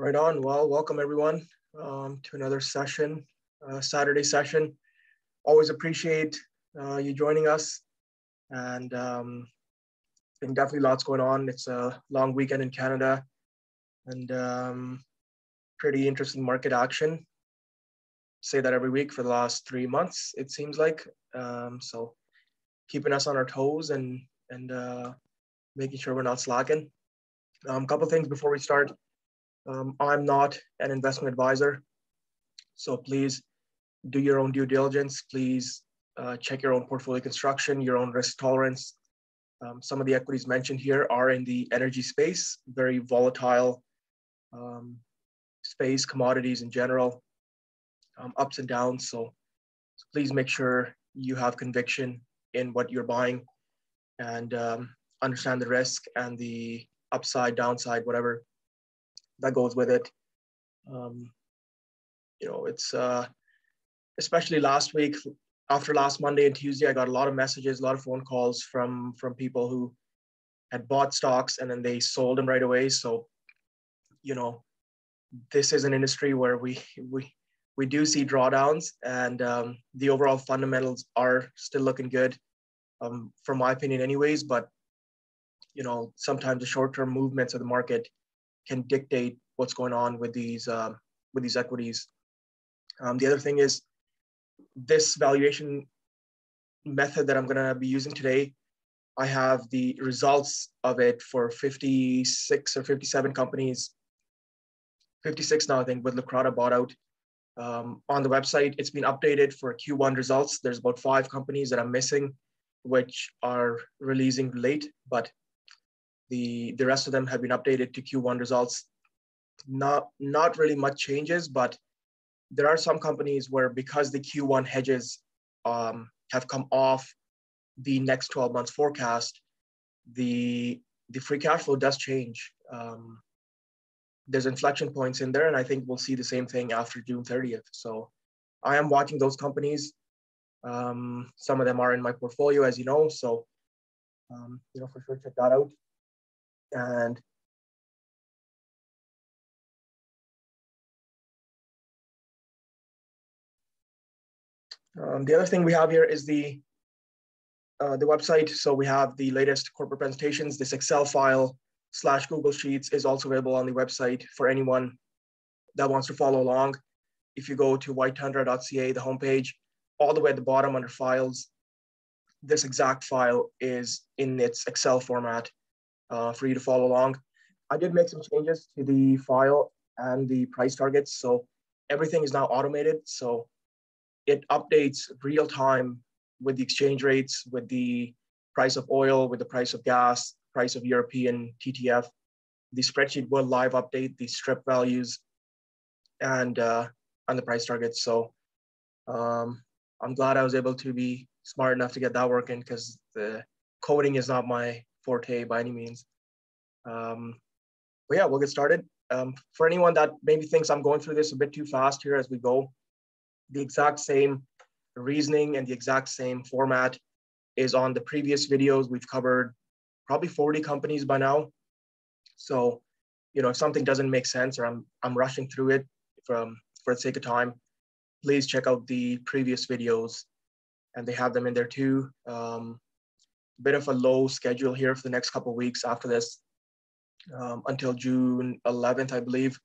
Right on. Well, welcome everyone um, to another session, uh, Saturday session. Always appreciate uh, you joining us. And um, been definitely lots going on. It's a long weekend in Canada and um, pretty interesting market action. Say that every week for the last three months, it seems like. Um, so keeping us on our toes and, and uh, making sure we're not slacking. A um, couple things before we start. Um, I'm not an investment advisor, so please do your own due diligence. Please uh, check your own portfolio construction, your own risk tolerance. Um, some of the equities mentioned here are in the energy space, very volatile um, space, commodities in general, um, ups and downs. So, so, please make sure you have conviction in what you're buying and um, understand the risk and the upside, downside, whatever that goes with it. Um, you know, it's uh, especially last week after last Monday and Tuesday, I got a lot of messages, a lot of phone calls from from people who had bought stocks and then they sold them right away. So, you know, this is an industry where we we we do see drawdowns, and um, the overall fundamentals are still looking good, um, from my opinion, anyways. But you know, sometimes the short-term movements of the market can dictate what's going on with these um, with these equities. Um, the other thing is this valuation method that I'm going to be using today. I have the results of it for 56 or 57 companies, 56 now, I think, with Leucrotta bought out. Um, on the website, it's been updated for Q1 results. There's about five companies that I'm missing, which are releasing late, but the, the rest of them have been updated to Q1 results. Not, not really much changes, but there are some companies where because the Q1 hedges um, have come off the next 12 months forecast, the, the free cash flow does change. Um, there's inflection points in there, and I think we'll see the same thing after June 30th. So I am watching those companies. Um, some of them are in my portfolio, as you know. So, um, you know, for sure, check that out. And um, the other thing we have here is the uh, the website. So we have the latest corporate presentations. This Excel file slash Google Sheets is also available on the website for anyone that wants to follow along. If you go to whitetundra.ca, the homepage, all the way at the bottom under files, this exact file is in its Excel format uh, for you to follow along. I did make some changes to the file and the price targets. So everything is now automated. So it updates real time with the exchange rates, with the price of oil, with the price of gas, price of European TTF. The spreadsheet will live update the strip values and uh, and the price targets. So um, I'm glad I was able to be smart enough to get that working because the coding is not my forte by any means. Um, but yeah, we'll get started. Um, for anyone that maybe thinks I'm going through this a bit too fast here as we go, the exact same reasoning and the exact same format is on the previous videos. We've covered probably 40 companies by now. So, you know, if something doesn't make sense or I'm, I'm rushing through it from, for the sake of time, please check out the previous videos and they have them in there too. Um, bit of a low schedule here for the next couple weeks after this um, until June 11th, I believe.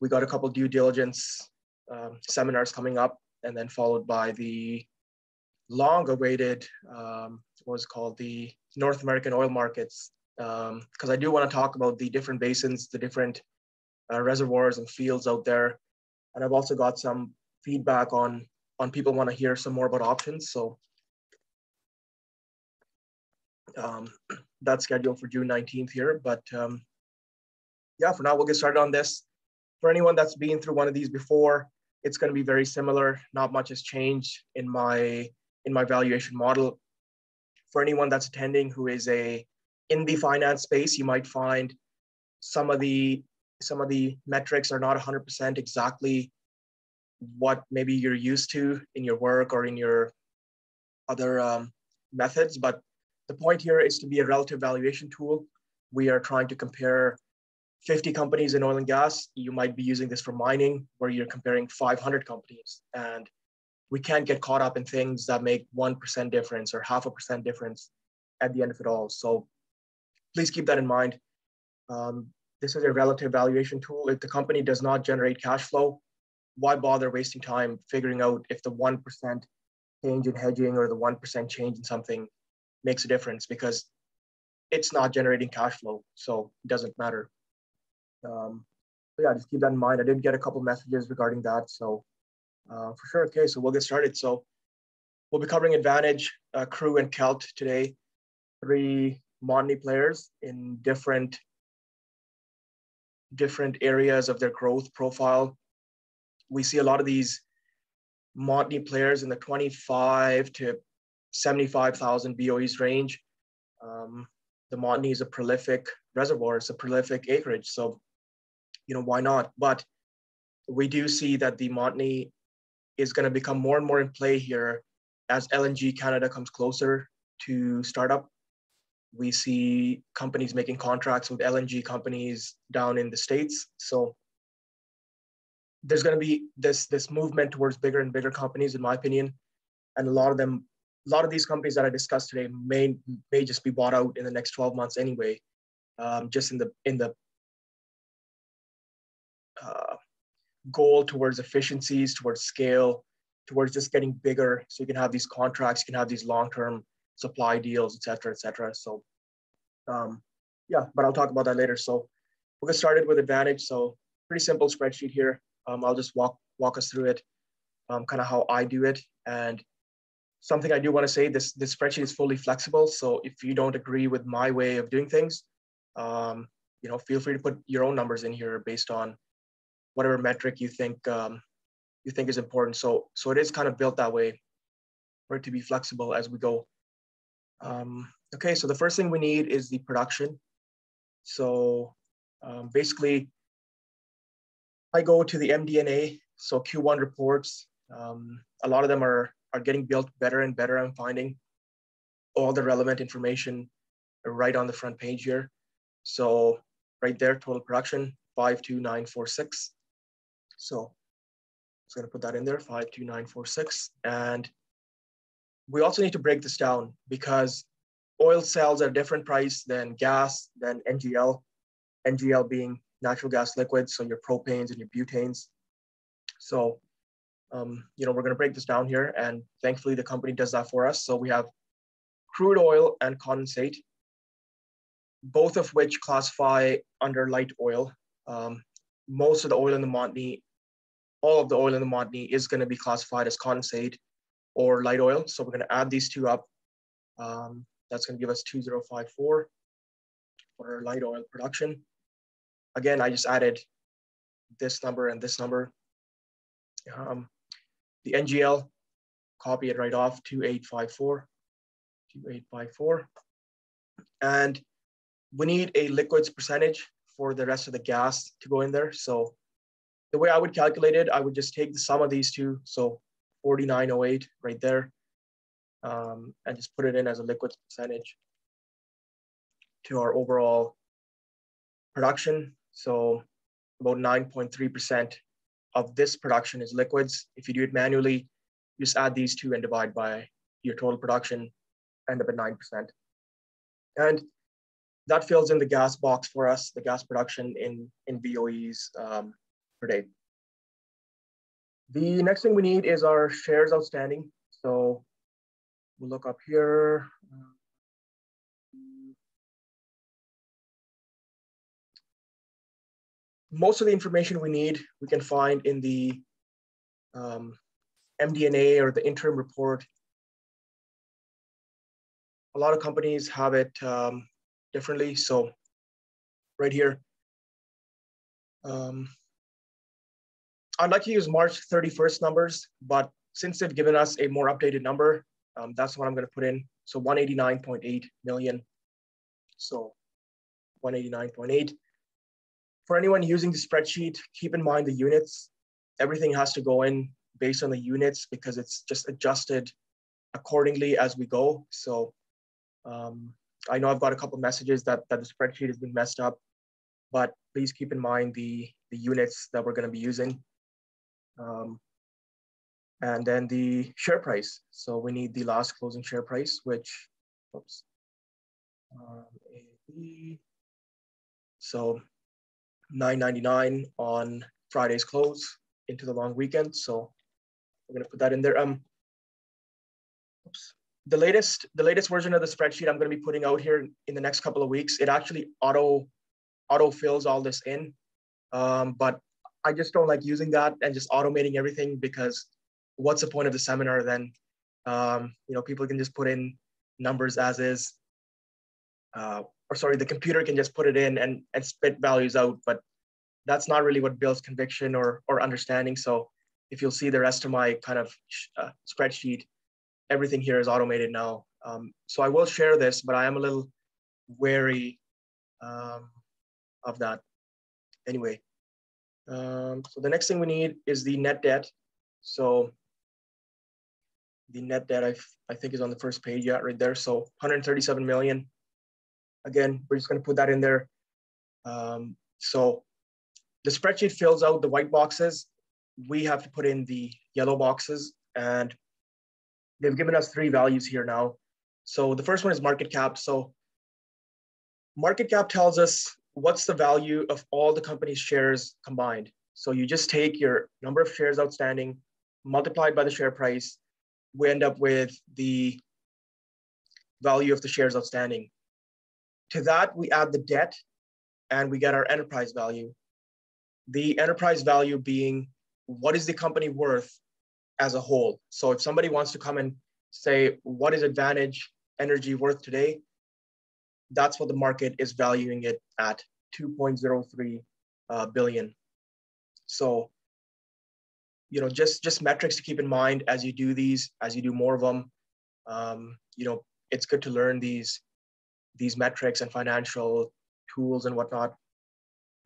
We got a couple due diligence um, seminars coming up and then followed by the long awaited, um, what was called the North American oil markets. Because um, I do want to talk about the different basins, the different uh, reservoirs and fields out there. And I've also got some feedback on, on people want to hear some more about options. So um, that's scheduled for June 19th here. But um, yeah, for now, we'll get started on this. For anyone that's been through one of these before, it's going to be very similar. Not much has changed in my in my valuation model. For anyone that's attending who is a in the finance space, you might find some of the some of the metrics are not 100% exactly what maybe you're used to in your work or in your other um, methods, but the point here is to be a relative valuation tool. We are trying to compare 50 companies in oil and gas, you might be using this for mining, where you're comparing 500 companies. And we can't get caught up in things that make 1% difference or half a percent difference at the end of it all. So please keep that in mind. Um, this is a relative valuation tool. If the company does not generate cash flow, why bother wasting time figuring out if the 1% change in hedging or the 1% change in something makes a difference because it's not generating cash flow. So it doesn't matter. Um, yeah, just keep that in mind. I did get a couple messages regarding that. So uh, for sure. Okay, so we'll get started. So we'll be covering Advantage, uh, Crew, and Kelt today. Three Montney players in different different areas of their growth profile. We see a lot of these Montney players in the 25 to 75,000 BOEs range. Um, the Montney is a prolific reservoir, it's a prolific acreage. So, you know, why not? But we do see that the Montney is going to become more and more in play here as LNG Canada comes closer to startup. We see companies making contracts with LNG companies down in the States. So there's going to be this, this movement towards bigger and bigger companies, in my opinion. And a lot of them, a lot of these companies that I discussed today may, may just be bought out in the next 12 months anyway, um, just in the, in the uh, goal towards efficiencies, towards scale, towards just getting bigger. So you can have these contracts, you can have these long-term supply deals, et cetera, et cetera. So um, yeah, but I'll talk about that later. So we'll get started with Advantage. So pretty simple spreadsheet here. Um, I'll just walk walk us through it, um, kind of how I do it. And something I do want to say, this, this spreadsheet is fully flexible. So if you don't agree with my way of doing things, um, you know, feel free to put your own numbers in here based on whatever metric you think um, you think is important. So so it is kind of built that way for it to be flexible as we go. Um, okay, so the first thing we need is the production. So um, basically, I go to the MD&A, so Q1 reports. Um, a lot of them are are getting built better and better. I'm finding all the relevant information right on the front page here. So right there, total production, 52946. So I'm just gonna put that in there, 52946. And we also need to break this down because oil sells at a different price than gas, than NGL, NGL being natural gas liquids, so your propanes and your butanes. So, um, you know, we're gonna break this down here and thankfully the company does that for us. So we have crude oil and condensate, both of which classify under light oil. Um, most of the oil in the Montney all of the oil in the Montney is going to be classified as condensate or light oil. So we're going to add these two up. Um, that's going to give us 2054 for our light oil production. Again, I just added this number and this number. Um, the NGL, copy it right off, 2854, 2854. And we need a liquids percentage for the rest of the gas to go in there. So the way I would calculate it, I would just take the sum of these two. So 4908 right there, um, and just put it in as a liquids percentage to our overall production. So about 9.3% of this production is liquids. If you do it manually, just add these two and divide by your total production, end up at 9%. And that fills in the gas box for us, the gas production in, in BOEs um, per day. The next thing we need is our shares outstanding. So we'll look up here. Most of the information we need, we can find in the um, MD&A or the interim report. A lot of companies have it um, differently. So right here, um, I'd like to use March 31st numbers, but since they've given us a more updated number, um, that's what I'm gonna put in. So 189.8 million. So 189.8. For anyone using the spreadsheet, keep in mind the units. Everything has to go in based on the units because it's just adjusted accordingly as we go. So um, I know I've got a couple messages that, that the spreadsheet has been messed up, but please keep in mind the, the units that we're gonna be using. Um, and then the share price. So we need the last closing share price, which, oops, um, so 9.99 on Friday's close into the long weekend. So we're gonna put that in there. Um, oops. The latest, the latest version of the spreadsheet I'm gonna be putting out here in the next couple of weeks. It actually auto, auto fills all this in, um, but I just don't like using that and just automating everything because what's the point of the seminar then? Um, you know, people can just put in numbers as is, uh, or sorry, the computer can just put it in and, and spit values out, but that's not really what builds conviction or, or understanding. So if you'll see the rest of my kind of uh, spreadsheet, everything here is automated now. Um, so I will share this, but I am a little wary um, of that. Anyway, um, so the next thing we need is the net debt. So the net debt I, I think is on the first page, yeah, right there. So 137 million. Again, we're just gonna put that in there. Um, so the spreadsheet fills out the white boxes. We have to put in the yellow boxes and they've given us three values here now. So the first one is market cap. So market cap tells us what's the value of all the company's shares combined. So you just take your number of shares outstanding, multiplied by the share price, we end up with the value of the shares outstanding. To that, we add the debt and we get our enterprise value. The enterprise value being what is the company worth as a whole? So if somebody wants to come and say, what is Advantage Energy worth today? That's what the market is valuing it at 2.03 uh, billion. So you know, just just metrics to keep in mind as you do these, as you do more of them. Um, you know, it's good to learn these these metrics and financial tools and whatnot.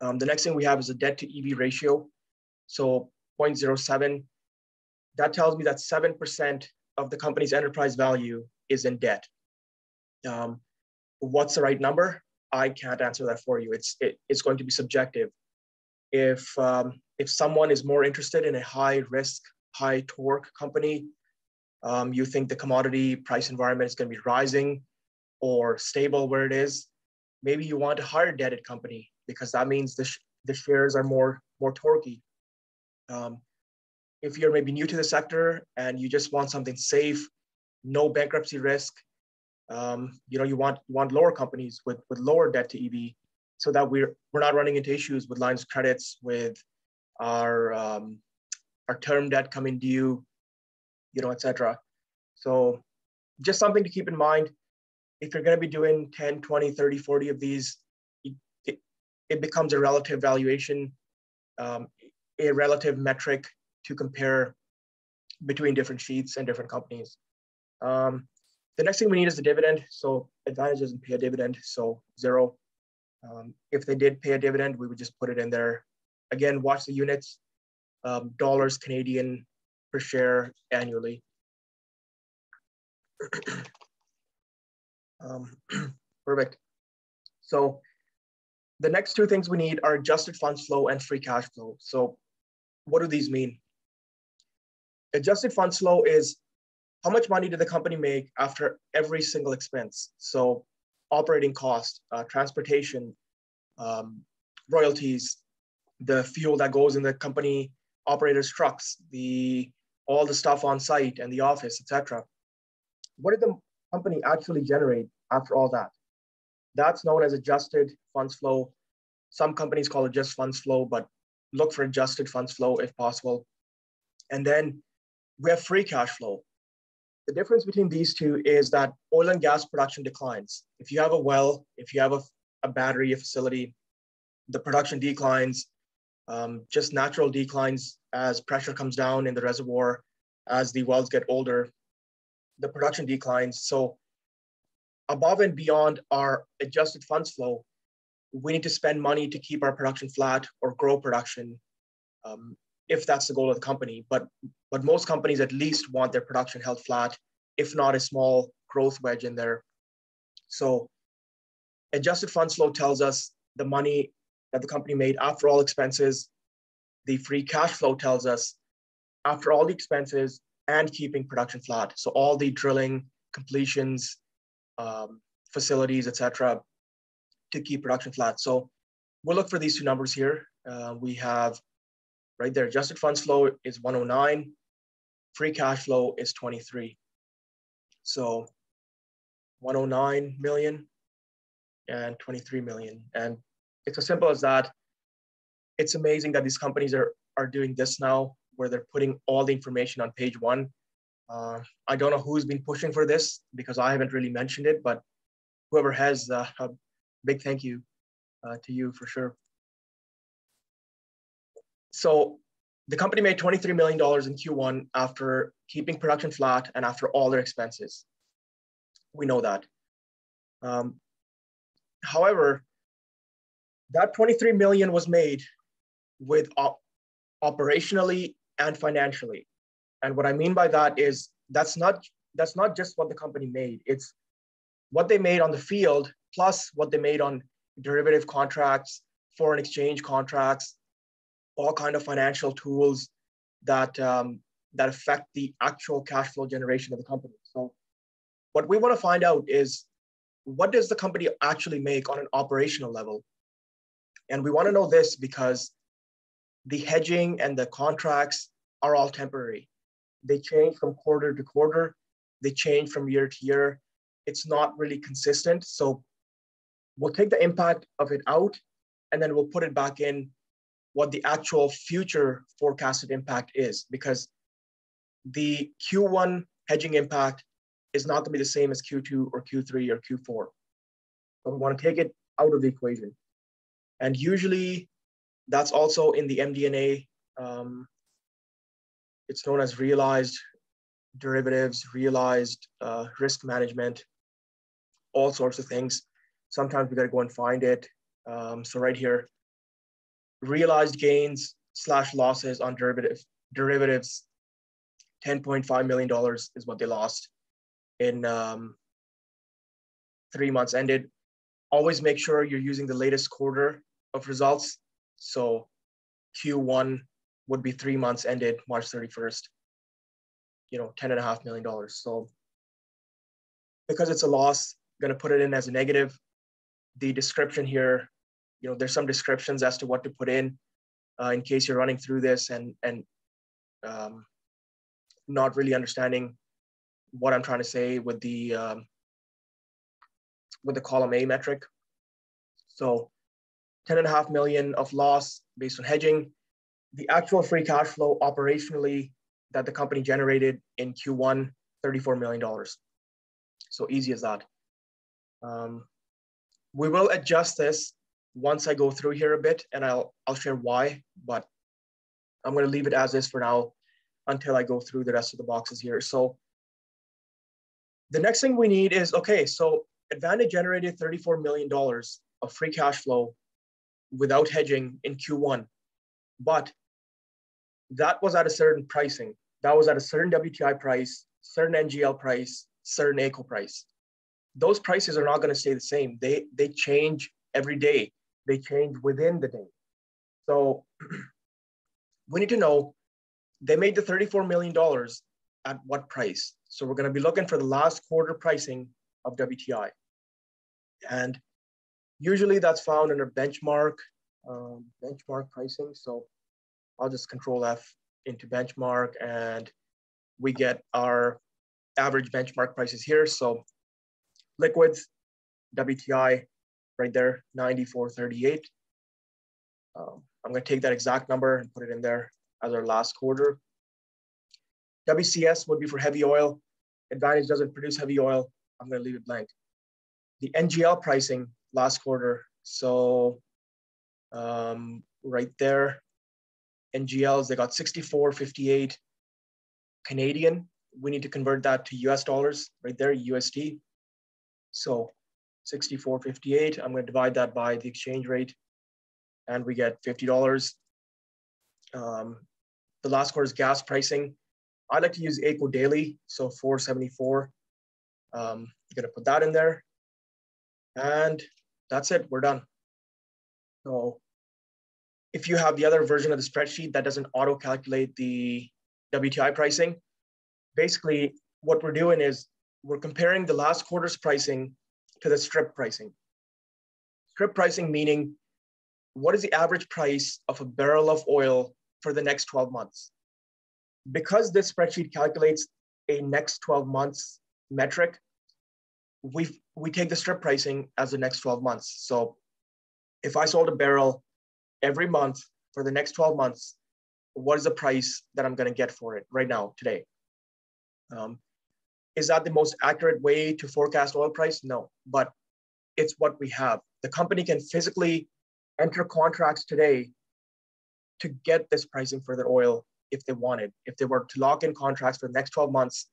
Um, the next thing we have is a debt to EV ratio. So 0.07, that tells me that 7% of the company's enterprise value is in debt. Um, what's the right number? I can't answer that for you. It's, it, it's going to be subjective. If um, if someone is more interested in a high risk, high torque company, um, you think the commodity price environment is going to be rising or stable where it is, maybe you want to higher a debted company because that means the, sh- the shares are more, more torquey. Um, if you're maybe new to the sector and you just want something safe, no bankruptcy risk, um, you know, you want, you want lower companies with, with lower debt to EV so that we're, we're not running into issues with lines of credits, with our um, our term debt coming due, you know, etc. So just something to keep in mind. If you're going to be doing 10, 20, 30, 40 of these, it, it becomes a relative valuation, um, a relative metric to compare between different sheets and different companies. Um, the next thing we need is the dividend. So Advantage doesn't pay a dividend, so zero. Um, if they did pay a dividend, we would just put it in there Again, watch the units, um, dollars Canadian per share annually. um, perfect. So the next two things we need are adjusted funds flow and free cash flow. So what do these mean? Adjusted funds flow is how much money did the company make after every single expense? So operating cost, uh, transportation, um, royalties, the fuel that goes in the company operators' trucks, the all the stuff on site and the office, etc. What did the company actually generate after all that? That's known as adjusted funds flow. Some companies call it just funds flow, but look for adjusted funds flow if possible. And then we have free cash flow. The difference between these two is that oil and gas production declines. If you have a well, if you have a, a battery, a facility, the production declines, um, just natural declines as pressure comes down in the reservoir, as the wells get older, the production declines. So above and beyond our adjusted funds flow, we need to spend money to keep our production flat or grow production um, if that's the goal of the company. But, but most companies at least want their production held flat, if not a small growth wedge in there. So adjusted funds flow tells us the money that the company made after all expenses. The free cash flow tells us after all the expenses and keeping production flat. So all the drilling, completions, um, facilities, etc., to keep production flat. So we'll look for these two numbers here. Uh, we have right there, adjusted funds flow is 109, free cash flow is 23. So 109 million and 23 million. And it's as simple as that. It's amazing that these companies are, are doing this now, where they're putting all the information on page one. Uh, I don't know who's been pushing for this because I haven't really mentioned it, but whoever has, uh, a big thank you uh, to you for sure. So the company made $23 million in Q1 after keeping production flat and after all their expenses. We know that. Um, however, that 23 million was made with op operationally and financially. And what I mean by that is that's not that's not just what the company made. It's what they made on the field plus what they made on derivative contracts, foreign exchange contracts, all kind of financial tools that um, that affect the actual cash flow generation of the company. So what we want to find out is what does the company actually make on an operational level? And we want to know this because the hedging and the contracts are all temporary. They change from quarter to quarter, they change from year to year. It's not really consistent. So we'll take the impact of it out and then we'll put it back in what the actual future forecasted impact is because the Q1 hedging impact is not going to be the same as Q2 or Q3 or Q4. But we want to take it out of the equation. And usually that's also in the MD&A. Um, it's known as realized derivatives, realized uh, risk management, all sorts of things. Sometimes we got to go and find it. Um, so right here, realized gains slash losses on derivative, derivatives, $10.5 million is what they lost in um, three months ended. Always make sure you're using the latest quarter of results. So Q1 would be three months ended March 31st, you know, $10.5 million. So because it's a loss, I'm gonna put it in as a negative. The description here you know, there's some descriptions as to what to put in uh, in case you're running through this and, and um, not really understanding what I'm trying to say with the, um, with the column A metric. So 10 and a half million of loss based on hedging. The actual free cash flow operationally that the company generated in Q1, $34 million. So easy as that. Um, we will adjust this once I go through here a bit and I'll, I'll share why, but I'm gonna leave it as is for now until I go through the rest of the boxes here. So the next thing we need is, okay, so Advantage generated $34 million of free cash flow without hedging in Q1, but that was at a certain pricing. That was at a certain WTI price, certain NGL price, certain AECO price. Those prices are not going to stay the same. They they change every day they change within the day. So we need to know they made the $34 million at what price. So we're going to be looking for the last quarter pricing of WTI. And usually that's found under benchmark, um, benchmark pricing. So I'll just control F into benchmark and we get our average benchmark prices here. So liquids, WTI, right there, 94.38. Um, I'm gonna take that exact number and put it in there as our last quarter. WCS would be for heavy oil. Advantage doesn't produce heavy oil. I'm gonna leave it blank. The NGL pricing last quarter. So um, right there, NGLs, they got 64.58 Canadian. We need to convert that to US dollars right there, USD. So 64.58. I'm going to divide that by the exchange rate and we get $50. Um, the last quarter's gas pricing. I like to use AECO daily, so 474. Um, you're gonna put that in there. And that's it, we're done. So if you have the other version of the spreadsheet that doesn't auto calculate the WTI pricing, basically what we're doing is we're comparing the last quarter's pricing to the strip pricing. Strip pricing meaning what is the average price of a barrel of oil for the next 12 months? Because this spreadsheet calculates a next 12 months metric, we we take the strip pricing as the next 12 months. So if I sold a barrel every month for the next 12 months, what is the price that I'm going to get for it right now, today? Um, is that the most accurate way to forecast oil price? No, but it's what we have. The company can physically enter contracts today to get this pricing for their oil if they wanted. If they were to lock in contracts for the next 12 months,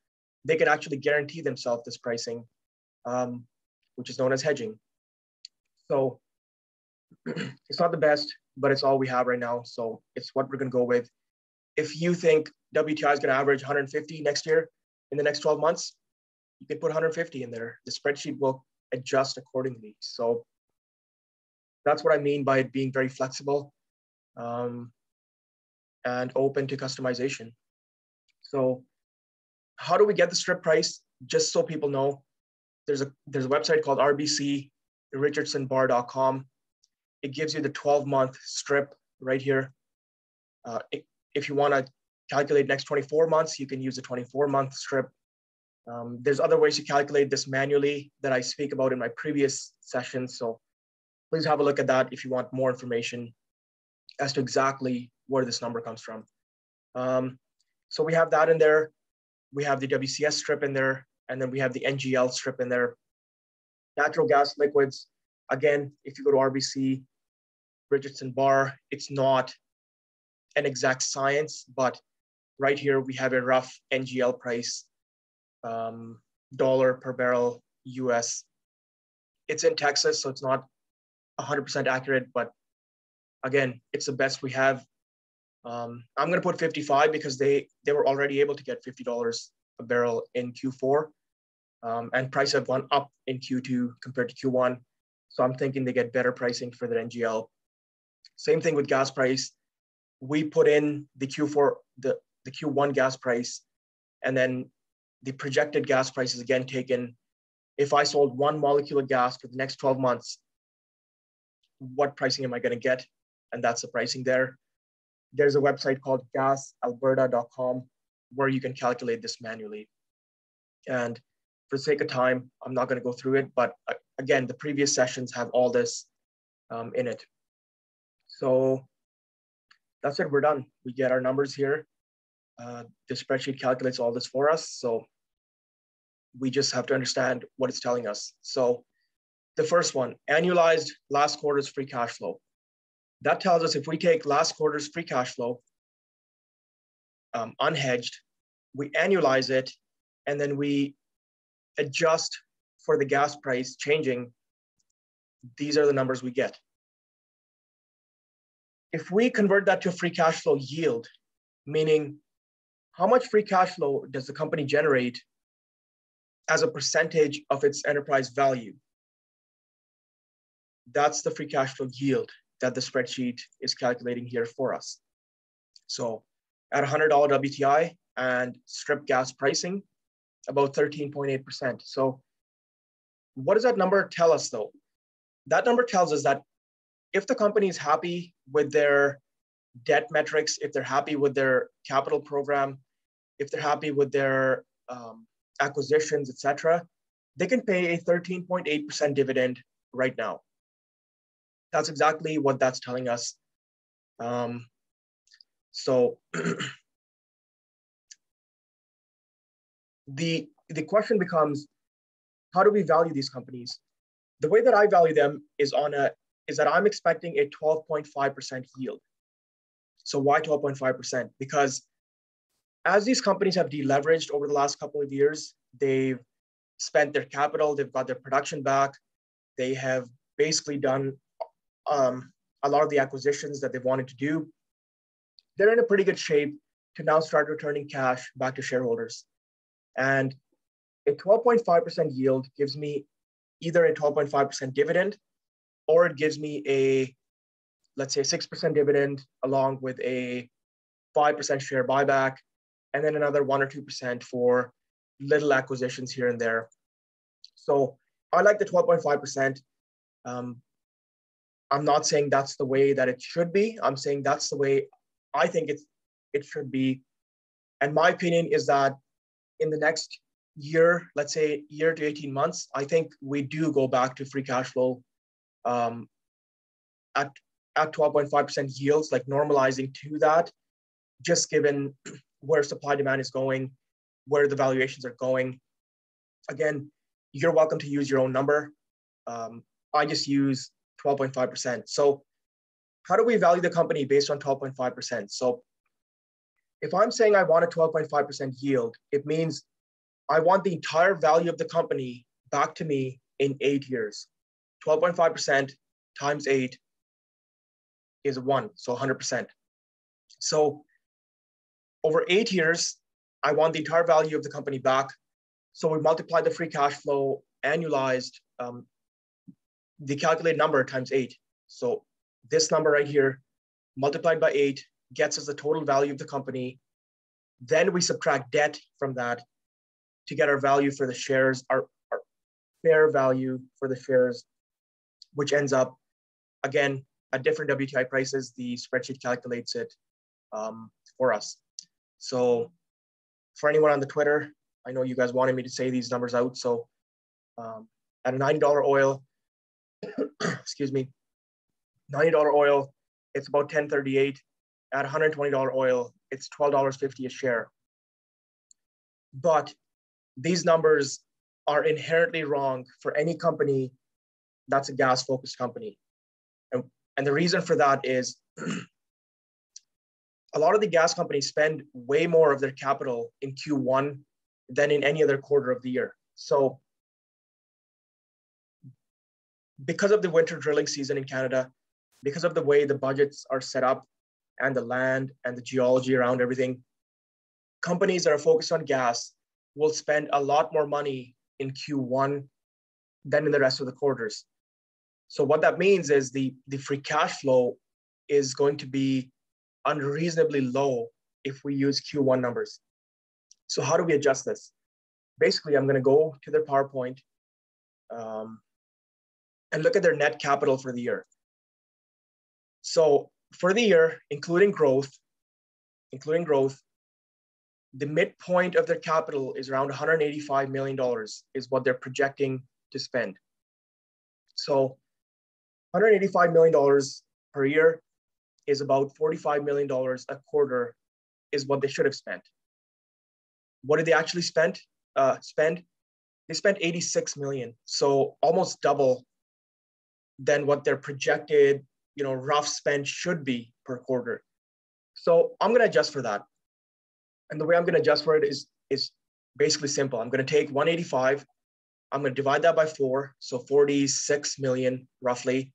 they can actually guarantee themselves this pricing, um, which is known as hedging. So it's not the best, but it's all we have right now. So it's what we're going to go with. If you think WTI is going to average 150 next year in the next 12 months, you can put 150 in there. The spreadsheet will adjust accordingly. So that's what I mean by it being very flexible um, and open to customization. So how do we get the strip price? Just so people know, there's a there's a website called RBC richardsonbar.com it gives you the 12 month strip right here. Uh, if you want to calculate next 24 months, you can use a 24 month strip. Um, there's other ways to calculate this manually that I speak about in my previous sessions. So please have a look at that if you want more information as to exactly where this number comes from. Um, so we have that in there. We have the WCS strip in there, and then we have the NGL strip in there. Natural gas liquids, again, if you go to RBC, Richardson bar, it's not an exact science, but right here we have a rough NGL price, um, dollar per barrel US. It's in Texas, so it's not 100% accurate, but again, it's the best we have. Um, I'm going to put 55 because they they were already able to get $50 a barrel in Q4, um, and price have gone up in Q2 compared to Q1. So I'm thinking they get better pricing for their NGL. Same thing with gas price. We put in the Q4, the, the Q1 gas price, and then the projected gas price is again taken. If I sold one molecule of gas for the next 12 months, what pricing am I going to get? And that's the pricing there. There's a website called gasalberta.com where you can calculate this manually. And for sake of time, I'm not going to go through it, but uh, again, the previous sessions have all this um, in it. So that's it, we're done. We get our numbers here. Uh, the spreadsheet calculates all this for us. So we just have to understand what it's telling us. So the first one, annualized last quarter's free cash flow. That tells us if we take last quarter's free cash flow, um, unhedged, we annualize it, and then we adjust for the gas price changing, these are the numbers we get. If we convert that to free cash flow yield, meaning how much free cash flow does the company generate as a percentage of its enterprise value? That's the free cash flow yield that the spreadsheet is calculating here for us. So at $100 WTI and strip gas pricing, about 13.8%. So what does that number tell us though? That number tells us that if the company is happy with their debt metrics, if they're happy with their capital program, if they're happy with their um, acquisitions, etc., they can pay a 13.8% dividend right now. That's exactly what that's telling us. Um, so the the question becomes, how do we value these companies? The way that I value them is on a is that I'm expecting a 12.5% yield. So why 12.5%? Because as these companies have deleveraged over the last couple of years, they've spent their capital, they've got their production back, they have basically done um, a lot of the acquisitions that they wanted to do. They're in a pretty good shape to now start returning cash back to shareholders. And a 12.5% yield gives me either a 12.5% dividend or it gives me a let's say, 6% dividend along with a 5% share buyback, and then another 1 or 2% for little acquisitions here and there. So I like the 12.5%. Um, I'm not saying that's the way that it should be. I'm saying that's the way I think it's it should be. And my opinion is that in the next year, let's say year to 18 months, I think we do go back to free cash flow um, at at 12.5% yields, like normalizing to that, just given where supply demand is going, where the valuations are going. Again, you're welcome to use your own number. Um, I just use 12.5%. So how do we value the company based on 12.5%? So if I'm saying I want a 12.5% yield, it means I want the entire value of the company back to me in eight years. 12.5% times eight is one, so 100%. So over eight years, I want the entire value of the company back. So we multiply the free cash flow annualized, um, the calculated number times eight. So this number right here, multiplied by eight, gets us the total value of the company. Then we subtract debt from that to get our value for the shares, our, our fair value for the shares, which ends up, again, at different WTI prices, the spreadsheet calculates it um, for us. So for anyone on the Twitter, I know you guys wanted me to say these numbers out. So um, at a $90 oil, excuse me, $90 oil, it's about 1038. At $120 oil, it's $12.50 a share. But these numbers are inherently wrong for any company that's a gas focused company. And, and the reason for that is a lot of the gas companies spend way more of their capital in Q1 than in any other quarter of the year. So because of the winter drilling season in Canada, because of the way the budgets are set up and the land and the geology around everything, companies that are focused on gas will spend a lot more money in Q1 than in the rest of the quarters. So what that means is the, the free cash flow is going to be unreasonably low if we use Q1 numbers. So how do we adjust this? Basically, I'm gonna go to their PowerPoint um, and look at their net capital for the year. So for the year, including growth, including growth, the midpoint of their capital is around $185 million is what they're projecting to spend. So $185 million per year is about $45 million a quarter is what they should have spent. What did they actually spend? Uh, spend? They spent 86 million, so almost double than what their projected, you know, rough spend should be per quarter. So I'm going to adjust for that. And the way I'm going to adjust for it is, is basically simple. I'm going to take 185, I'm going to divide that by four, so 46 million roughly.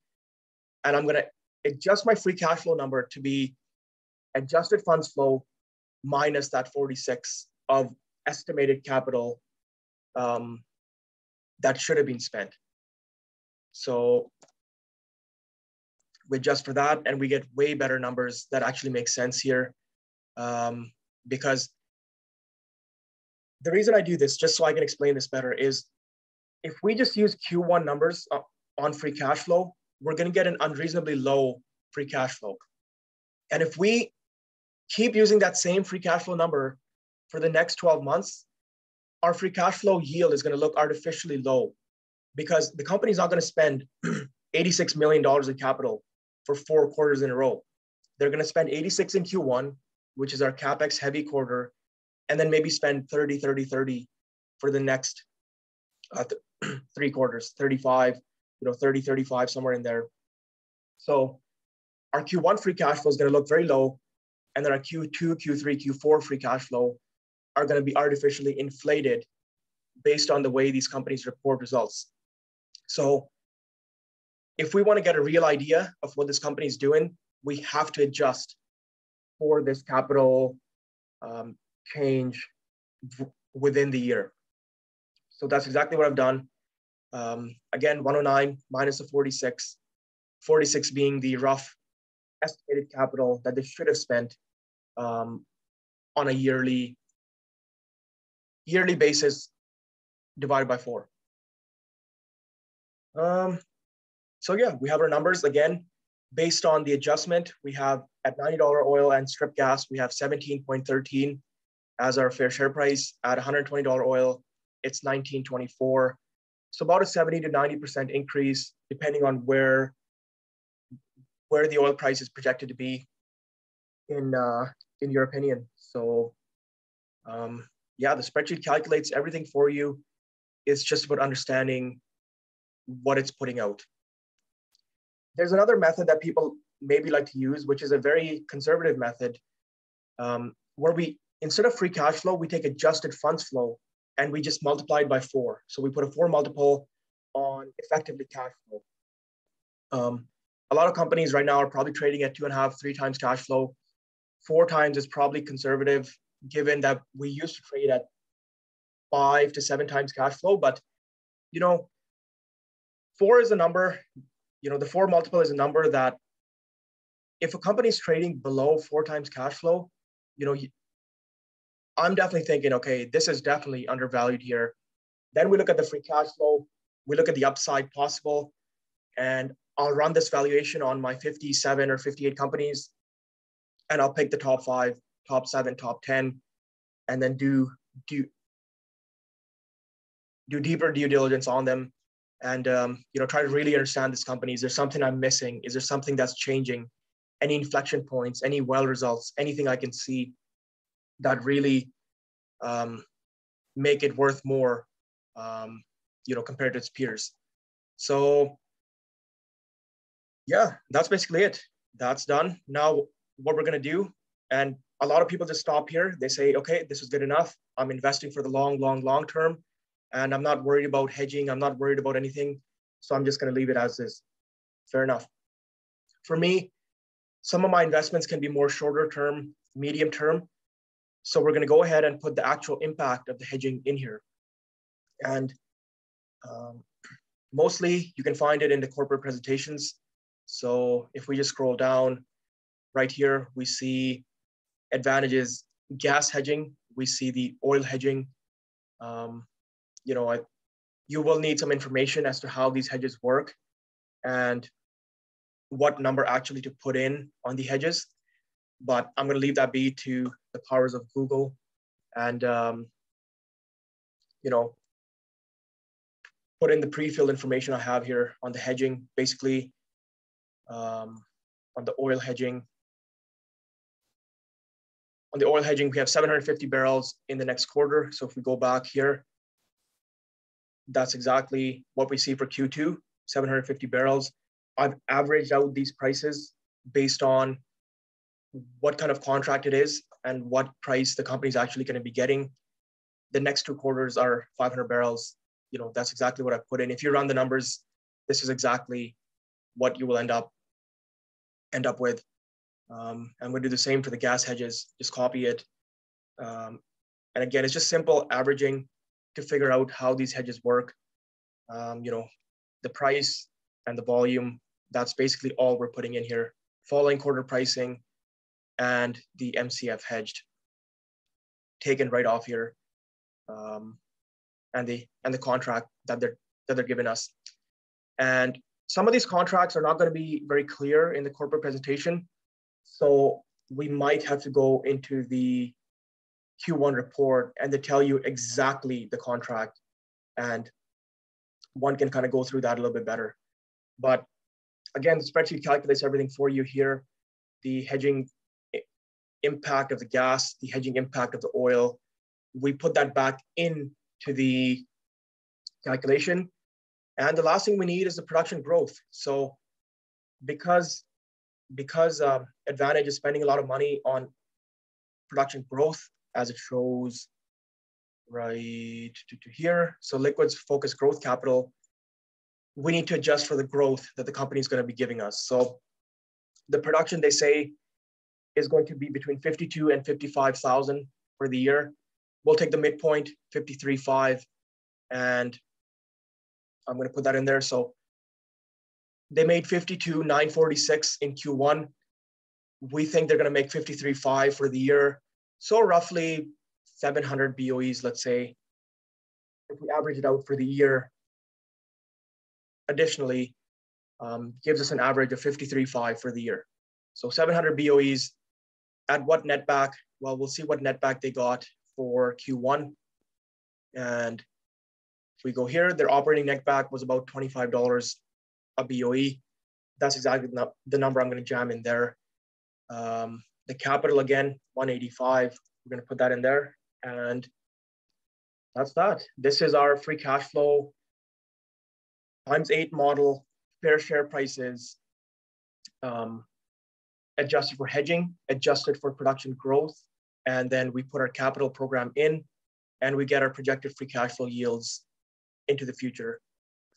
And I'm going to adjust my free cash flow number to be adjusted funds flow minus that 46 of estimated capital um, that should have been spent. So we adjust for that and we get way better numbers that actually make sense here. Um, because the reason I do this, just so I can explain this better, is if we just use Q1 numbers uh, on free cash flow, we're going to get an unreasonably low free cash flow. And if we keep using that same free cash flow number for the next 12 months, our free cash flow yield is going to look artificially low because the company is not going to spend $86 million in capital for four quarters in a row. They're going to spend 86 in Q1, which is our capex heavy quarter, and then maybe spend 30, 30, 30 for the next uh, th- three quarters, 35, you know, 30, 35, somewhere in there. So our Q1 free cash flow is going to look very low, and then our Q2, Q3, Q4 free cash flow are going to be artificially inflated based on the way these companies report results. So if we want to get a real idea of what this company is doing, we have to adjust for this capital um, change within the year. So that's exactly what I've done. Um, again, 109 minus the 46, 46 being the rough estimated capital that they should have spent um, on a yearly yearly basis divided by four. Um, so yeah, we have our numbers again based on the adjustment. We have at $90 oil and strip gas, we have 17.13 as our fair share price. At $120 oil, it's 19.24. So about a 70 to 90% increase, depending on where where the oil price is projected to be in uh, in your opinion. So um, yeah, the spreadsheet calculates everything for you. It's just about understanding what it's putting out. There's another method that people maybe like to use, which is a very conservative method, um, where we instead of free cash flow, we take adjusted funds flow and we just multiplied by four. So we put a four multiple on effectively cash flow. Um, a lot of companies right now are probably trading at two and a half, three times cash flow. Four times is probably conservative, given that we used to trade at five to seven times cash flow. But you know, four is a number. You know, the four multiple is a number that if a company is trading below four times cash flow, you know, I'm definitely thinking, okay, this is definitely undervalued here. Then we look at the free cash flow, we look at the upside possible, and I'll run this valuation on my 57 or 58 companies, and I'll pick the top five, top seven, top 10, and then do do do deeper due diligence on them and um, you know try to really understand this company. Is there something i'm missing? Is there something that's changing? Any inflection points any well results anything i can see that really um, make it worth more um, you know compared to its peers so yeah, that's basically it. That's done. Now, what we're to do, and a lot of people just stop here. They say, okay, this is good enough. I'm investing for the long, long, long term, and I'm not worried about hedging. I'm not worried about anything. So I'm just to leave it as is. Fair enough. For me, some of my investments can be more shorter term, medium term. So we're going to go ahead and put the actual impact of the hedging in here. And um, mostly you can find it in the corporate presentations so if we just scroll down right here, we see advantages, gas hedging, we see the oil hedging. Um, you know, I, you will need some information as to how these hedges work and what number actually to put in on the hedges. But I'm going to leave that be to the powers of Google and, um, you know, put in the pre-filled information I have here on the hedging. Basically, um, on the oil hedging. On the oil hedging, we have 750 barrels in the next quarter. So if we go back here, that's exactly what we see for Q2, 750 barrels. I've averaged out these prices based on what kind of contract it is and what price the company is actually going to be getting. The next two quarters are 500 barrels. You know, that's exactly what I put in. If you run the numbers, this is exactly what you will end up end up with. Um, I'm going to do the same for the gas hedges, just copy it. Um, and again, it's just simple averaging to figure out how these hedges work. Um, you know, the price and the volume, that's basically all we're putting in here. Following quarter pricing and the MCF hedged taken right off here. Um, and the and the contract that they're that they're giving us. And some of these contracts are not going to be very clear in the corporate presentation. So we might have to go into the Q1 report and to tell you exactly the contract. And one can kind of go through that a little bit better. But again, the spreadsheet calculates everything for you here. The hedging impact of the gas, the hedging impact of the oil. We put that back into the calculation and the last thing we need is the production growth. So because, because uh, Advantage is spending a lot of money on production growth, as it shows right to, to here. So liquids focus growth capital, we need to adjust for the growth that the company is going to be giving us. So the production they say is going to be between 52 and 55,000 for the year. We'll take the midpoint, 53.5, and I'm going to put that in there. So they made 52, 946 in Q1. we think they're going to make 53.5 for the year. So roughly 700 BOEs, let's say, if we average it out for the year, additionally, um, gives us an average of 53.5 for the year. So 700 BOEs at what netback? Well, we'll see what netback they got for Q1. And if we go here, their operating netback was about $25 a BOE. That's exactly the number I'm going to jam in there. Um, the capital again, 185. We're going to put that in there. And that's that. This is our free cash flow times eight model, fair share prices, um, adjusted for hedging, adjusted for production growth, and then we put our capital program in and we get our projected free cash flow yields into the future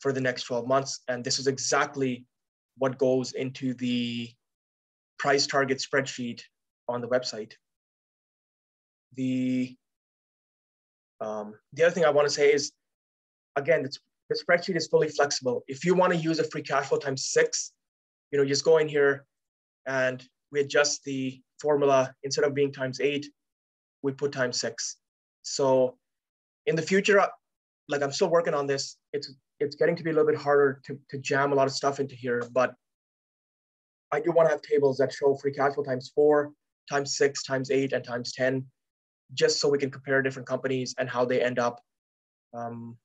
for the next 12 months. And this is exactly what goes into the price target spreadsheet on the website. The, um, the other thing I want to say is, again, it's, the spreadsheet is fully flexible. If you want to use a free cash flow times six, you know, just go in here and we adjust the formula instead of being times eight, we put times six. So in the future, like I'm still working on this. It's it's getting to be a little bit harder to, to jam a lot of stuff into here, but I do want to have tables that show free cash flow times four, times six, times eight, and times 10, just so we can compare different companies and how they end up um,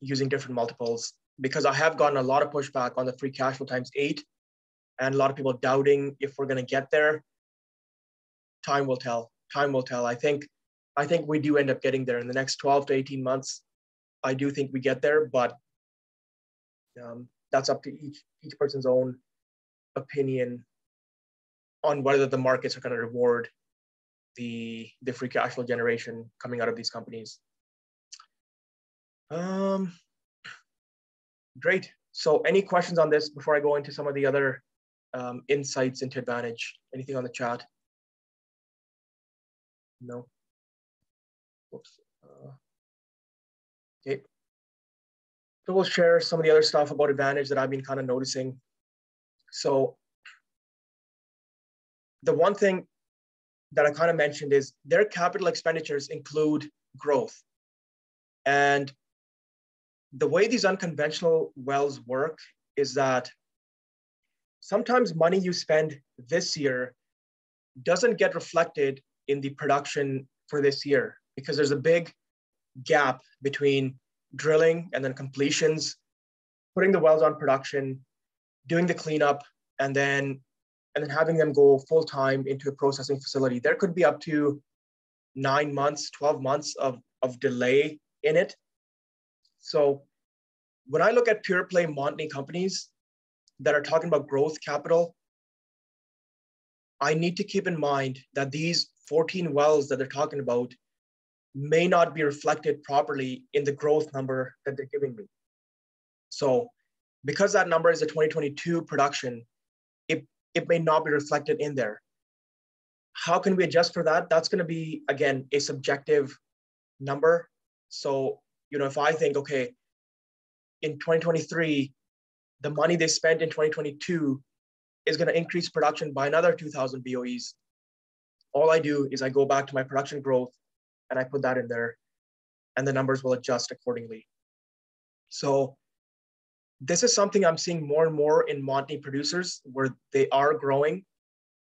using different multiples. Because I have gotten a lot of pushback on the free cash flow times eight and a lot of people doubting if we're going to get there. Time will tell. Time will tell. I think, I think we do end up getting there in the next 12 to 18 months. I do think we get there, but um, that's up to each each person's own opinion on whether the markets are going to reward the the free cash flow generation coming out of these companies. Um, great. So, any questions on this before I go into some of the other um, insights into Advantage? Anything on the chat? No. Oops. Uh, okay. So we'll share some of the other stuff about Advantage that I've been kind of noticing. So the one thing that I kind of mentioned is their capital expenditures include growth. And the way these unconventional wells work is that sometimes money you spend this year doesn't get reflected in the production for this year because there's a big gap between drilling and then completions, putting the wells on production, doing the cleanup, and then and then having them go full time into a processing facility. There could be up to nine months, 12 months of, of delay in it. So when I look at pure play Montney companies that are talking about growth capital, I need to keep in mind that these 14 wells that they're talking about may not be reflected properly in the growth number that they're giving me. So because that number is a 2022 production, it, it may not be reflected in there. How can we adjust for that? That's gonna be, again, a subjective number. So, you know, if I think, okay, in 2023, the money they spent in 2022 is gonna increase production by another 2000 BOEs. All I do is I go back to my production growth and I put that in there and the numbers will adjust accordingly. So this is something I'm seeing more and more in Montney producers where they are growing,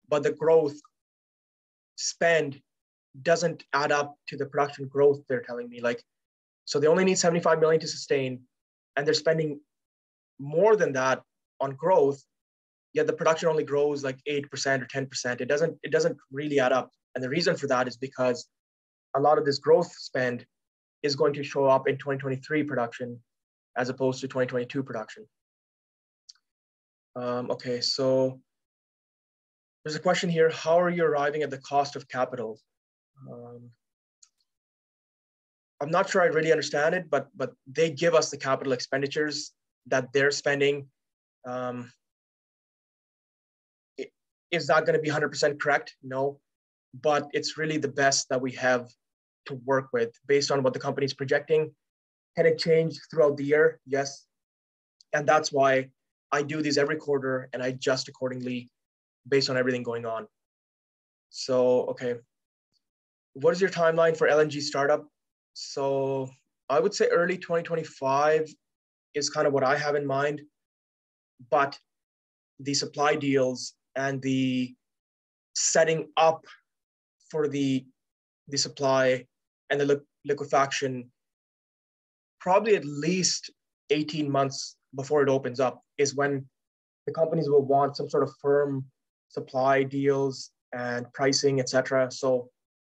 but the growth spend doesn't add up to the production growth they're telling me. Like, so they only need 75 million to sustain, and they're spending more than that on growth, yet the production only grows like 8% or 10%. It doesn't, it doesn't really add up. And the reason for that is because a lot of this growth spend is going to show up in 2023 production as opposed to 2022 production. Um, okay, so there's a question here. How are you arriving at the cost of capital? Um, I'm not sure I really understand it, but but they give us the capital expenditures that they're spending. Um, is that going to be 100% correct? No, but it's really the best that we have to work with based on what the company is projecting. Can it change throughout the year? Yes. And that's why I do these every quarter and I adjust accordingly based on everything going on. So, okay. What is your timeline for LNG startup? So I would say early 2025 is kind of what I have in mind. But the supply deals and the setting up for the the supply and the li- liquefaction probably at least 18 months before it opens up is when the companies will want some sort of firm supply deals and pricing etc so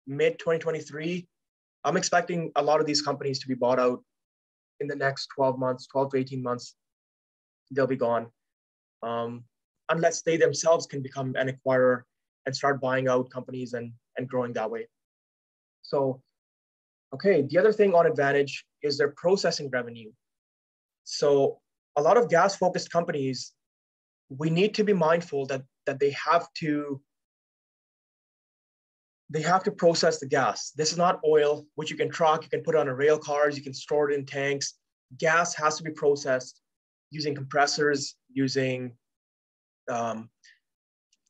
mid 2023 i'm expecting a lot of these companies to be bought out in the next 12 months 12 to 18 months they'll be gone um, unless they themselves can become an acquirer and start buying out companies and, and growing that way. So, okay, the other thing on Advantage is their processing revenue. So a lot of gas focused companies, we need to be mindful that, that they have to they have to process the gas. This is not oil, which you can truck, you can put on a rail cars, you can store it in tanks. Gas has to be processed using compressors, using um,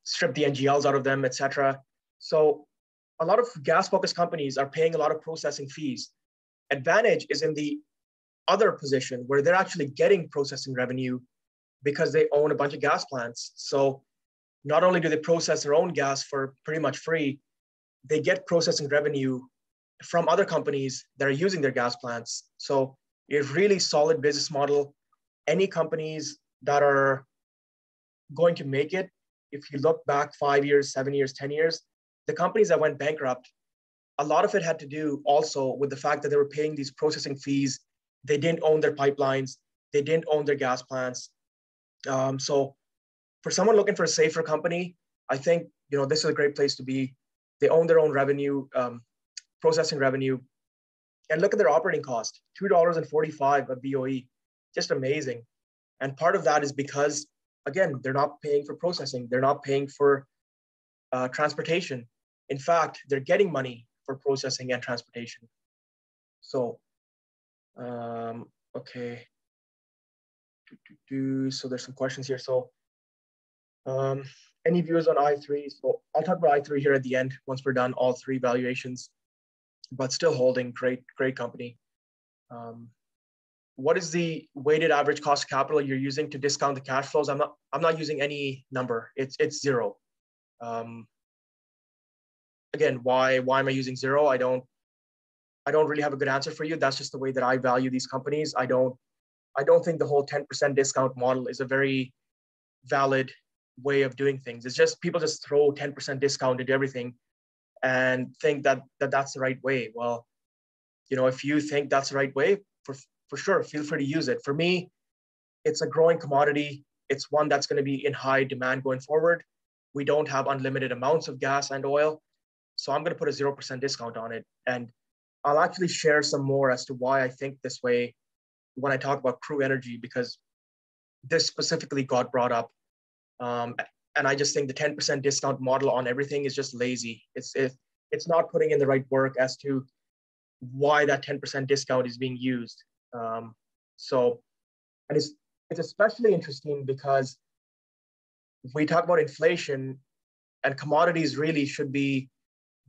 strip the NGLs out of them, etc. So a lot of gas-focused companies are paying a lot of processing fees. Advantage is in the other position where they're actually getting processing revenue because they own a bunch of gas plants. So not only do they process their own gas for pretty much free, they get processing revenue from other companies that are using their gas plants. So a really solid business model. Any companies that are going to make it, if you look back five years, seven years, 10 years, the companies that went bankrupt, a lot of it had to do also with the fact that they were paying these processing fees. They didn't own their pipelines, they didn't own their gas plants. Um, so for someone looking for a safer company, I think you know this is a great place to be. They own their own revenue, um, processing revenue, and look at their operating cost: two dollars and forty-five a BOE, just amazing. And part of that is because again, they're not paying for processing, they're not paying for uh, transportation. In fact, they're getting money for processing and transportation. So, um, okay. So there's some questions here. So, um, any views on i3? So I'll talk about i3 here at the end once we're done all three valuations, but still holding great, great company. Um, what is the weighted average cost of capital you're using to discount the cash flows? I'm not, I'm not using any number. It's, it's zero. Um, again, why, why am I using zero? I don't, I don't really have a good answer for you. That's just the way that I value these companies. I don't, I don't think the whole 10% discount model is a very valid way of doing things. It's just people just throw 10% discount into everything and think that, that that's the right way. Well, you know, if you think that's the right way, for for sure, feel free to use it. For me, it's a growing commodity. It's one that's going to be in high demand going forward. We don't have unlimited amounts of gas and oil. So I'm going to put a 0% discount on it. And I'll actually share some more as to why I think this way when I talk about crew energy, because this specifically got brought up. Um, and I just think the 10% discount model on everything is just lazy. It's, it, it's not putting in the right work as to why that 10% discount is being used. Um, so, and it's, it's especially interesting because we talk about inflation and commodities really should be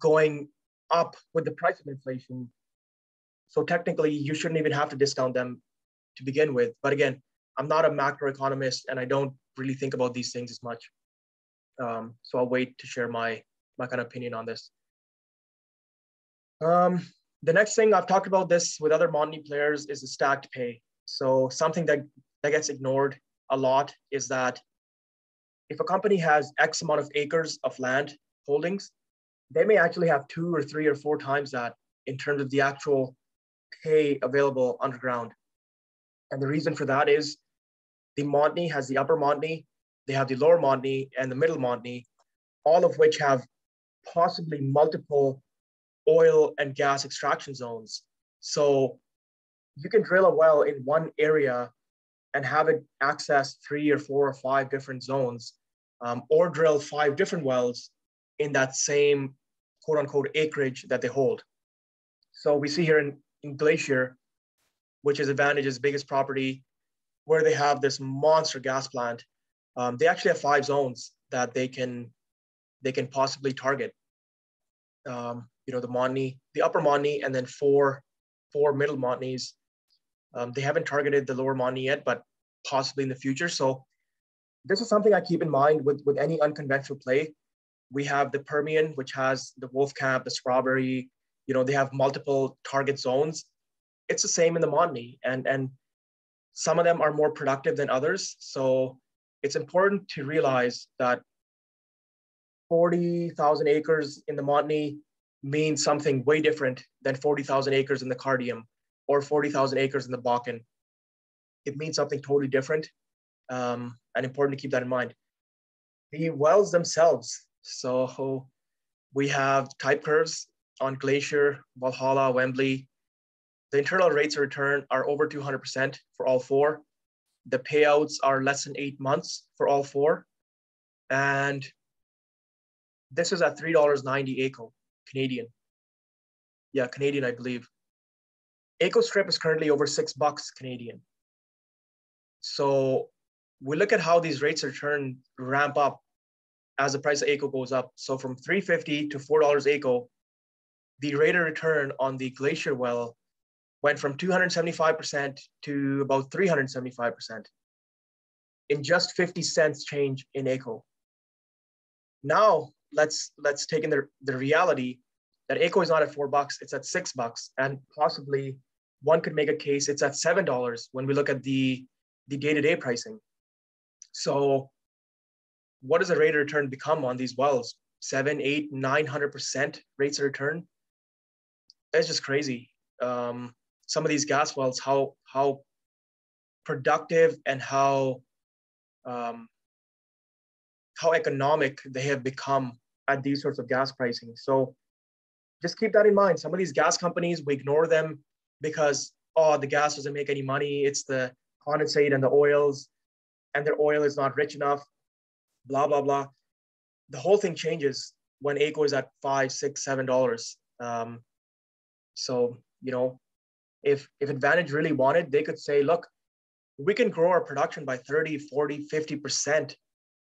going up with the price of inflation. So technically, you shouldn't even have to discount them to begin with. But again, I'm not a macroeconomist and I don't really think about these things as much. Um, so I'll wait to share my my kind of opinion on this. Um, the next thing I've talked about this with other Montney players is the stacked pay. So something that, that gets ignored a lot is that if a company has X amount of acres of land holdings, they may actually have two or three or four times that in terms of the actual pay available underground. And the reason for that is the Montney has the upper Montney, they have the lower Montney and the middle Montney, all of which have possibly multiple oil and gas extraction zones. So you can drill a well in one area and have it access three or four or five different zones, um, or drill five different wells in that same quote unquote acreage that they hold. So we see here in, in Glacier, which is Advantage's biggest property, where they have this monster gas plant. Um, they actually have five zones that they can they can possibly target. um, you know, the Montney, the upper Montney, and then four, four middle Montneys. Um, they haven't targeted the lower Montney yet, but possibly in the future. So this is something I keep in mind with, with any unconventional play. We have the Permian, which has the Wolfcamp, the Spraberry. you know, they have multiple target zones. It's the same in the Montney. And, and some of them are more productive than others. So it's important to realize that 40,000 acres in the Montney means something way different than 40,000 acres in the Cardium or 40,000 acres in the Bakken. It means something totally different um, and important to keep that in mind. The wells themselves, so we have type curves on Glacier, Valhalla, Wembley. The internal rates of return are over 200% for all four. The payouts are less than eight months for all four. And this is at $3.90 AECO, Canadian. Yeah, Canadian, I believe. AECO strip is currently over six bucks Canadian. So we look at how these rates of return ramp up as the price of AECO goes up. So from 350 to $4 AECO, the rate of return on the glacier well went from 275% to about 375% in just 50 cents change in AECO. Now let's let's take in the, the reality that AECO is not at four bucks, it's at six bucks. And possibly one could make a case it's at seven dollars when we look at the the day-to-day pricing. So what does the rate of return become on these wells? Seven, eight, nine hundred percent rates of return. That's just crazy. Um, some of these gas wells, how how productive and how um, how economic they have become at these sorts of gas pricing. So just keep that in mind. Some of these gas companies, we ignore them because, oh, the gas doesn't make any money. It's the condensate and the oils, and their oil is not rich enough, blah, blah, blah. The whole thing changes when AECO is at five, six, seven dollars. Um, so, you know, if if Advantage really wanted, they could say, look, we can grow our production by 30, 40, 50%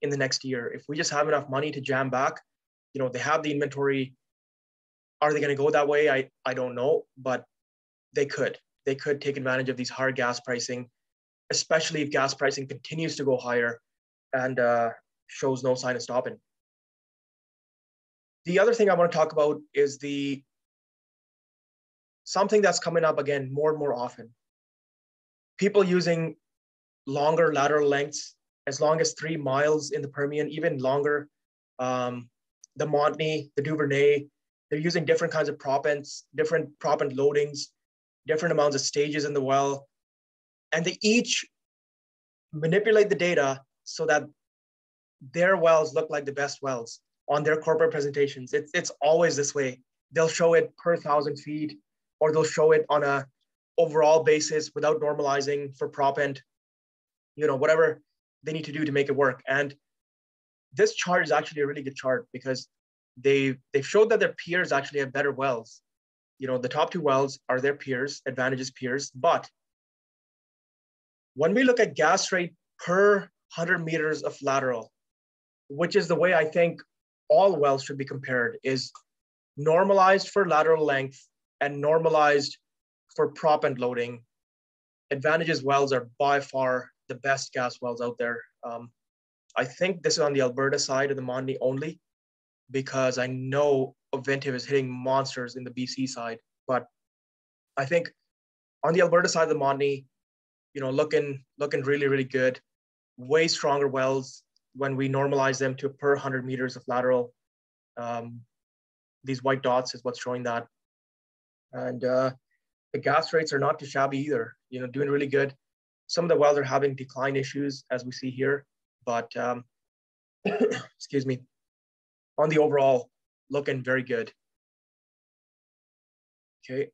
in the next year. If we just have enough money to jam back, you know, they have the inventory. Are they going to go that way? I, I don't know, but they could. They could take advantage of these hard gas pricing, especially if gas pricing continues to go higher and uh, shows no sign of stopping. The other thing I want to talk about is the something that's coming up again more and more often. People using longer lateral lengths, as long as three miles in the Permian, even longer. Um, the Montney, the Duvernay, they're using different kinds of proppants, different proppant loadings, different amounts of stages in the well. And they each manipulate the data so that their wells look like the best wells on their corporate presentations. It's, it's always this way. They'll show it per thousand feet, or they'll show it on a overall basis without normalizing for proppant you know, whatever they need to do to make it work. And this chart is actually a really good chart because they they've showed that their peers actually have better wells. You know, the top two wells are their peers, advantages peers. But when we look at gas rate per 100 meters of lateral, which is the way I think all wells should be compared, is normalized for lateral length and normalized for proppant loading, Advantages wells are by far the best gas wells out there. Um, I think this is on the Alberta side of the Montney only, because I know Ovintiv is hitting monsters in the BC side. But I think on the Alberta side of the Montney, you know, looking looking really really good. Way stronger wells when we normalize them to per 100 meters of lateral. Um, these white dots is what's showing that. And uh, the gas rates are not too shabby either, you know, doing really good. Some of the wells are having decline issues, as we see here, but um, excuse me, on the overall, looking very good. Okay.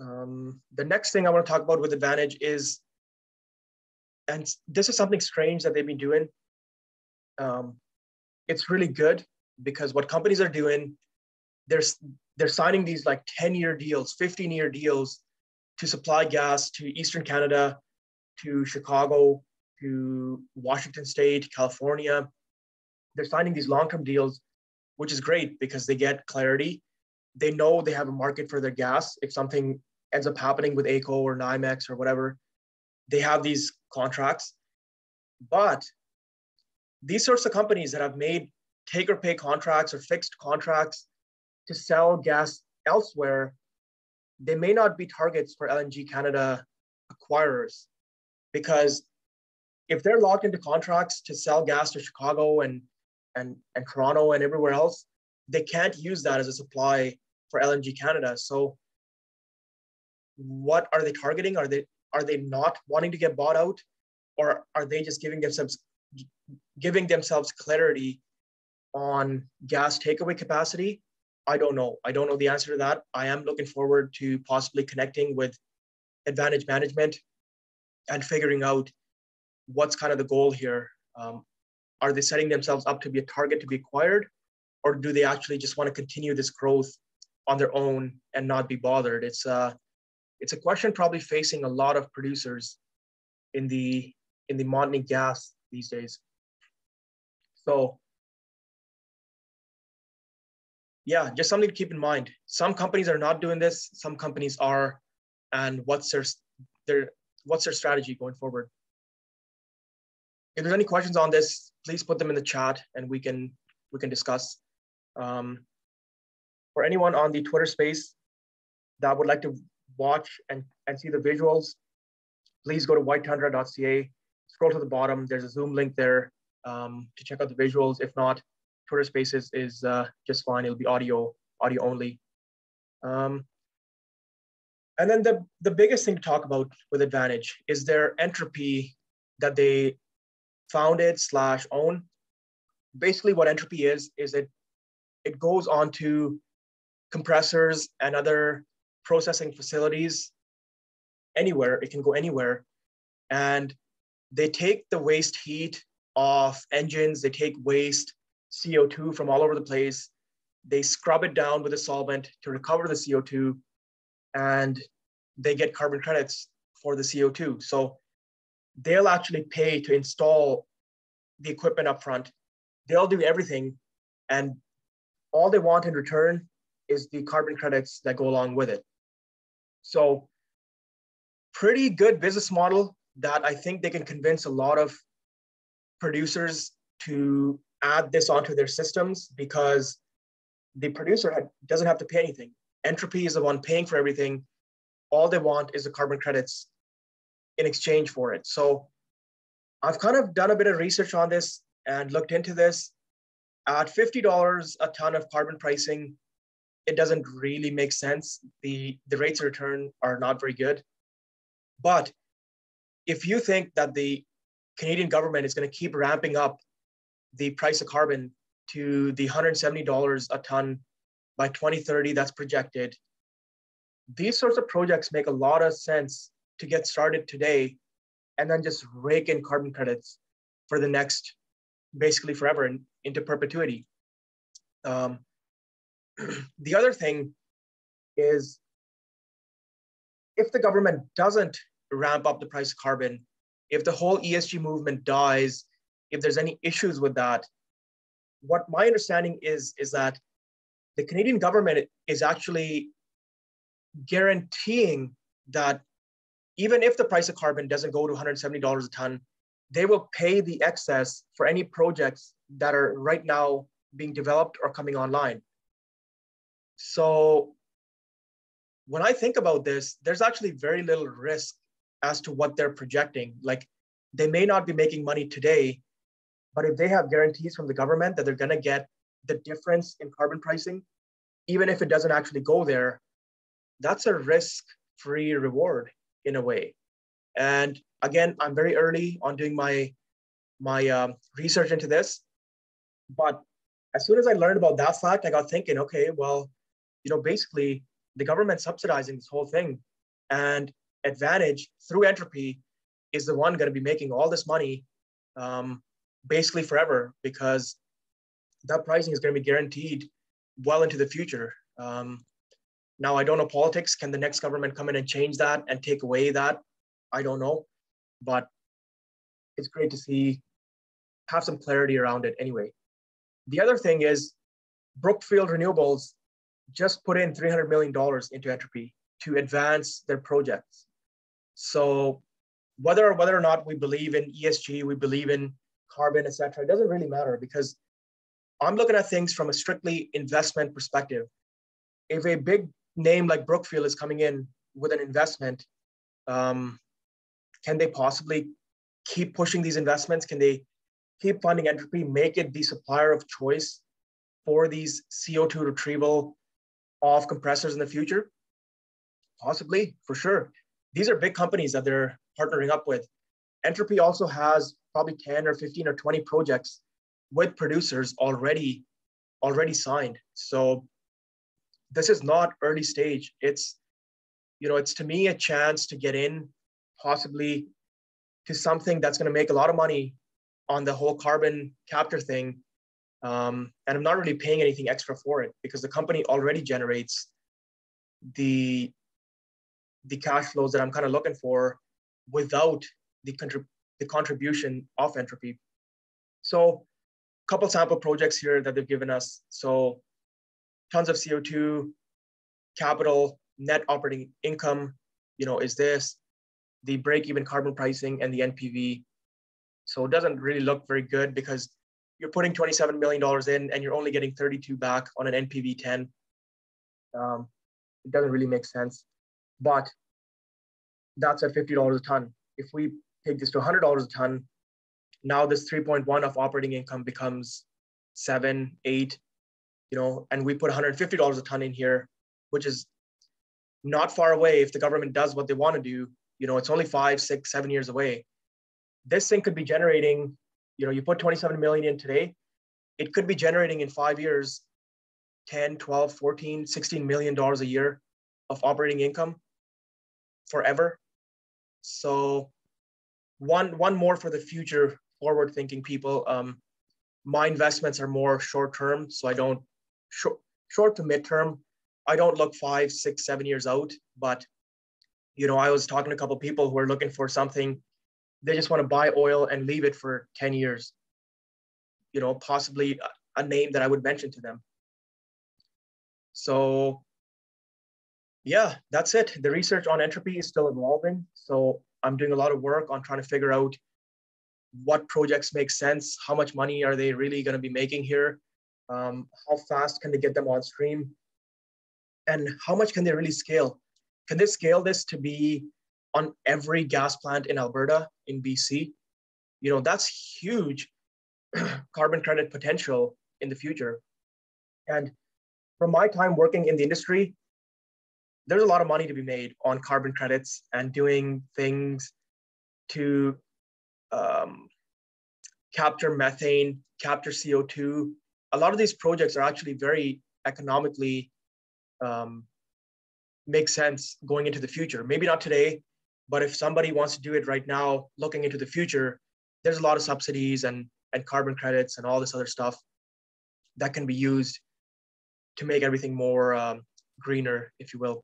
Um, the next thing I want to talk about with Advantage is, and this is something strange that they've been doing. Um, it's really good because what companies are doing, there's they're signing these like 10 year deals, 15 year deals to supply gas to Eastern Canada, to Chicago, to Washington State, California. They're signing these long term deals which is great because they get clarity. They know they have a market for their gas. If something ends up happening with AECO or NYMEX or whatever, they have these contracts. But these sorts of companies that have made take or pay contracts or fixed contracts to sell gas elsewhere, they may not be targets for LNG Canada acquirers because if they're locked into contracts to sell gas to Chicago and and and Toronto and everywhere else, they can't use that as a supply for LNG Canada. So what are they targeting? Are they are they not wanting to get bought out, or are they just giving themselves giving themselves clarity on gas takeaway capacity? I don't know. I don't know the answer to that. I am looking forward to possibly connecting with Advantage Management and figuring out what's kind of the goal here. Um, are they setting themselves up to be a target to be acquired, or do they actually just want to continue this growth on their own and not be bothered? It's a uh, it's a question probably facing a lot of producers in the in the Montney gas these days. So yeah, just something to keep in mind. Some companies are not doing this, some companies are, and what's their their what's their strategy going forward? If there's any questions on this, please put them in the chat and we can we can discuss. Um, for anyone on the Twitter space that would like to watch and, and see the visuals, please go to whitetundra.ca, scroll to the bottom. There's a Zoom link there um, to check out the visuals. If not, Twitter Spaces is uh, just fine. It'll be audio, audio only. Um, and then the, the biggest thing to talk about with Advantage is their entropy that they founded slash own. Basically what entropy is, is it, it goes onto compressors and other processing facilities anywhere. It can go anywhere. And they take the waste heat off engines, they take waste CO2 from all over the place, they scrub it down with a solvent to recover the CO2, and they get carbon credits for the CO2. So they'll actually pay to install the equipment up front. They'll do everything, and all they want in return is the carbon credits that go along with it. So pretty good business model that I think they can convince a lot of producers to add this onto their systems because the producer had, doesn't have to pay anything. Entropy is the one paying for everything. All they want is the carbon credits in exchange for it. So I've kind of done a bit of research on this and looked into this. At $50 a ton of carbon pricing, it doesn't really make sense. The, the rates of return are not very good. But if you think that the Canadian government is going to keep ramping up the price of carbon to the $170 a ton by 2030, that's projected, these sorts of projects make a lot of sense to get started today and then just rake in carbon credits for the next, basically forever and into perpetuity. Um, the other thing is if the government doesn't ramp up the price of carbon, if the whole ESG movement dies, if there's any issues with that, what my understanding is is that the Canadian government is actually guaranteeing that even if the price of carbon doesn't go to $170 a ton, they will pay the excess for any projects that are right now being developed or coming online. So when I think about this, there's actually very little risk as to what they're projecting. Like they may not be making money today, but if they have guarantees from the government that they're going to get the difference in carbon pricing, even if it doesn't actually go there, that's a risk free reward in a way. And again, I'm very early on doing my, my um, research into this. But as soon as I learned about that fact, I got thinking, okay, well, you know, basically the government subsidizing this whole thing and advantage through entropy is the one going to be making all this money um, basically forever because that pricing is going to be guaranteed well into the future. Um, now, I don't know politics. Can the next government come in and change that and take away that? I don't know. But it's great to see, have some clarity around it anyway. The other thing is Brookfield Renewables just put in $300 million into Entropy to advance their projects. So whether whether or not we believe in ESG, we believe in carbon, etc., it doesn't really matter because I'm looking at things from a strictly investment perspective. If a big name like Brookfield is coming in with an investment, um, can they possibly keep pushing these investments? Can they keep funding Entropy, make it the supplier of choice for these CO2 retrieval of compressors in the future? Possibly, for sure. These are big companies that they're partnering up with. Entropy also has probably 10 or 15 or 20 projects with producers already already signed. So this is not early stage. It's you know, it's to me a chance to get in possibly to something that's going to make a lot of money on the whole carbon capture thing. Um, and I'm not really paying anything extra for it because the company already generates the the cash flows that I'm kind of looking for without the, the contribution of entropy. So a couple sample projects here that they've given us. So tons of CO2, capital, net operating income, you know, is this, the break-even carbon pricing and the NPV. So it doesn't really look very good because you're putting $27 million in and you're only getting 32 back on an NPV 10. Um, it doesn't really make sense. But that's at $50 a ton. If we take this to $100 a ton, now this 3.1 of operating income becomes seven, eight, you know, and we put $150 a ton in here, which is not far away if the government does what they want to do. You know, it's only five, six, seven years away. This thing could be generating, you know, you put 27 million in today, it could be generating in five years 10, 12, 14, 16 million dollars a year of operating income forever. So one one more for the future forward thinking people. Um, my investments are more short term, so I don't short short to mid term. I don't look five, six, seven years out. But you know, I was talking to a couple people who are looking for something. They just want to buy oil and leave it for ten years. You know, possibly a name that I would mention to them. So yeah, that's it. The research on entropy is still evolving. So I'm doing a lot of work on trying to figure out what projects make sense, how much money are they really going to be making here, um, how fast can they get them on stream, and how much can they really scale? Can they scale this to be on every gas plant in Alberta, in BC? You know, that's huge carbon credit potential in the future. And from my time working in the industry, there's a lot of money to be made on carbon credits and doing things to um, capture methane, capture CO2. A lot of these projects are actually very economically um, make sense going into the future. Maybe not today, but if somebody wants to do it right now, looking into the future, there's a lot of subsidies and, and carbon credits and all this other stuff that can be used to make everything more um, greener, if you will.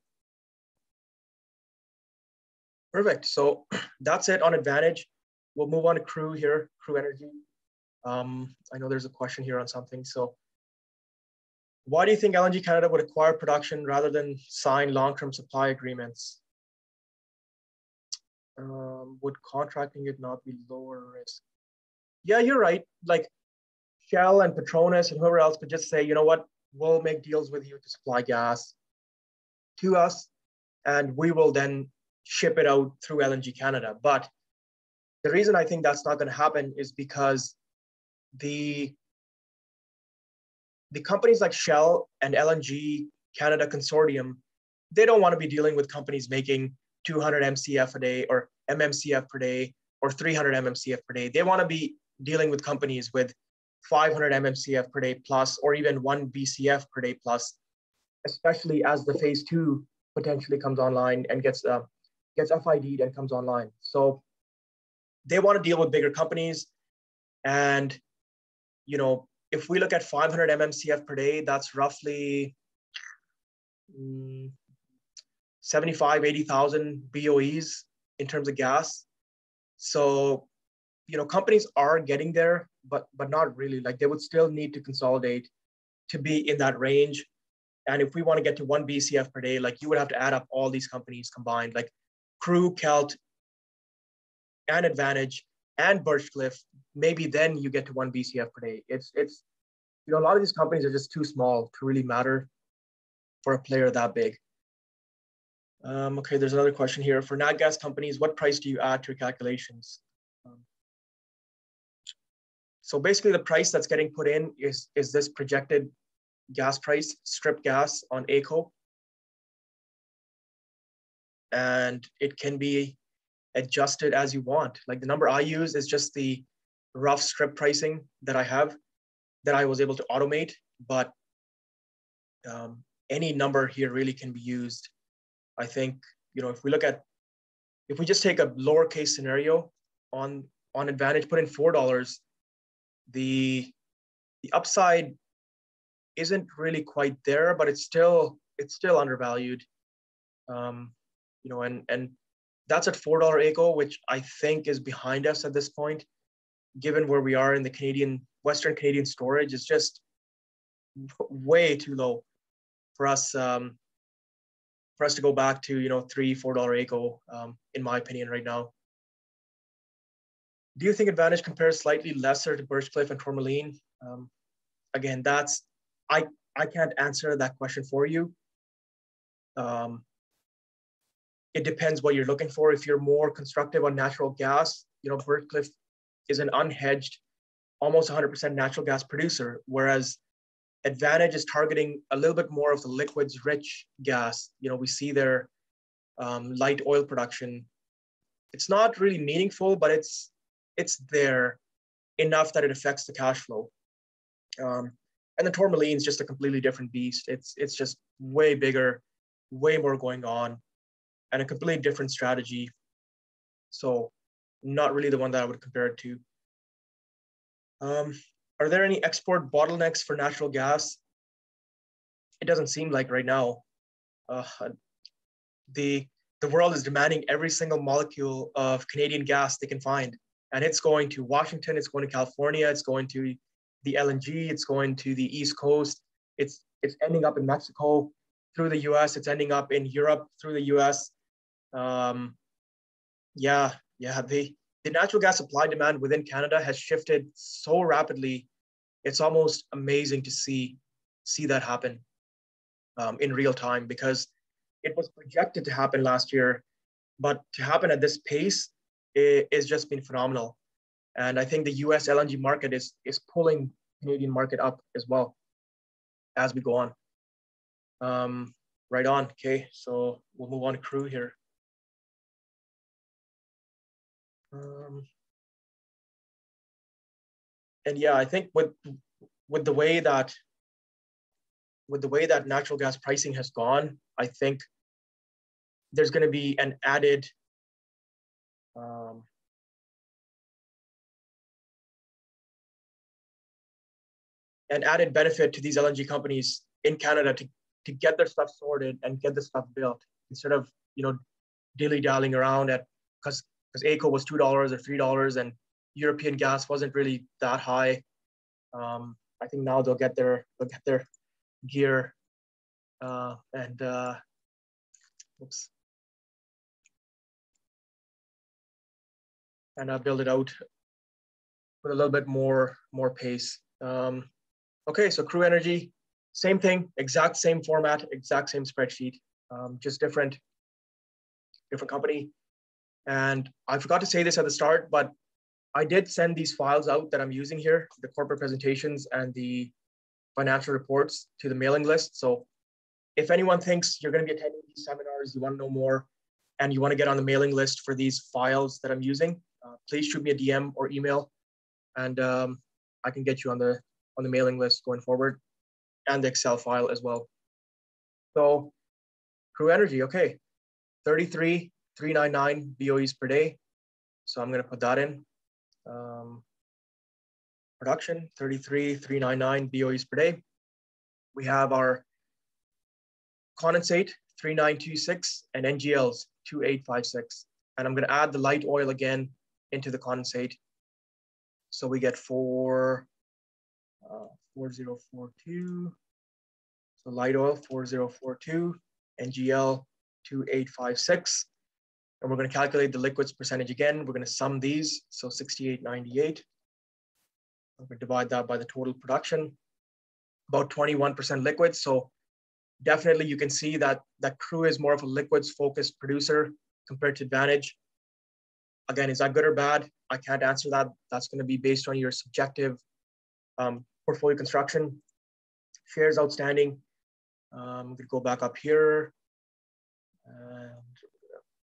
Perfect. So that's it on Advantage. We'll move on to Crew here, Crew Energy. Um, I know there's a question here on something. So why do you think LNG Canada would acquire production rather than sign long-term supply agreements? Um, would contracting it not be lower risk? Yeah, you're right. Like Shell and Petronas and whoever else could just say, you know what, we'll make deals with you to supply gas to us, and we will then ship it out through LNG Canada. But the reason I think that's not going to happen is because the the companies like Shell and LNG Canada Consortium, they don't want to be dealing with companies making 200 MCF a day or MMCF per day or 300 MMCF per day. They want to be dealing with companies with 500 MMCF per day plus or even 1 BCF per day plus, especially as the phase two potentially comes online and gets uh, gets FID'd and comes online. So they want to deal with bigger companies. And, you know, if we look at 500 MMCF per day, that's roughly mm, 75, 80,000 BOEs in terms of gas. So, you know, companies are getting there, but but not really. Like they would still need to consolidate to be in that range. And if we want to get to one BCF per day, like you would have to add up all these companies combined, like Crew, Kelt, and Advantage and Birchcliff. Maybe then you get to one BCF per day. It's it's you know a lot of these companies are just too small to really matter for a player that big. Um, okay, there's another question here. For nat gas companies, what price do you add to your calculations? Um, so basically the price that's getting put in is, is this projected gas price, strip gas on AECO. And it can be adjusted as you want. Like the number I use is just the rough strip pricing that I have that I was able to automate, but um, any number here really can be used. I think, you know, if we look at, if we just take a lowercase scenario on, on advantage, put in $4, the, the upside isn't really quite there, but it's still, it's still undervalued. Um, you know, and, and that's at $4 AECO, which I think is behind us at this point, given where we are in the Canadian, Western Canadian storage is just way too low for us um, for us to go back to you know three four dollar AECO um, in my opinion right now. Do you think Advantage compares slightly lesser to Birchcliff and Tourmaline? Um, again, that's I I can't answer that question for you. Um, it depends what you're looking for. If you're more constructive on natural gas, you know Birchcliff is an unhedged, almost 100% natural gas producer, whereas Advantage is targeting a little bit more of the liquids rich gas. You know, we see their um, light oil production. It's not really meaningful, but it's it's there enough that it affects the cash flow. Um, and the tourmaline is just a completely different beast. It's it's just way bigger, way more going on, and a completely different strategy. So, not really the one that I would compare it to. Um, are there any export bottlenecks for natural gas? It doesn't seem like right now. Uh, the the world is demanding every single molecule of Canadian gas they can find, and it's going to Washington, it's going to California, it's going to the LNG, it's going to the East Coast, it's it's ending up in Mexico through the U.S., it's ending up in Europe through the U.S. Um, yeah, yeah, the the natural gas supply demand within Canada has shifted so rapidly. It's almost amazing to see see that happen um, in real time because it was projected to happen last year, but to happen at this pace it, is just been phenomenal. And I think the U.S. LNG market is is pulling Canadian market up as well as we go on. Um, right on. Okay, so we'll move on to crew here. Um, and yeah, I think with with the way that with the way that natural gas pricing has gone, I think there's going to be an added um, an added benefit to these LNG companies in Canada to, to get their stuff sorted and get the stuff built instead of you know dilly dallying around at because because AECO was two dollars or three dollars, and European gas wasn't really that high. Um, I think now they'll get their they'll get their gear uh, and uh, oops, and uh, build it out with a little bit more more pace. Um, okay, so Crew Energy, same thing, exact same format, exact same spreadsheet, um, just different different company. And I forgot to say this at the start, but I did send these files out that I'm using here, the corporate presentations and the financial reports to the mailing list. So if anyone thinks you're going to be attending these seminars, you want to know more, and you want to get on the mailing list for these files that I'm using, uh, please shoot me a DM or email, and um, I can get you on the on the mailing list going forward, and the Excel file as well. So, Crew Energy, okay, 33 399 BOEs per day. So I'm going to put that in. Um, production 33, 399 BOEs per day. We have our condensate 3926 and NGLs 2856. And I'm going to add the light oil again into the condensate. So we get four, uh, 4042. So light oil 4042, NGL 2856. And we're going to calculate the liquids percentage again. We're going to sum these. So 6898. I'm going to divide that by the total production. About 21% liquids. So definitely you can see that that crew is more of a liquids focused producer compared to Advantage. Again, is that good or bad? I can't answer that. That's going to be based on your subjective um, portfolio construction. Shares outstanding. Um, going to go back up here.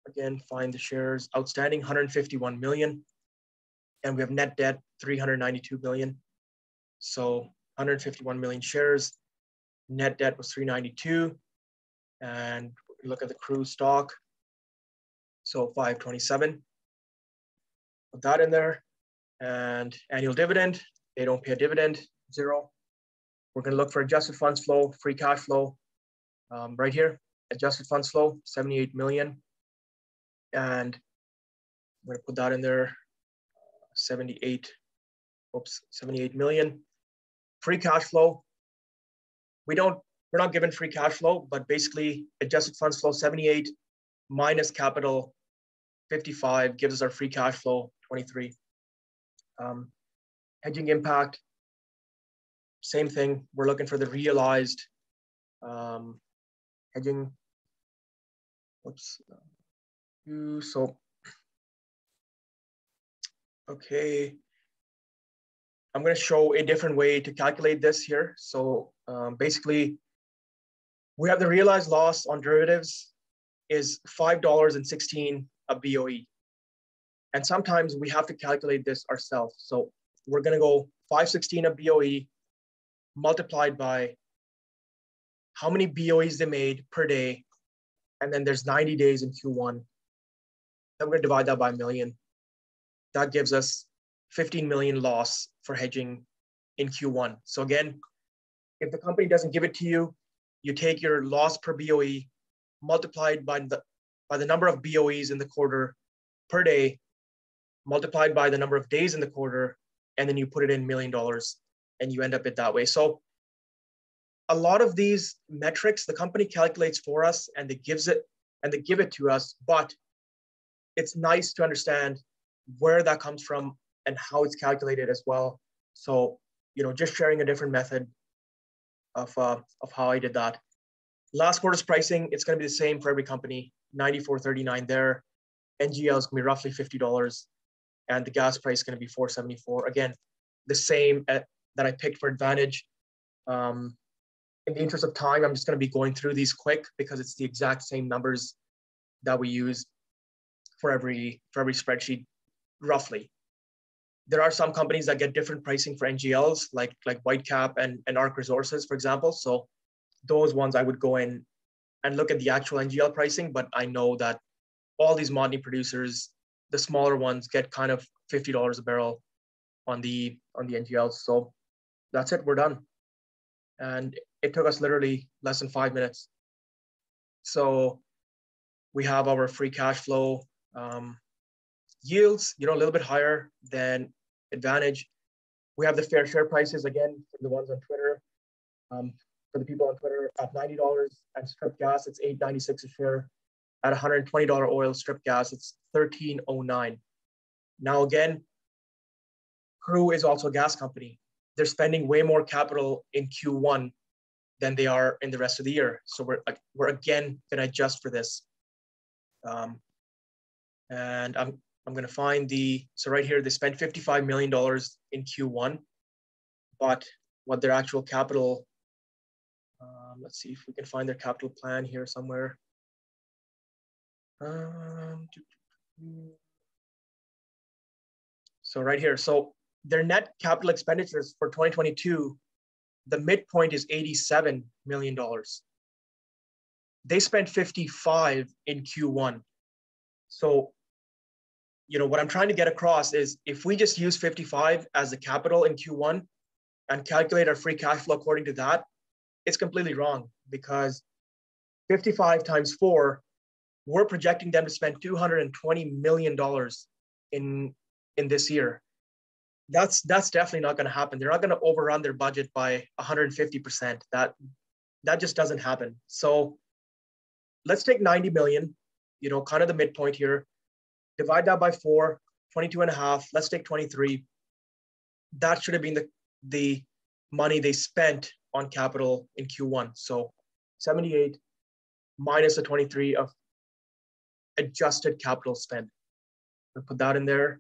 Again, find the shares outstanding, 151 million. And we have net debt, 392 million. So 151 million shares. Net debt was 392. And look at the crew stock. So 527. Put that in there. And annual dividend, they don't pay a dividend, zero. We're gonna look for adjusted funds flow, free cash flow, um, right here, adjusted funds flow, 78 million. And I'm gonna put that in there, 78, oops, 78 million. Free cash flow, we don't, we're not given free cash flow, but basically adjusted funds flow 78 minus capital 55 gives us our free cash flow 23. Um, hedging impact, same thing. We're looking for the realized um, hedging. Whoops. So, okay. I'm going to show a different way to calculate this here. So um, basically, we have the realized loss on derivatives is $5.16 a BOE. And sometimes we have to calculate this ourselves. So we're gonna go 516 a BOE multiplied by how many BOEs they made per day. And then there's 90 days in Q1. Then we're gonna divide that by a million. That gives us 15 million loss for hedging in Q1. So again, if the company doesn't give it to you, you take your loss per BOE multiplied by the, by the number of BOEs in the quarter per day, multiplied by the number of days in the quarter, and then you put it in million dollars and you end up it that way. So a lot of these metrics the company calculates for us and they gives it and they give it to us, but it's nice to understand where that comes from and how it's calculated as well. So, you know, just sharing a different method of, uh, of how I did that. Last quarter's pricing, it's going to be the same for every company, 94.39 there. NGL is to be roughly $50 and the gas price is going to be 474. Again, the same at, that I picked for Advantage. Um, in the interest of time, I'm just going to be going through these quick because it's the exact same numbers that we use for every for every spreadsheet, roughly. There are some companies that get different pricing for NGLs, like like Whitecap and, and Arc Resources, for example. So those ones I would go in and look at the actual NGL pricing, but I know that all these Montney producers the smaller ones get kind of $50 a barrel on the on the NGLs. So that's it, we're done. And it took us literally less than five minutes. So we have our free cash flow um, yields, you know, a little bit higher than Advantage. We have the fair share prices again for the ones on Twitter. Um, for the people on Twitter at $90 and strip gas, it's 8.96 a share at $120 oil strip gas, it's 1309. Now again, Crew is also a gas company. They're spending way more capital in Q1 than they are in the rest of the year. So we're, we're again gonna adjust for this. Um, and I'm, I'm gonna find the, so right here, they spent $55 million in Q1, but what their actual capital, um, let's see if we can find their capital plan here somewhere. Um, so right here, so their net capital expenditures for 2022, the midpoint is $87 million. They spent 55 in Q1. So, you know, what I'm trying to get across is if we just use 55 as the capital in Q1 and calculate our free cash flow according to that, it's completely wrong because 55 times four we're projecting them to spend $220 million in, in this year. that's that's definitely not going to happen. They're not going to overrun their budget by 150%. That that just doesn't happen. So let's take 90 million, you know, kind of the midpoint here. Divide that by four, 22 and a half. Let's take 23. That should have been the the money they spent on capital in Q1. So 78 minus the 23 of adjusted capital spend. We'll put that in there.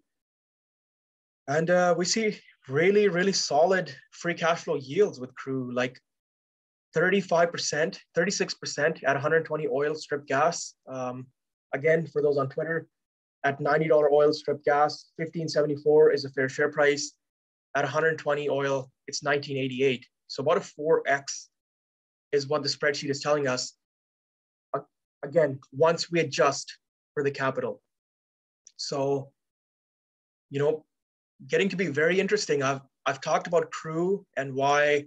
And uh, we see really, really solid free cash flow yields with crew, like 35%, 36% at 120 oil strip gas. Um, again, for those on Twitter, at $90 oil strip gas, 1574 is a fair share price. At 120 oil, it's 1988. So about a 4x is what the spreadsheet is telling us. Again, once we adjust for the capital. So, you know, getting to be very interesting. I've I've talked about crew and why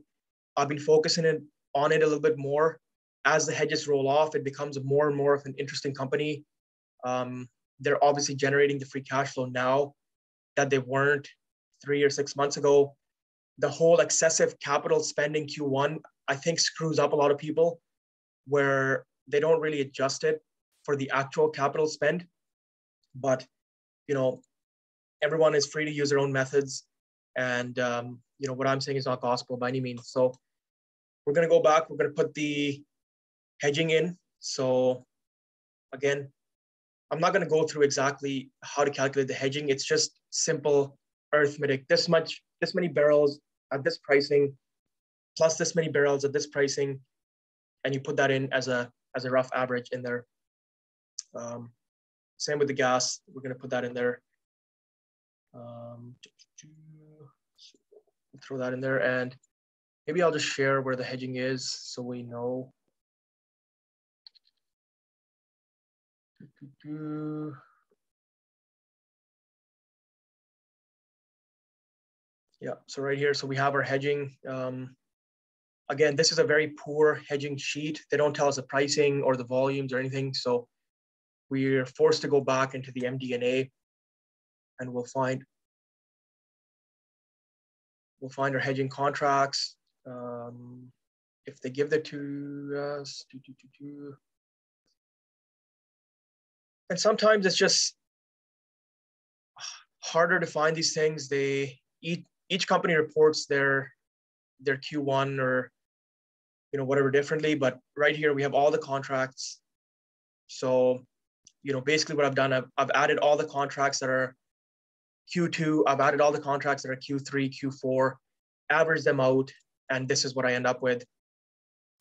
I've been focusing it, on it a little bit more. As the hedges roll off, it becomes more and more of an interesting company. Um, they're obviously generating the free cash flow now that they weren't three or six months ago the whole excessive capital spending Q1, I think screws up a lot of people where they don't really adjust it for the actual capital spend. But, you know, everyone is free to use their own methods. And, um, you know, what I'm saying is not gospel by any means. So we're going to go back. We're going to put the hedging in. So again, I'm not going to go through exactly how to calculate the hedging. It's just simple arithmetic. This much this many barrels at this pricing, plus this many barrels at this pricing, and you put that in as a as a rough average in there. Um, same with the gas, we're gonna put that in there. Um, throw that in there and maybe I'll just share where the hedging is so we know. Yeah, so right here, so we have our hedging. Um, again, this is a very poor hedging sheet. They don't tell us the pricing or the volumes or anything. So we're forced to go back into the MD&A we'll find we'll find our hedging contracts. Um, if they give that to us, do, do, do, and sometimes it's just harder to find these things. They eat each company reports their their Q1 or you know whatever differently, but right here we have all the contracts. So, you know, basically what I've done, I've, I've added all the contracts that are Q2, I've added all the contracts that are Q3, Q4, average them out, and this is what I end up with.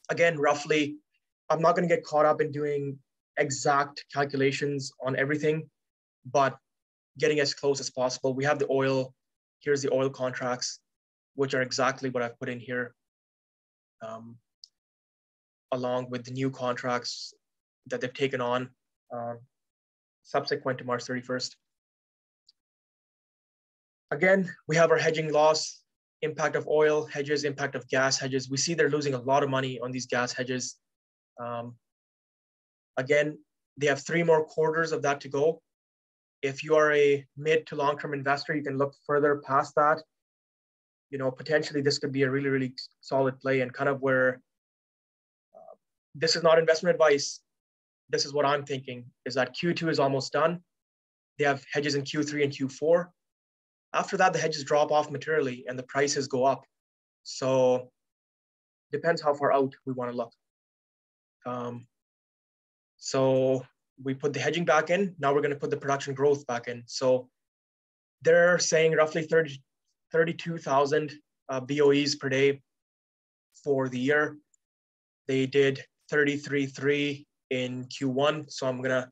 Again, roughly, I'm not going to get caught up in doing exact calculations on everything, but getting as close as possible. We have the oil here's the oil contracts, which are exactly what I've put in here, um, along with the new contracts that they've taken on uh, subsequent to March 31st. Again, we have our hedging loss, impact of oil hedges, impact of gas hedges. We see they're losing a lot of money on these gas hedges. Um, again, they have three more quarters of that to go if you are a mid to long-term investor, you can look further past that. You know, potentially this could be a really, really solid play and kind of where uh, this is not investment advice. This is what I'm thinking is that Q2 is almost done. They have hedges in Q3 and Q4. After that, the hedges drop off materially and the prices go up. So depends how far out we want to look. Um, so we put the hedging back in. Now we're going to put the production growth back in. So they're saying roughly 30, 32,000 uh, BOEs per day for the year. They did 33.3 in Q1. So I'm going to,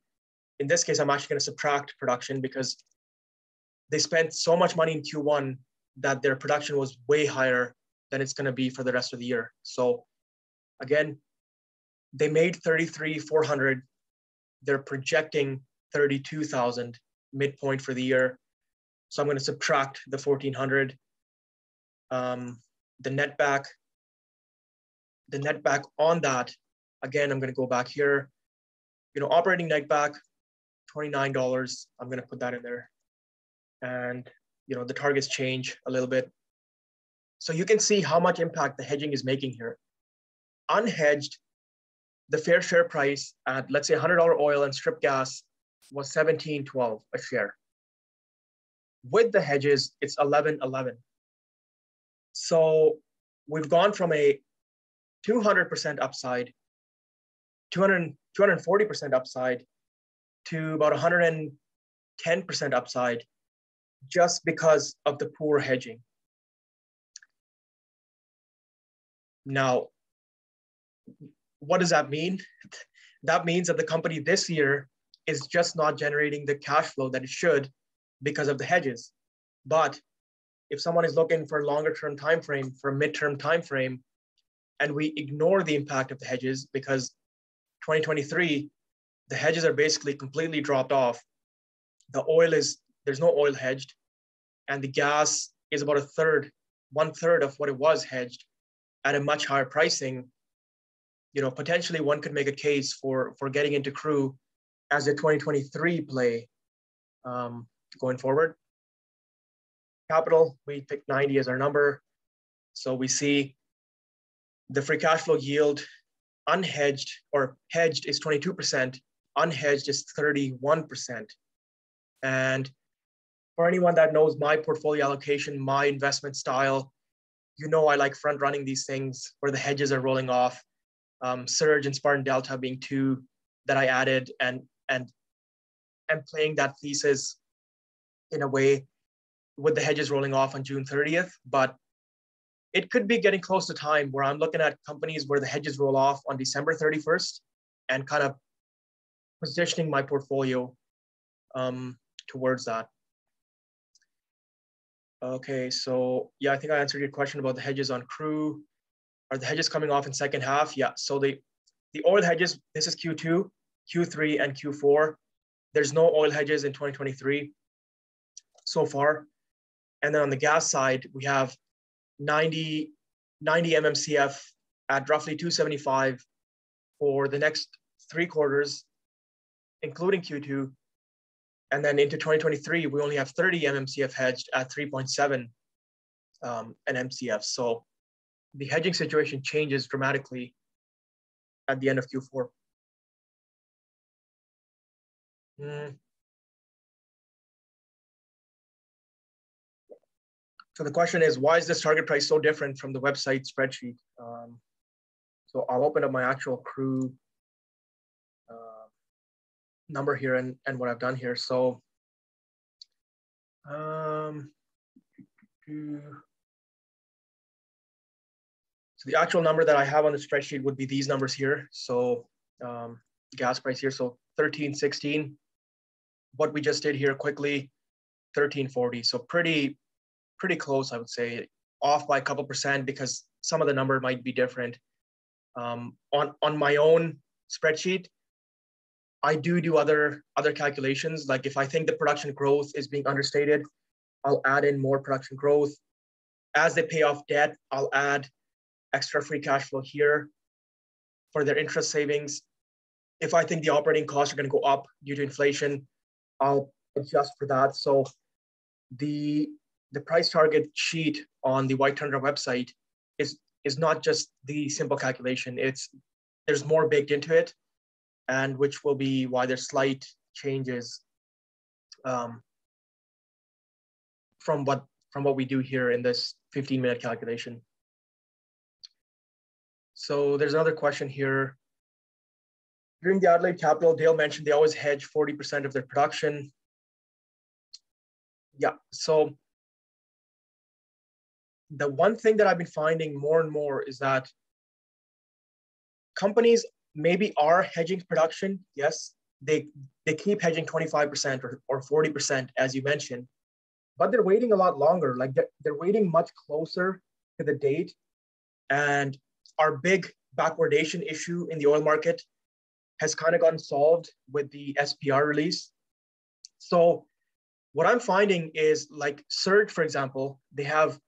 in this case, I'm actually going to subtract production because they spent so much money in Q1 that their production was way higher than it's going to be for the rest of the year. So again, they made 33, 400 they're projecting 32,000 midpoint for the year. So I'm going to subtract the 1400. Um, the net back, the net back on that, again, I'm going to go back here. You know, operating net back, $29. I'm going to put that in there. And you know, the targets change a little bit. So you can see how much impact the hedging is making here. Unhedged, the fair share price at let's say $100 oil and strip gas was 17.12 a share. With the hedges, it's 11.11. So we've gone from a 200% upside, 200, 240% upside to about 110% upside just because of the poor hedging. Now, what does that mean? That means that the company this year is just not generating the cash flow that it should because of the hedges. But if someone is looking for a longer term time frame, for a midterm time frame, and we ignore the impact of the hedges because 2023, the hedges are basically completely dropped off. The oil is there's no oil hedged, and the gas is about a third, one third of what it was hedged at a much higher pricing. You know, potentially one could make a case for for getting into crew as a 2023 play um, going forward. Capital, we picked 90 as our number. So we see the free cash flow yield unhedged or hedged is 22%, unhedged is 31%. And for anyone that knows my portfolio allocation, my investment style, you know I like front running these things where the hedges are rolling off. Um, Surge and Spartan Delta being two that I added, and and and playing that thesis in a way with the hedges rolling off on June 30th. But it could be getting close to time where I'm looking at companies where the hedges roll off on December 31st and kind of positioning my portfolio um, towards that. Okay, so yeah, I think I answered your question about the hedges on Crew. Are the hedges coming off in second half? Yeah, so the, the oil hedges, this is Q2, Q3, and Q4. There's no oil hedges in 2023 so far. And then on the gas side, we have 90, 90 MMCF at roughly 275 for the next three quarters, including Q2. And then into 2023, we only have 30 MMCF hedged at 3.7 um, an MCF. So the hedging situation changes dramatically at the end of Q4. Mm. So the question is, why is this target price so different from the website spreadsheet? Um, so I'll open up my actual crew uh, number here and, and what I've done here. So, um, so the actual number that I have on the spreadsheet would be these numbers here. So um, gas price here, so 13, 16. What we just did here quickly, 1340. So pretty pretty close, I would say, off by a couple percent because some of the number might be different. Um, on on my own spreadsheet, I do do other other calculations. Like if I think the production growth is being understated, I'll add in more production growth. As they pay off debt, I'll add extra free cash flow here for their interest savings. If I think the operating costs are going to go up due to inflation, I'll adjust for that. So the the price target sheet on the White Tundra website is is not just the simple calculation. It's there's more baked into it, and which will be why there's slight changes um, from what from what we do here in this 15 minute calculation. So there's another question here. During the Adelaide Capital, Dale mentioned they always hedge 40% of their production. Yeah, so the one thing that I've been finding more and more is that companies maybe are hedging production. Yes, they they keep hedging 25% or, or 40%, as you mentioned, but they're waiting a lot longer. Like they're, they're waiting much closer to the date. And our big backwardation issue in the oil market has kind of gotten solved with the SPR release. So what I'm finding is like Surge, for example, they have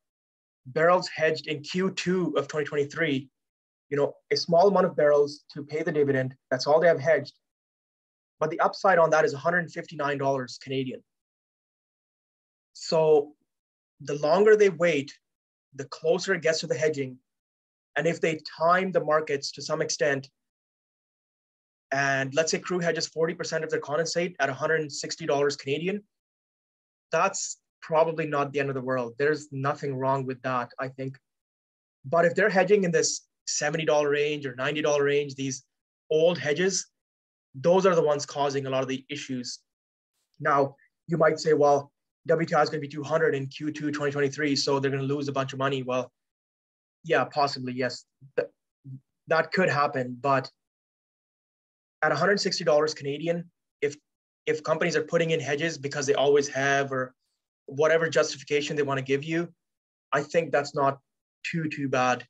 barrels hedged in Q2 of 2023, you know, a small amount of barrels to pay the dividend. That's all they have hedged. But the upside on that is $159 Canadian. So the longer they wait, the closer it gets to the hedging. And if they time the markets to some extent, and let's say crew hedges 40% of their condensate at $160 Canadian, that's probably not the end of the world. There's nothing wrong with that, I think. But if they're hedging in this $70 range or $90 range, these old hedges, those are the ones causing a lot of the issues. Now, you might say, well, WTI is going to be 200 in Q2 2023, so they're going to lose a bunch of money. Well, yeah, possibly, yes. That, could happen, but at $160 Canadian, if if companies are putting in hedges because they always have or whatever justification they want to give you, I think that's not too too bad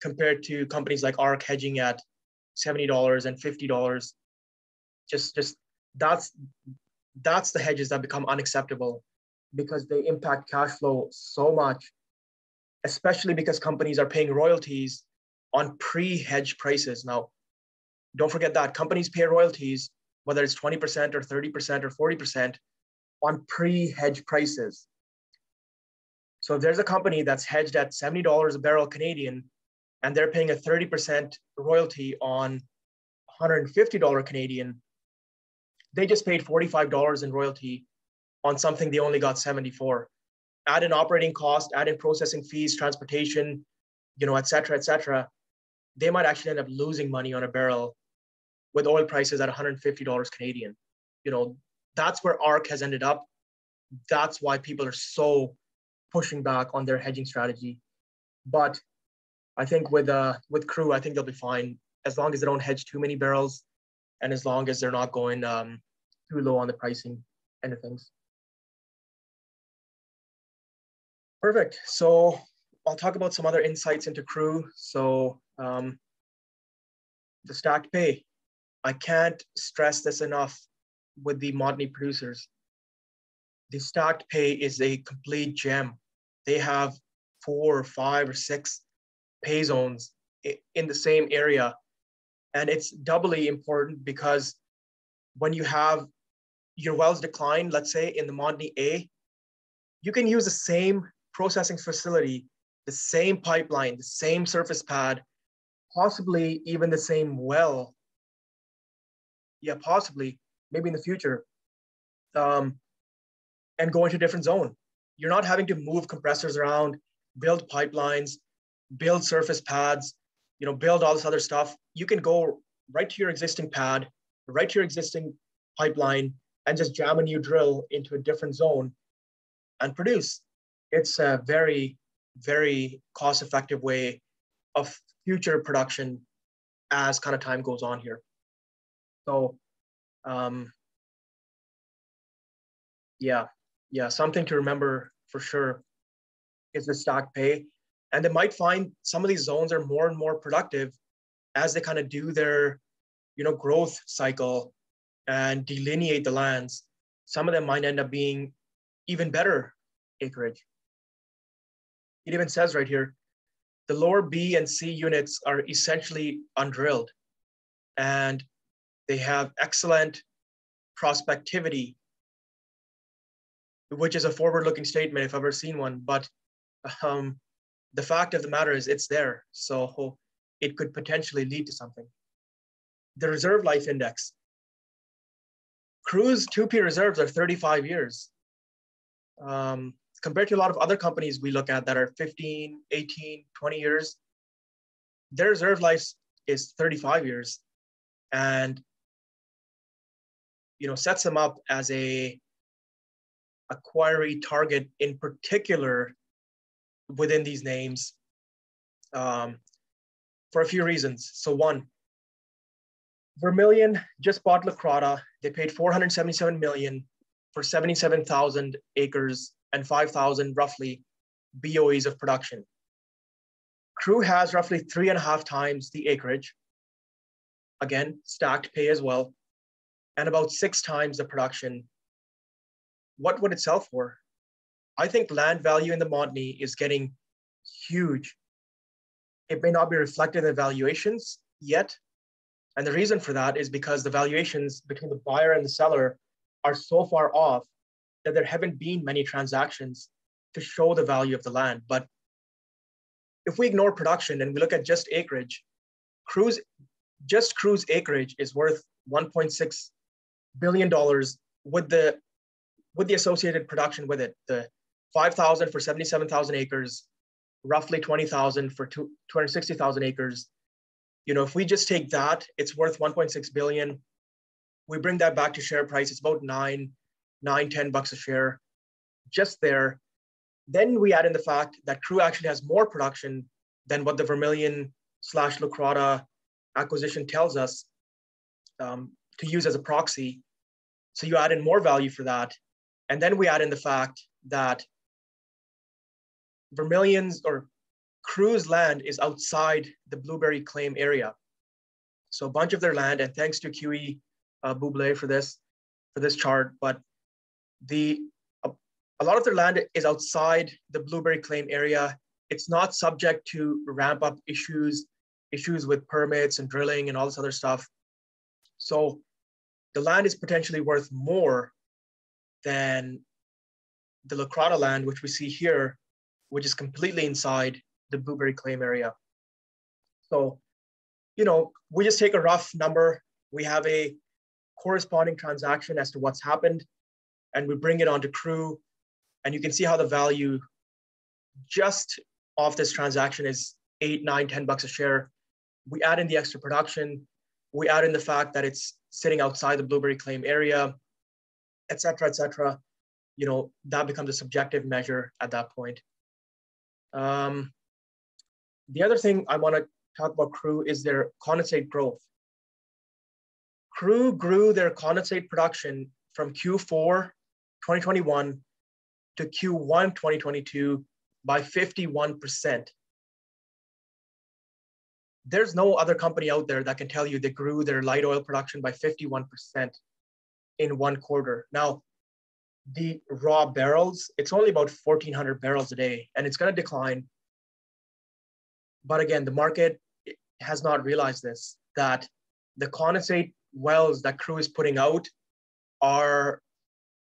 compared to companies like ARC hedging at $70 and $50. Just just that's that's the hedges that become unacceptable because they impact cash flow so much, especially because companies are paying royalties on pre-hedge prices. Now, don't forget that companies pay royalties, whether it's 20% or 30% or 40% on pre-hedge prices. So if there's a company that's hedged at $70 a barrel Canadian and they're paying a 30% royalty on $150 Canadian, they just paid $45 in royalty on something they only got 74. Add in operating cost, add in processing fees, transportation, you know, et cetera, et cetera. They might actually end up losing money on a barrel with oil prices at $150 Canadian. You know, that's where ARC has ended up. That's why people are so pushing back on their hedging strategy. But I think with uh with crew, I think they'll be fine as long as they don't hedge too many barrels, and as long as they're not going um, too low on the pricing end of things. Perfect. So I'll talk about some other insights into crew. So um, the stacked pay. I can't stress this enough with the Montney producers. The stacked pay is a complete gem. They have four or five or six pay zones in the same area. And it's doubly important because when you have your wells decline, let's say in the Montney A, you can use the same processing facility, the same pipeline, the same surface pad, possibly even the same well yeah, possibly, maybe in the future, um, and go into a different zone. You're not having to move compressors around, build pipelines, build surface pads, you know, build all this other stuff. You can go right to your existing pad, right to your existing pipeline, and just jam a new drill into a different zone and produce. It's a very, very cost-effective way of future production as kind of time goes on here. So, um, yeah, yeah, something to remember for sure is the stacked pay. And they might find some of these zones are more and more productive as they kind of do their, you know, growth cycle and delineate the lands. Some of them might end up being even better acreage. It even says right here, the lower B and C units are essentially undrilled. And they have excellent prospectivity, which is a forward-looking statement if I've ever seen one. But um, the fact of the matter is it's there. So it could potentially lead to something. The reserve life index. Crew's 2P reserves are 35 years. Um, compared to a lot of other companies we look at that are 15, 18, 20 years, their reserve life is 35 years. And you know, sets them up as a acquiree target in particular within these names um, for a few reasons. So one, Vermilion just bought Leucrotta. They paid 477 million for 77,000 acres and 5,000 roughly BOEs of production. Crew has roughly three and a half times the acreage. Again, stacked pay as well and about six times the production, what would it sell for? I think land value in the Montney is getting huge. It may not be reflected in the valuations yet. And the reason for that is because the valuations between the buyer and the seller are so far off that there haven't been many transactions to show the value of the land. But if we ignore production and we look at just acreage, Crew's just Crew's acreage is worth 1.6 billion dollars with the with the associated production with it. The 5,000 for 77,000 acres, roughly 20,000 for 260,000 acres. You know, if we just take that, it's worth 1.6 billion. We bring that back to share price. It's about nine, nine, 10 bucks a share, just there. Then we add in the fact that Crew actually has more production than what the Vermilion slash Leucrotta acquisition tells us um, to use as a proxy. So you add in more value for that. And then we add in the fact that Vermilion's or Crew's land is outside the Blueberry claim area. So a bunch of their land, and thanks to QE uh, Buble for this, for this chart, but the a, lot of their land is outside the Blueberry claim area. It's not subject to ramp up issues, issues with permits and drilling and all this other stuff. So the land is potentially worth more than the Leucrotta land, which we see here, which is completely inside the Blueberry Claim area. So, you know, we just take a rough number. We have a corresponding transaction as to what's happened, and we bring it onto crew. and you can see how the value just off this transaction is eight, nine, ten bucks a share. We add in the extra production. We add in the fact that it's sitting outside the Blueberry Claim area, et cetera, et cetera. You know, that becomes a subjective measure at that point. Um, the other thing I want to talk about crew is their condensate growth. Crew grew their condensate production from Q4 2021 to Q1 2022 by 51%. There's no other company out there that can tell you they grew their light oil production by 51% in one quarter. Now, the raw barrels, it's only about 1,400 barrels a day, and it's going to decline but again, the market has not realized this, that the condensate wells that crew is putting out are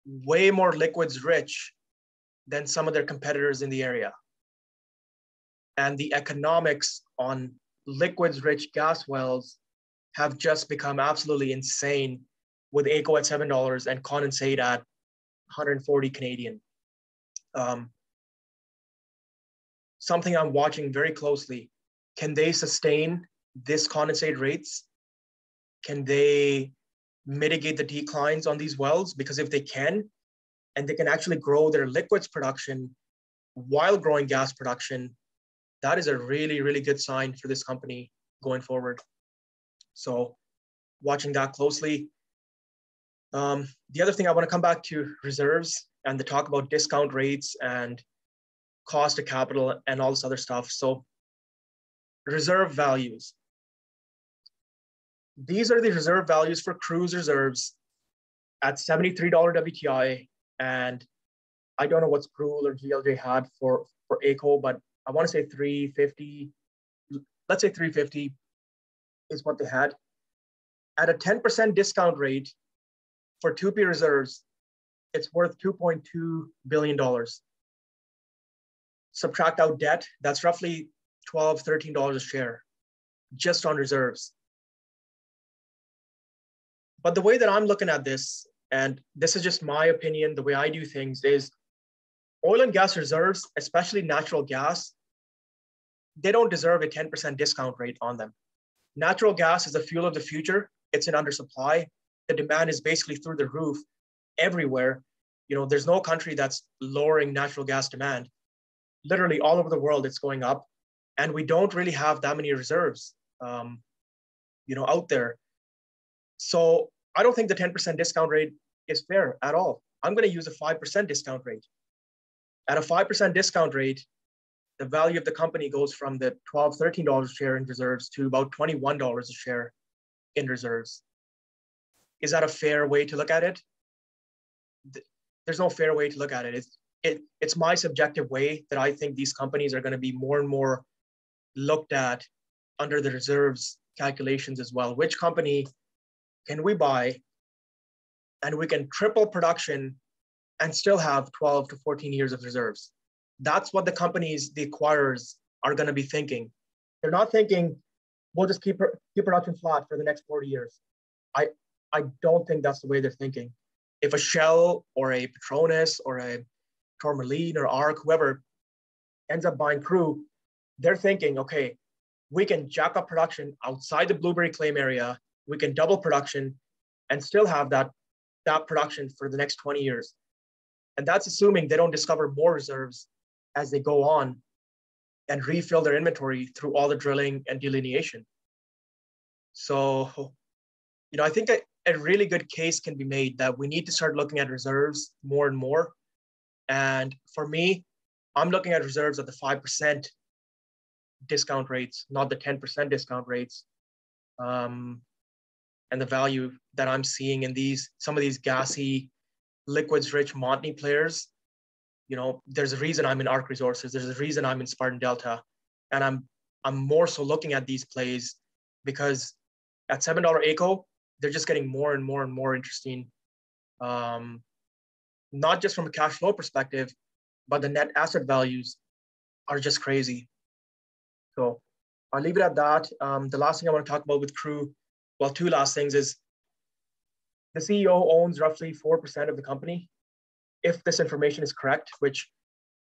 way more liquids rich than some of their competitors in the area. And the economics on liquids rich gas wells have just become absolutely insane with AECO at $7 and condensate at 140 Canadian. Um, something I'm watching very closely. Can they sustain this condensate rates? Can they mitigate the declines on these wells? Because if they can, and they can actually grow their liquids production while growing gas production, that is a really, really good sign for this company going forward. So watching that closely. Um, the other thing I want to come back to reserves and the talk about discount rates and cost of capital and all this other stuff. So reserve values. These are the reserve values for crew's reserves at $73 WTI. And I don't know what Sproule or GLJ had for, for AECO, but I want to say 350, let's say 350 is what they had. At a 10% discount rate for 2P reserves, it's worth $2.2 billion subtract out debt, that's roughly 12 $13 a share just on reserves. But the way that I'm looking at this, and this is just my opinion, the way I do things is oil and gas reserves, especially natural gas, they don't deserve a 10% discount rate on them. Natural gas is the fuel of the future. It's an undersupply. The demand is basically through the roof everywhere. You know, there's no country that's lowering natural gas demand literally all over the world it's going up and we don't really have that many reserves um, you know out there so i don't think the 10% discount rate is fair at all. I'm going to use a 5% discount rate. At a 5% discount rate the value of the company goes from the $12, $13 a share in reserves to about $21 a share in reserves. Is that a fair way to look at it? There's no fair way to look at it. It's it, it's my subjective way that I think these companies are going to be more and more looked at under the reserves calculations as well. Which company can we buy and we can triple production and still have 12 to 14 years of reserves? That's what the companies, the acquirers, are going to be thinking. They're not thinking we'll just keep keep production flat for the next 40 years. I I don't think that's the way they're thinking. If a Shell or a Petronas or a Tourmaline or ARC, whoever ends up buying crew, they're thinking, okay, we can jack up production outside the Blueberry Claim area. We can double production and still have that, that production for the next 20 years. And that's assuming they don't discover more reserves as they go on and refill their inventory through all the drilling and delineation. So, you know, I think a, a really good case can be made that we need to start looking at reserves more and more. And for me, I'm looking at reserves at the 5% discount rates, not the 10% discount rates. Um, and the value that I'm seeing in these, some of these gassy, liquids rich Montney players, you know, there's a reason I'm in ARC Resources. There's a reason I'm in Spartan Delta. And I'm, I'm more so looking at these plays because at $7 AECO, they're just getting more and more and more interesting. Um, not just from a cash flow perspective, but the net asset values are just crazy. So I'll leave it at that. Um, the last thing I want to talk about with crew, well, two last things is the CEO owns roughly 4% of the company. If this information is correct, which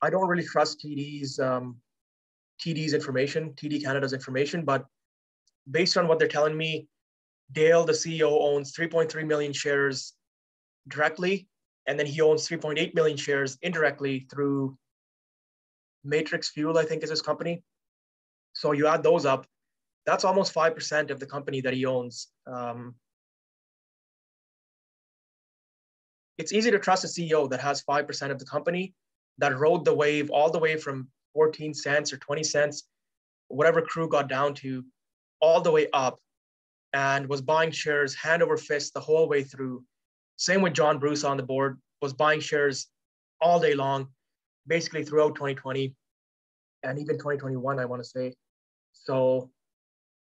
I don't really trust TD's um, TD's information, TD Canada's information, but based on what they're telling me, Dale, the CEO, owns 3.3 million shares directly, and then he owns 3.8 million shares indirectly through Matrix Fuel, I think is his company. So you add those up, that's almost 5% of the company that he owns. Um, it's easy to trust a CEO that has 5% of the company that rode the wave all the way from 14 cents or 20 cents, whatever crew got down to, all the way up and was buying shares hand over fist the whole way through. Same with John Bruce on the board, was buying shares all day long, basically throughout 2020 and even 2021, I want to say. So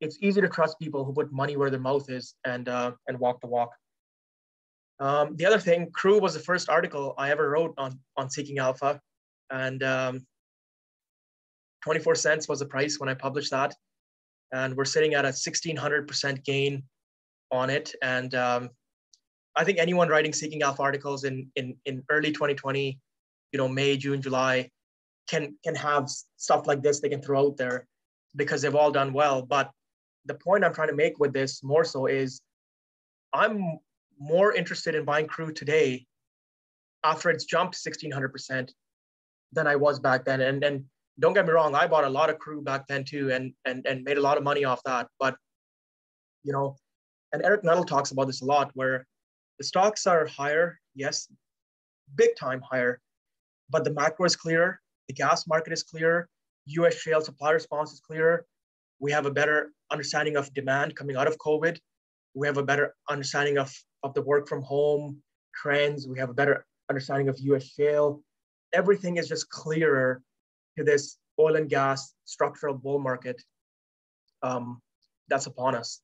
it's easy to trust people who put money where their mouth is and uh, and walk the walk. Um, the other thing, Crew was the first article I ever wrote on on Seeking Alpha, and um, 24 cents was the price when I published that, and we're sitting at a 1600% gain on it. And um, I think anyone writing Seeking Alpha articles in in in early 2020, you know, May, June, July, can can have stuff like this they can throw out there because they've all done well. But the point I'm trying to make with this more so is I'm more interested in buying crew today after it's jumped 1600% than I was back then. And then don't get me wrong, I bought a lot of crew back then too and and and made a lot of money off that. But you know, and Eric Nuttall talks about this a lot where the stocks are higher, yes, big time higher, but the macro is clear, the gas market is clear, US shale supply response is clearer. We have a better understanding of demand coming out of COVID. We have a better understanding of, of the work from home trends. We have a better understanding of US shale. Everything is just clearer to this oil and gas structural bull market um, that's upon us.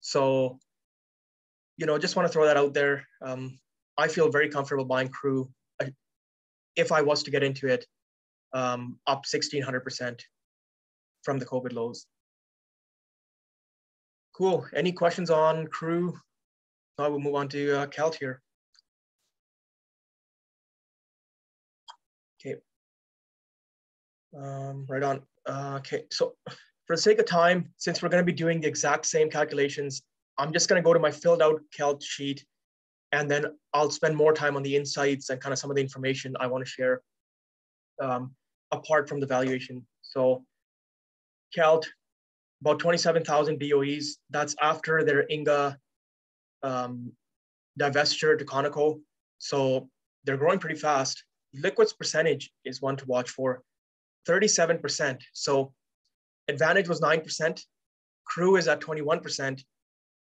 So, you know, just want to throw that out there. Um, I feel very comfortable buying crew. If I was to get into it, um, up 1600% from the COVID lows. Cool. Any questions on crew? I will move on to uh, Kelt here. Okay. Um, right on. Uh, okay, so for the sake of time, since we're going to be doing the exact same calculations, I'm just going to go to my filled out Kelt sheet, and then I'll spend more time on the insights and kind of some of the information I want to share um, apart from the valuation. So Kelt, about 27,000 BOEs. That's after their Inga um, divestiture to Conoco. So they're growing pretty fast. Liquids percentage is one to watch for, 37%. So Advantage was 9%, Crew is at 21%,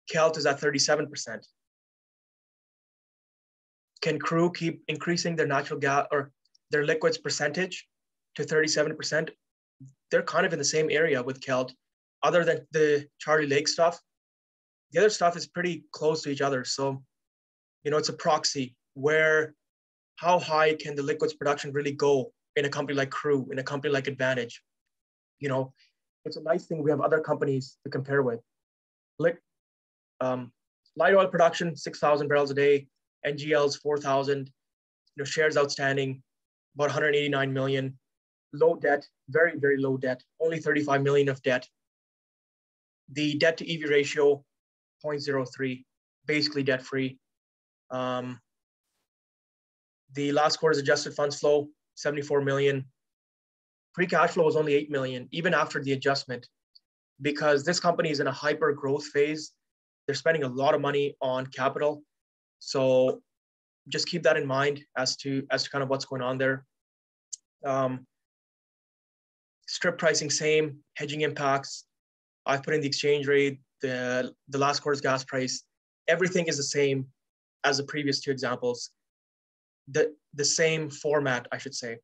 Kelt is at 37%. Can Crew keep increasing their natural gas or their liquids percentage to 37%. They're kind of in the same area with Kelt, other than the Charlie Lake stuff. The other stuff is pretty close to each other. So, you know, it's a proxy where how high can the liquids production really go in a company like Crew, in a company like Advantage. You know, it's a nice thing we have other companies to compare with. Like um, light oil production, 6,000 barrels a day, NGLs, 4,000, you know, shares outstanding, about 189 million, low debt, very, very low debt, only 35 million of debt. The debt to EV ratio, 0.03, basically debt free. Um, the last quarter's adjusted funds flow, 74 million. Free cash flow was only 8 million, even after the adjustment, because this company is in a hyper growth phase. They're spending a lot of money on capital. So just keep that in mind as to as to kind of what's going on there. Um, strip pricing same, hedging impacts. I've put in the exchange rate, the the last quarter's gas price. Everything is the same as the previous two examples. The the same format, I should say.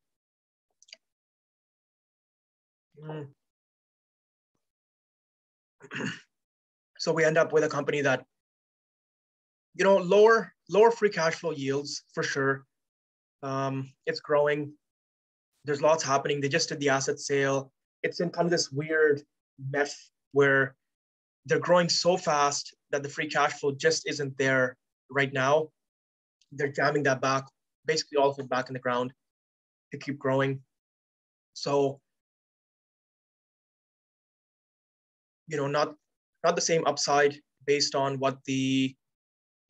Mm. so we end up with a company that, you know, lower lower free cash flow yields for sure. Um, it's growing. There's lots happening. They just did the asset sale. It's in kind of this weird mesh where they're growing so fast that the free cash flow just isn't there right now. They're jamming that back, basically all of it back in the ground to keep growing. So, you know, not not the same upside based on what the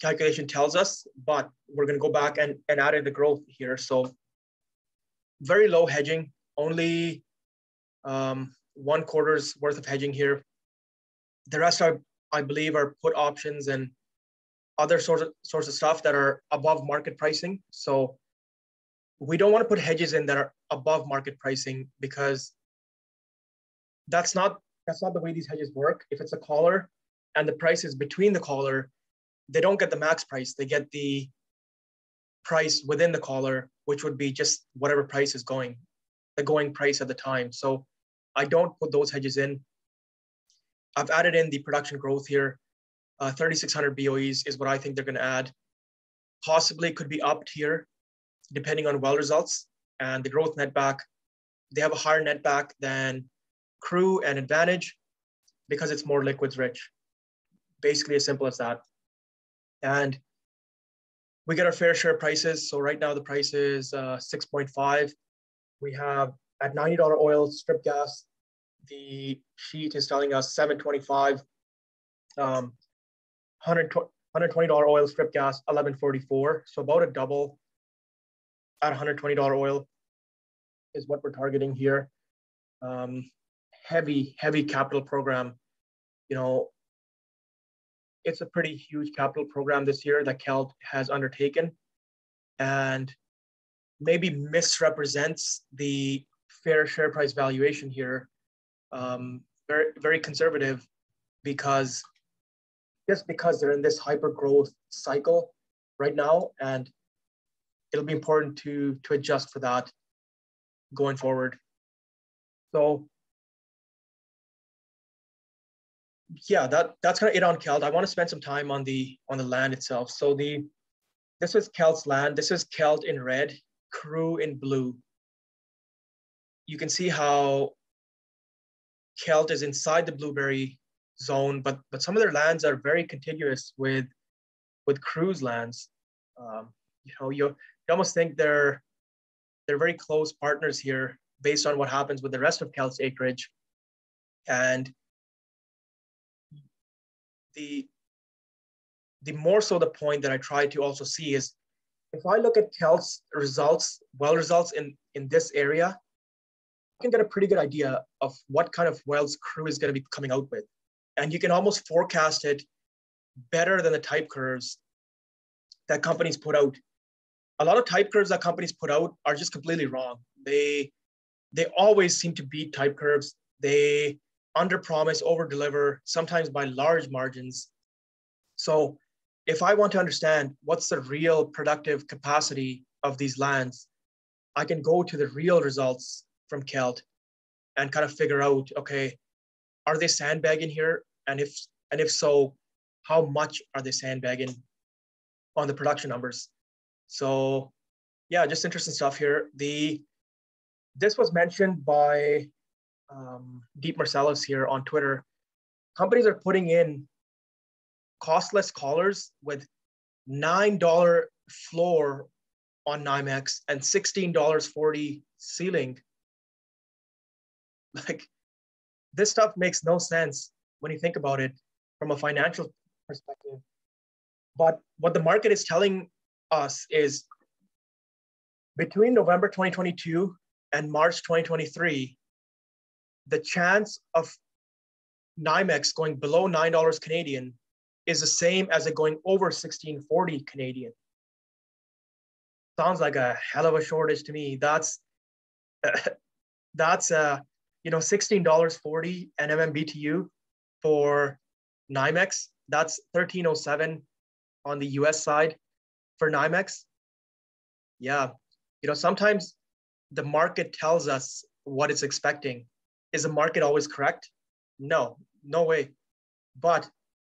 calculation tells us, but we're going to go back and, and add in the growth here. So very low hedging, only um, one quarter's worth of hedging here. The rest are, I believe, are put options and other sorts of, sorts of stuff that are above market pricing. So we don't want to put hedges in that are above market pricing because that's not that's not the way these hedges work. If it's a collar and the price is between the collar, they don't get the max price. They get the price within the collar, which would be just whatever price is going, the going price at the time. So I don't put those hedges in. I've added in the production growth here. Uh, 3,600 BOEs is what I think they're going to add. Possibly could be upped here, depending on well results and the growth netback. They have a higher netback than Crew and Advantage because it's more liquids rich. Basically, as simple as that and we get our fair share prices. So right now the price is uh, 6.5. We have at $90 oil strip gas, the sheet is telling us 725. Um, $120 oil strip gas, 1144. So about a double at $120 oil is what we're targeting here. Um, heavy, heavy capital program. You know, it's a pretty huge capital program this year that Kelt has undertaken and maybe misrepresents the fair share price valuation here. Um, very, very conservative because just because they're in this hyper growth cycle right now and it'll be important to to adjust for that going forward. So yeah, that that's kind of it on Kelt. I want to spend some time on the on the land itself. So the this is Kelt's land. This is Kelt in red, Crew in blue. You can see how Kelt is inside the blueberry zone, but but some of their lands are very contiguous with with Crew's lands. Um, you know, you, you almost think they're they're very close partners here based on what happens with the rest of Kelt's acreage. And the the more so the point that I try to also see is if I look at Kelt's results, well results in, in this area, can get a pretty good idea of what kind of wells crew is going to be coming out with. And you can almost forecast it better than the type curves that companies put out. A lot of type curves that companies put out are just completely wrong. They they always seem to beat type curves. They under promise, over deliver, sometimes by large margins. So if I want to understand what's the real productive capacity of these lands, I can go to the real results from Kelt and kind of figure out, okay, are they sandbagging here? And if and if so, how much are they sandbagging on the production numbers? So yeah, just interesting stuff here. The this was mentioned by um, Deep Marcellus here on Twitter. Companies are putting in costless collars with $9 floor on NYMEX and $16.40 ceiling. Like this stuff makes no sense when you think about it from a financial perspective. But what the market is telling us is between November 2022 and March 2023, the chance of NYMEX going below $9 Canadian is the same as it going over 1640 Canadian. Sounds like a hell of a shortage to me. That's that's uh you know $16.40 an MMBTU for NYMEX. That's 1307 on the US side for NYMEX. Yeah, you know sometimes the market tells us what it's expecting. Is the market always correct? No, no way. But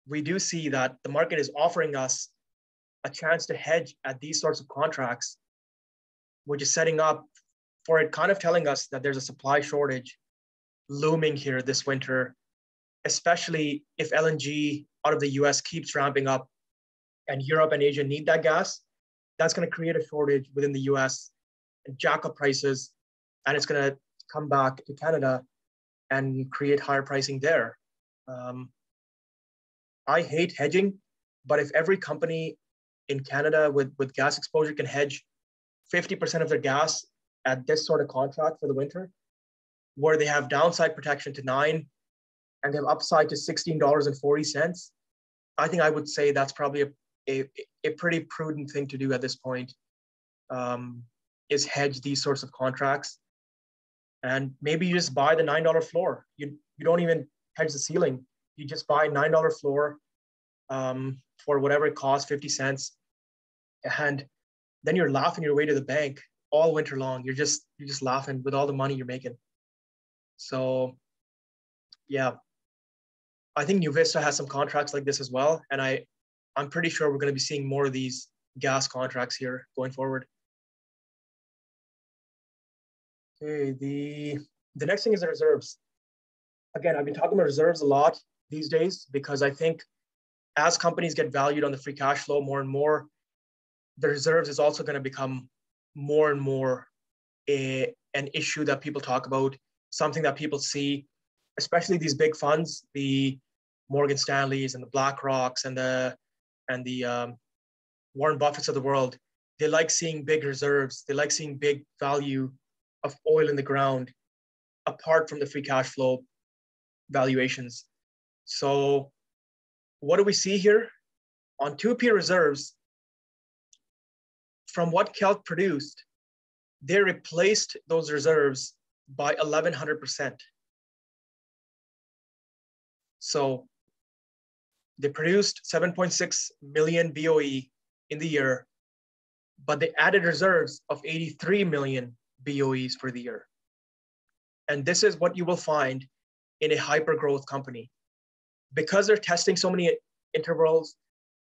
we do see that the market is offering us a chance to hedge at these sorts of contracts, which is setting up for it kind of telling us that there's a supply shortage looming here this winter, especially if LNG out of the US keeps ramping up and Europe and Asia need that gas. That's going to create a shortage within the US and jack up prices, and it's going to come back to Canada and create higher pricing there. Um, I hate hedging, but if every company in Canada with, with gas exposure can hedge 50% of their gas at this sort of contract for the winter, where they have downside protection to nine and they have upside to $16.40, I think I would say that's probably a, a, a pretty prudent thing to do at this point um, is hedge these sorts of contracts. And maybe you just buy the $9 floor. You, you don't even hedge the ceiling you just buy nine dollar floor um, for whatever it costs, fifty cents, and then you're laughing your way to the bank all winter long. You're just you're just laughing with all the money you're making. So, yeah, I think NuVista has some contracts like this as well, and I I'm pretty sure we're going to be seeing more of these gas contracts here going forward. Okay, the the next thing is the reserves. Again, I've been talking about reserves a lot these days because I think as companies get valued on the free cash flow more and more, the reserves is also going to become more and more a, an issue that people talk about, something that people see, especially these big funds, the Morgan Stanleys and the Black Rocks and the and the um, Warren Buffetts of the world. They like seeing big reserves. They like seeing big value of oil in the ground, apart from the free cash flow valuations. So what do we see here? On 2P reserves, from what Kelt produced, they replaced those reserves by 1100%. So they produced 7.6 million BOE in the year, but they added reserves of 83 million BOEs for the year. And this is what you will find in a hyper growth company because they're testing so many intervals,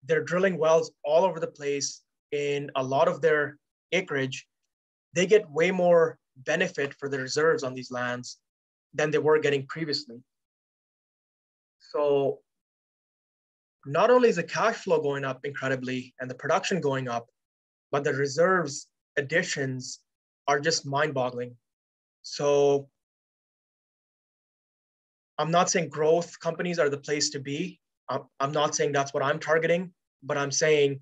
they're drilling wells all over the place in a lot of their acreage. They get way more benefit for the reserves on these lands than they were getting previously. So not only is the cash flow going up incredibly and the production going up, but the reserves additions are just mind boggling. So I'm not saying growth companies are the place to be. I'm not saying that's what I'm targeting, but I'm saying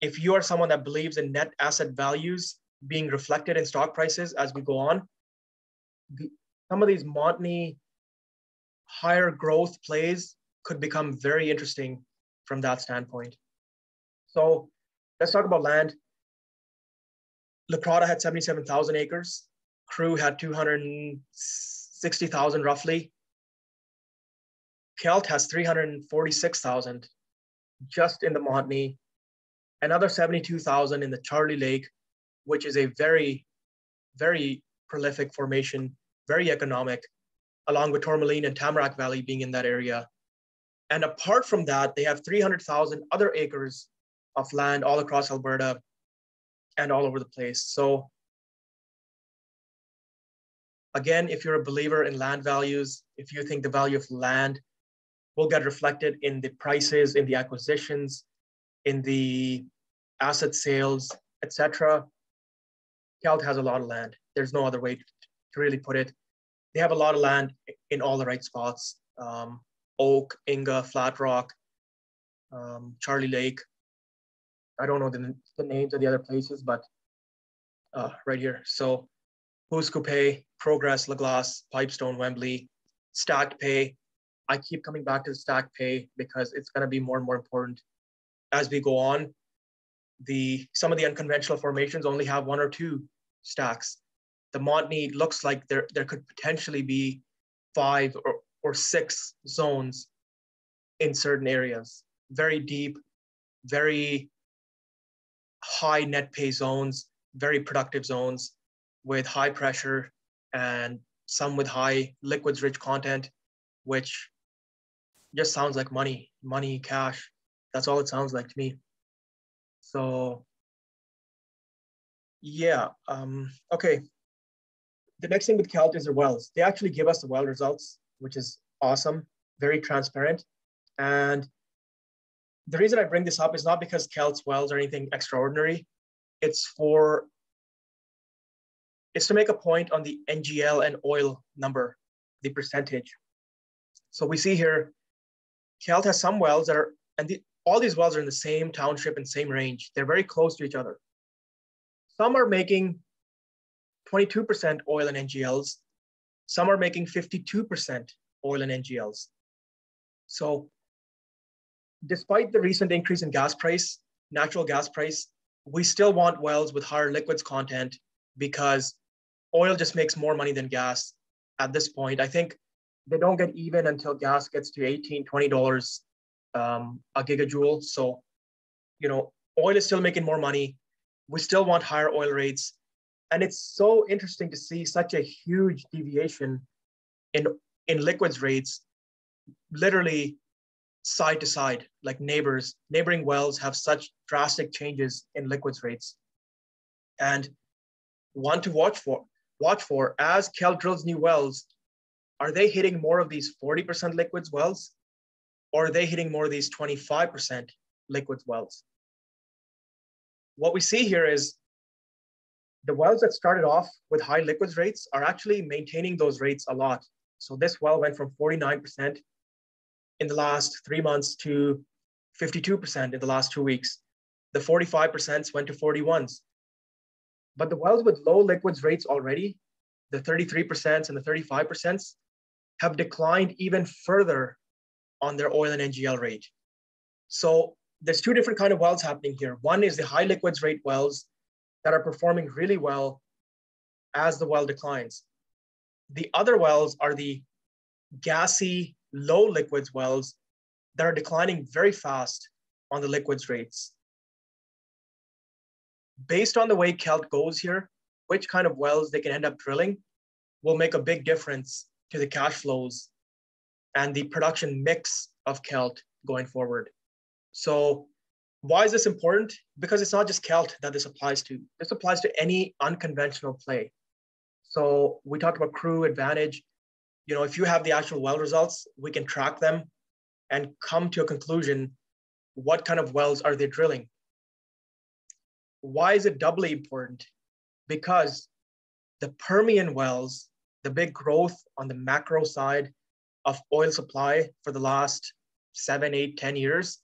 if you are someone that believes in net asset values being reflected in stock prices as we go on, the, some of these Montney higher growth plays could become very interesting from that standpoint. So let's talk about land. Leucrotta had 77,000 acres. Crew had 260,000 roughly. Kelt has 346,000 just in the Montney, another 72,000 in the Charlie Lake, which is a very, very prolific formation, very economic, along with Tourmaline and Tamarack Valley being in that area. And apart from that, they have 300,000 other acres of land all across Alberta and all over the place. So Again, if you're a believer in land values, if you think the value of land will get reflected in the prices, in the acquisitions, in the asset sales, etc., Kelt has a lot of land. There's no other way to really put it. They have a lot of land in all the right spots. Um, Oak, Inga, Flat Rock, um, Charlie Lake. I don't know the, the names of the other places, but uh, right here. So Pouce Coupe, Progress, La Glace, Pipestone, Wembley, Stacked Pay. I keep coming back to the stacked pay because it's going to be more and more important as we go on. The some of the unconventional formations only have one or two stacks. The Montney looks like there there could potentially be five or, or six zones in certain areas. Very deep, very high net pay zones, very productive zones with high pressure and some with high liquids rich content, which just sounds like money, money, cash. That's all it sounds like to me. So yeah, um, okay. The next thing with is their wells. They actually give us the well results, which is awesome, very transparent. And the reason I bring this up is not because Kelt's wells are anything extraordinary. It's for is to make a point on the NGL and oil number, the percentage. So we see here, Kelt has some wells that are, and the, all these wells are in the same township and same range. They're very close to each other. Some are making 22% oil and NGLs. Some are making 52% oil and NGLs. So despite the recent increase in gas price, natural gas price, we still want wells with higher liquids content because oil just makes more money than gas at this point. I think they don't get even until gas gets to 18 $20 um, a gigajoule. So, you know, oil is still making more money. We still want higher oil rates. And it's so interesting to see such a huge deviation in, in liquids rates, literally side to side, like neighbors, neighboring wells have such drastic changes in liquids rates. And one to watch for, watch for as Kelt drills new wells, are they hitting more of these 40% liquids wells? Or are they hitting more of these 25% liquids wells? What we see here is the wells that started off with high liquids rates are actually maintaining those rates a lot. So this well went from 49% in the last three months to 52% in the last two weeks. The 45% went to 41s. But the wells with low liquids rates already, the 33% and the 35%, have declined even further on their oil and NGL rate. So there's two different kind of wells happening here. One is the high liquids rate wells that are performing really well as the well declines. The other wells are the gassy, low liquids wells that are declining very fast on the liquids rates based on the way Kelt goes here, which kind of wells they can end up drilling will make a big difference to the cash flows and the production mix of Kelt going forward. So why is this important? Because it's not just Kelt that this applies to. This applies to any unconventional play. So we talked about crew advantage. You know, if you have the actual well results, we can track them and come to a conclusion. What kind of wells are they drilling? Why is it doubly important? Because the Permian wells, the big growth on the macro side of oil supply for the last seven, eight, ten years,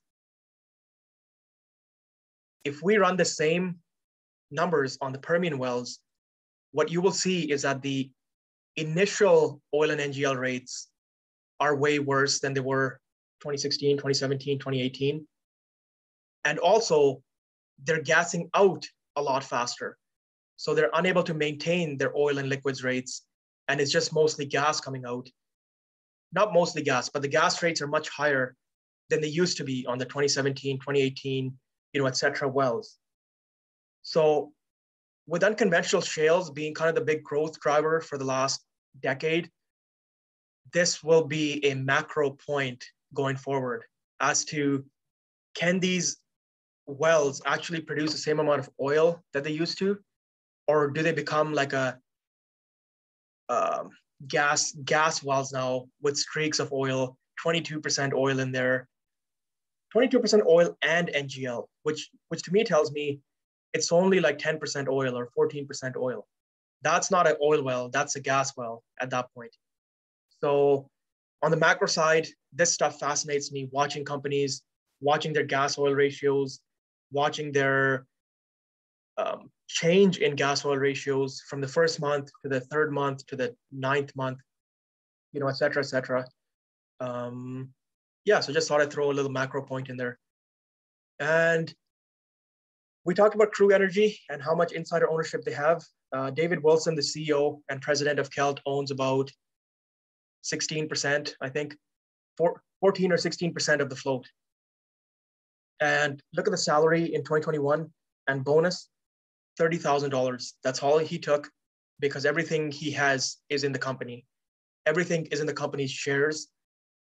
if we run the same numbers on the Permian wells, what you will see is that the initial oil and NGL rates are way worse than they were 2016, 2017, 2018. And also, they're gassing out a lot faster. So they're unable to maintain their oil and liquids rates. And it's just mostly gas coming out. Not mostly gas, but the gas rates are much higher than they used to be on the 2017, 2018, you know, et cetera wells. So with unconventional shales being kind of the big growth driver for the last decade, this will be a macro point going forward as to can these wells actually produce the same amount of oil that they used to? Or do they become like a um, gas gas wells now with streaks of oil, 22% oil in there, 22% oil and NGL, which which to me tells me it's only like 10% oil or 14% oil. That's not an oil well, that's a gas well at that point. So on the macro side, this stuff fascinates me watching companies, watching their gas oil ratios, watching their um, change in gas oil ratios from the first month to the third month to the ninth month, you know, et cetera, et cetera. Um, yeah, so just thought I'd throw a little macro point in there. And we talked about Crew Energy and how much insider ownership they have. Uh, David Wilson, the CEO and president of Kelt, owns about 16%, I think, four, 14 or 16% of the float. And look at the salary in 2021 and bonus $30,000. That's all he took because everything he has is in the company. Everything is in the company's shares.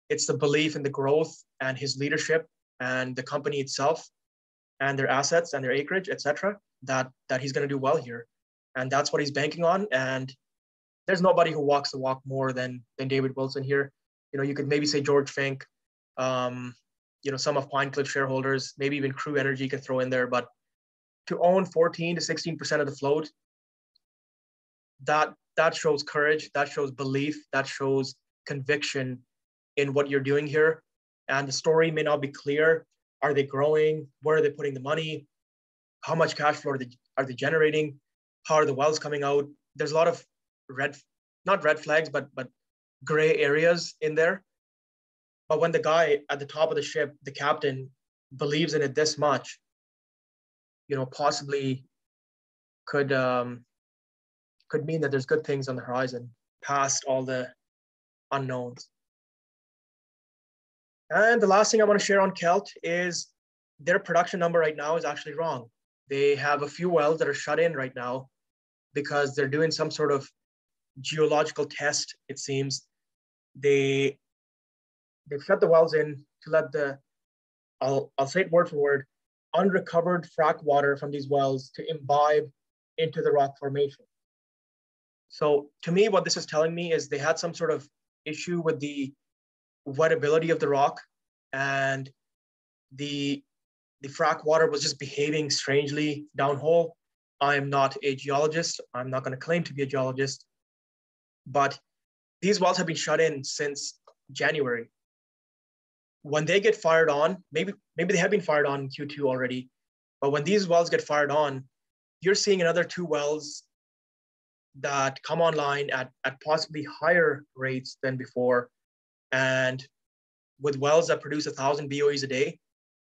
It's the belief in the growth and his leadership and the company itself and their assets and their acreage, etc. that that he's going to do well here. And that's what he's banking on. And there's nobody who walks the walk more than than David Wilson here. You know, you could maybe say George Fink, um, you know, some of Pine Cliff shareholders, maybe even Crew Energy could throw in there, but to own 14 to 16% of the float, that that shows courage, that shows belief, that shows conviction in what you're doing here. And the story may not be clear. Are they growing? Where are they putting the money? How much cash flow are they, are they generating? How are the wells coming out? There's a lot of red, not red flags, but but gray areas in there. But when the guy at the top of the ship, the captain, believes in it this much, you know, possibly could um, could mean that there's good things on the horizon past all the unknowns. And the last thing I want to share on Kelt is their production number right now is actually wrong. They have a few wells that are shut in right now because they're doing some sort of geological test, it seems. They they've shut the wells in to let the I'll I'll say it word for word, unrecovered frac water from these wells to imbibe into the rock formation. So to me, what this is telling me is they had some sort of issue with the wettability of the rock and the the frac water was just behaving strangely downhole. I'm not a geologist. I'm not going to claim to be a geologist, but these wells have been shut in since January when they get fired on, maybe maybe they have been fired on in Q2 already, but when these wells get fired on, you're seeing another two wells that come online at, at possibly higher rates than before. And with wells that produce a thousand BOEs a day,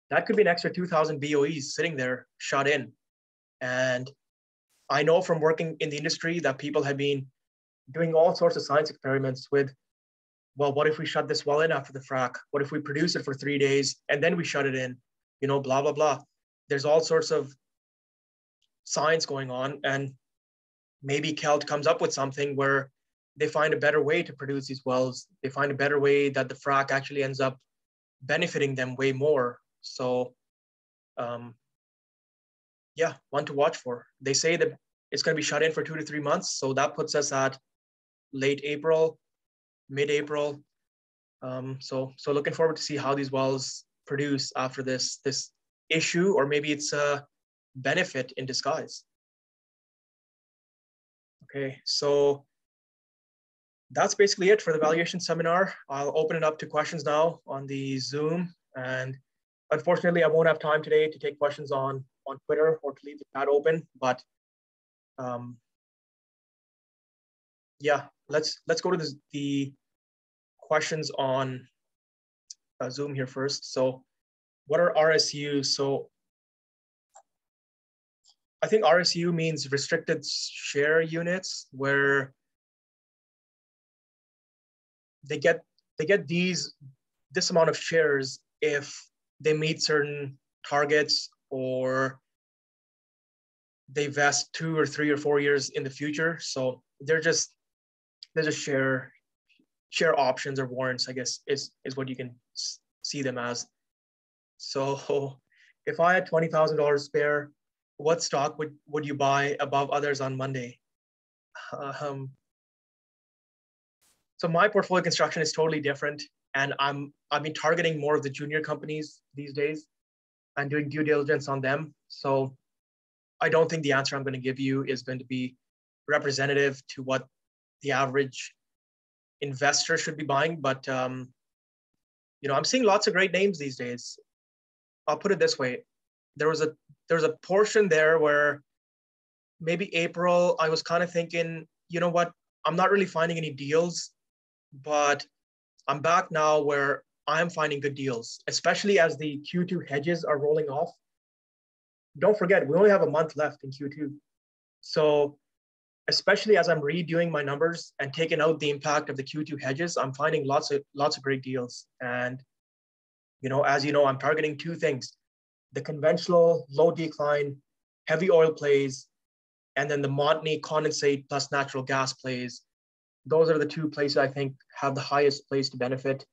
that could be an extra 2,000 BOEs sitting there shut in. And I know from working in the industry that people have been doing all sorts of science experiments with well, what if we shut this well in after the frac? What if we produce it for three days and then we shut it in? You know, blah, blah, blah. There's all sorts of science going on. And maybe Kelt comes up with something where they find a better way to produce these wells. They find a better way that the frac actually ends up benefiting them way more. So, um, yeah, one to watch for. They say that it's going to be shut in for two to three months. So that puts us at late April, mid-April. Um, so so looking forward to see how these wells produce after this this issue, or maybe it's a benefit in disguise. Okay, so that's basically it for the valuation seminar. I'll open it up to questions now on the Zoom. And unfortunately, I won't have time today to take questions on, on Twitter or to leave the chat open, but um, yeah, let's let's go to the questions on uh, Zoom here first. So what are RSUs? So I think RSU means restricted share units where they get they get these this amount of shares if they meet certain targets or they vest two or three or four years in the future. So they're just they're just share share options or warrants, I guess, is, is what you can see them as. So if I had $20,000 spare, what stock would, would you buy above others on Monday? Um, So my portfolio construction is totally different, and I'm I've been targeting more of the junior companies these days, and doing due diligence on them. So I don't think the answer I'm going to give you is going to be representative to what the average investor should be buying. But um, you know, I'm seeing lots of great names these days. I'll put it this way: there was a there was a portion there where maybe April I was kind of thinking, you know what, I'm not really finding any deals, but I'm back now where I'm finding good deals, especially as the Q2 hedges are rolling off. Don't forget, we only have a month left in Q2. So especially as I'm redoing my numbers and taking out the impact of the Q2 hedges, I'm finding lots of lots of great deals. And you know, as you know, I'm targeting two things: the conventional low decline, heavy oil plays, and then the Montney condensate plus natural gas plays. Those are the two places I think have the highest place to benefit.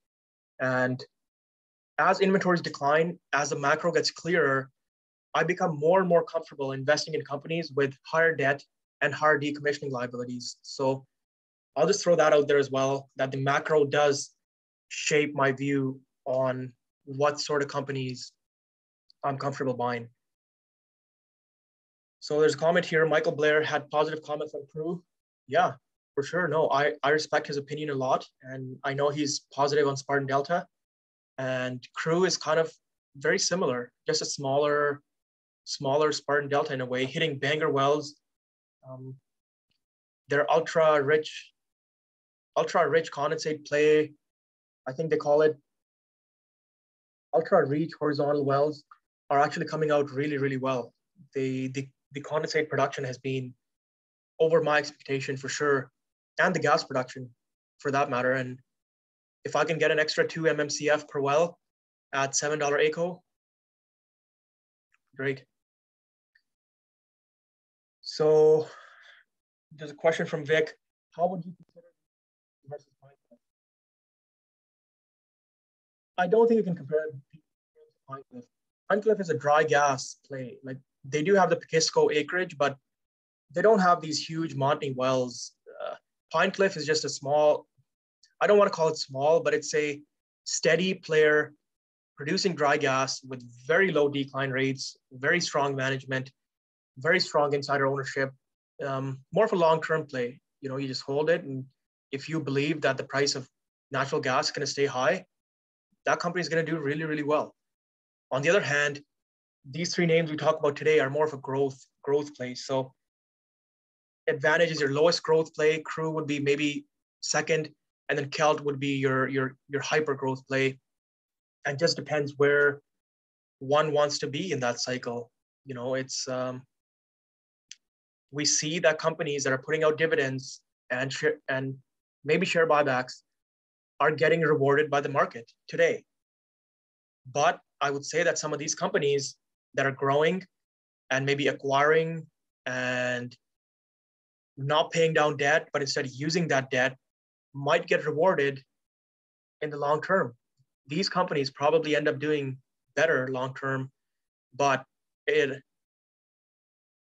And as inventories decline, as the macro gets clearer, I become more and more comfortable investing in companies with higher debt and higher decommissioning liabilities. So I'll just throw that out there as well that the macro does shape my view on what sort of companies I'm comfortable buying. So there's a comment here. Michael Blair had positive comments on Crew. Yeah, for sure. No, I, I respect his opinion a lot. And I know he's positive on Spartan Delta. And Crew is kind of very similar, just a smaller, smaller Spartan Delta in a way, hitting banger wells um, they're ultra rich, ultra rich condensate play. I think they call it ultra reach horizontal wells are actually coming out really, really well. The, the, the condensate production has been over my expectation for sure, and the gas production for that matter. And if I can get an extra two MMCF per well at $7 AECO, great. So there's a question from Vic. How would you consider versus Pine Cliff? I don't think you can compare Pine Cliff. Pinecliff is a dry gas play. Like they do have the Pekisko acreage, but they don't have these huge Montney wells. Uh, Pine Cliff is just a small, I don't want to call it small, but it's a steady player producing dry gas with very low decline rates, very strong management, very strong insider ownership, um, more of a long-term play. You know, you just hold it, and if you believe that the price of natural gas is going to stay high, that company is going to do really, really well. On the other hand, these three names we talk about today are more of a growth growth play. So, Advantage is your lowest growth play. Crew would be maybe second, and then Kelt would be your your your hyper growth play. And just depends where one wants to be in that cycle. You know, it's um, we see that companies that are putting out dividends and share, and maybe share buybacks are getting rewarded by the market today. But I would say that some of these companies that are growing and maybe acquiring and not paying down debt, but instead using that debt might get rewarded in the long term. These companies probably end up doing better long term, but it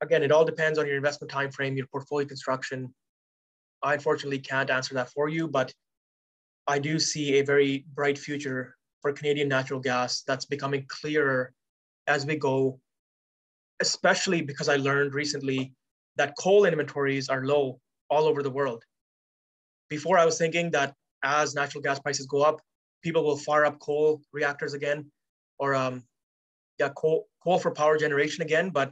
again, it all depends on your investment time frame, your portfolio construction. I unfortunately can't answer that for you, but I do see a very bright future for Canadian natural gas that's becoming clearer as we go, especially because I learned recently that coal inventories are low all over the world. Before I was thinking that as natural gas prices go up, people will fire up coal reactors again, or um, yeah, coal, coal for power generation again. But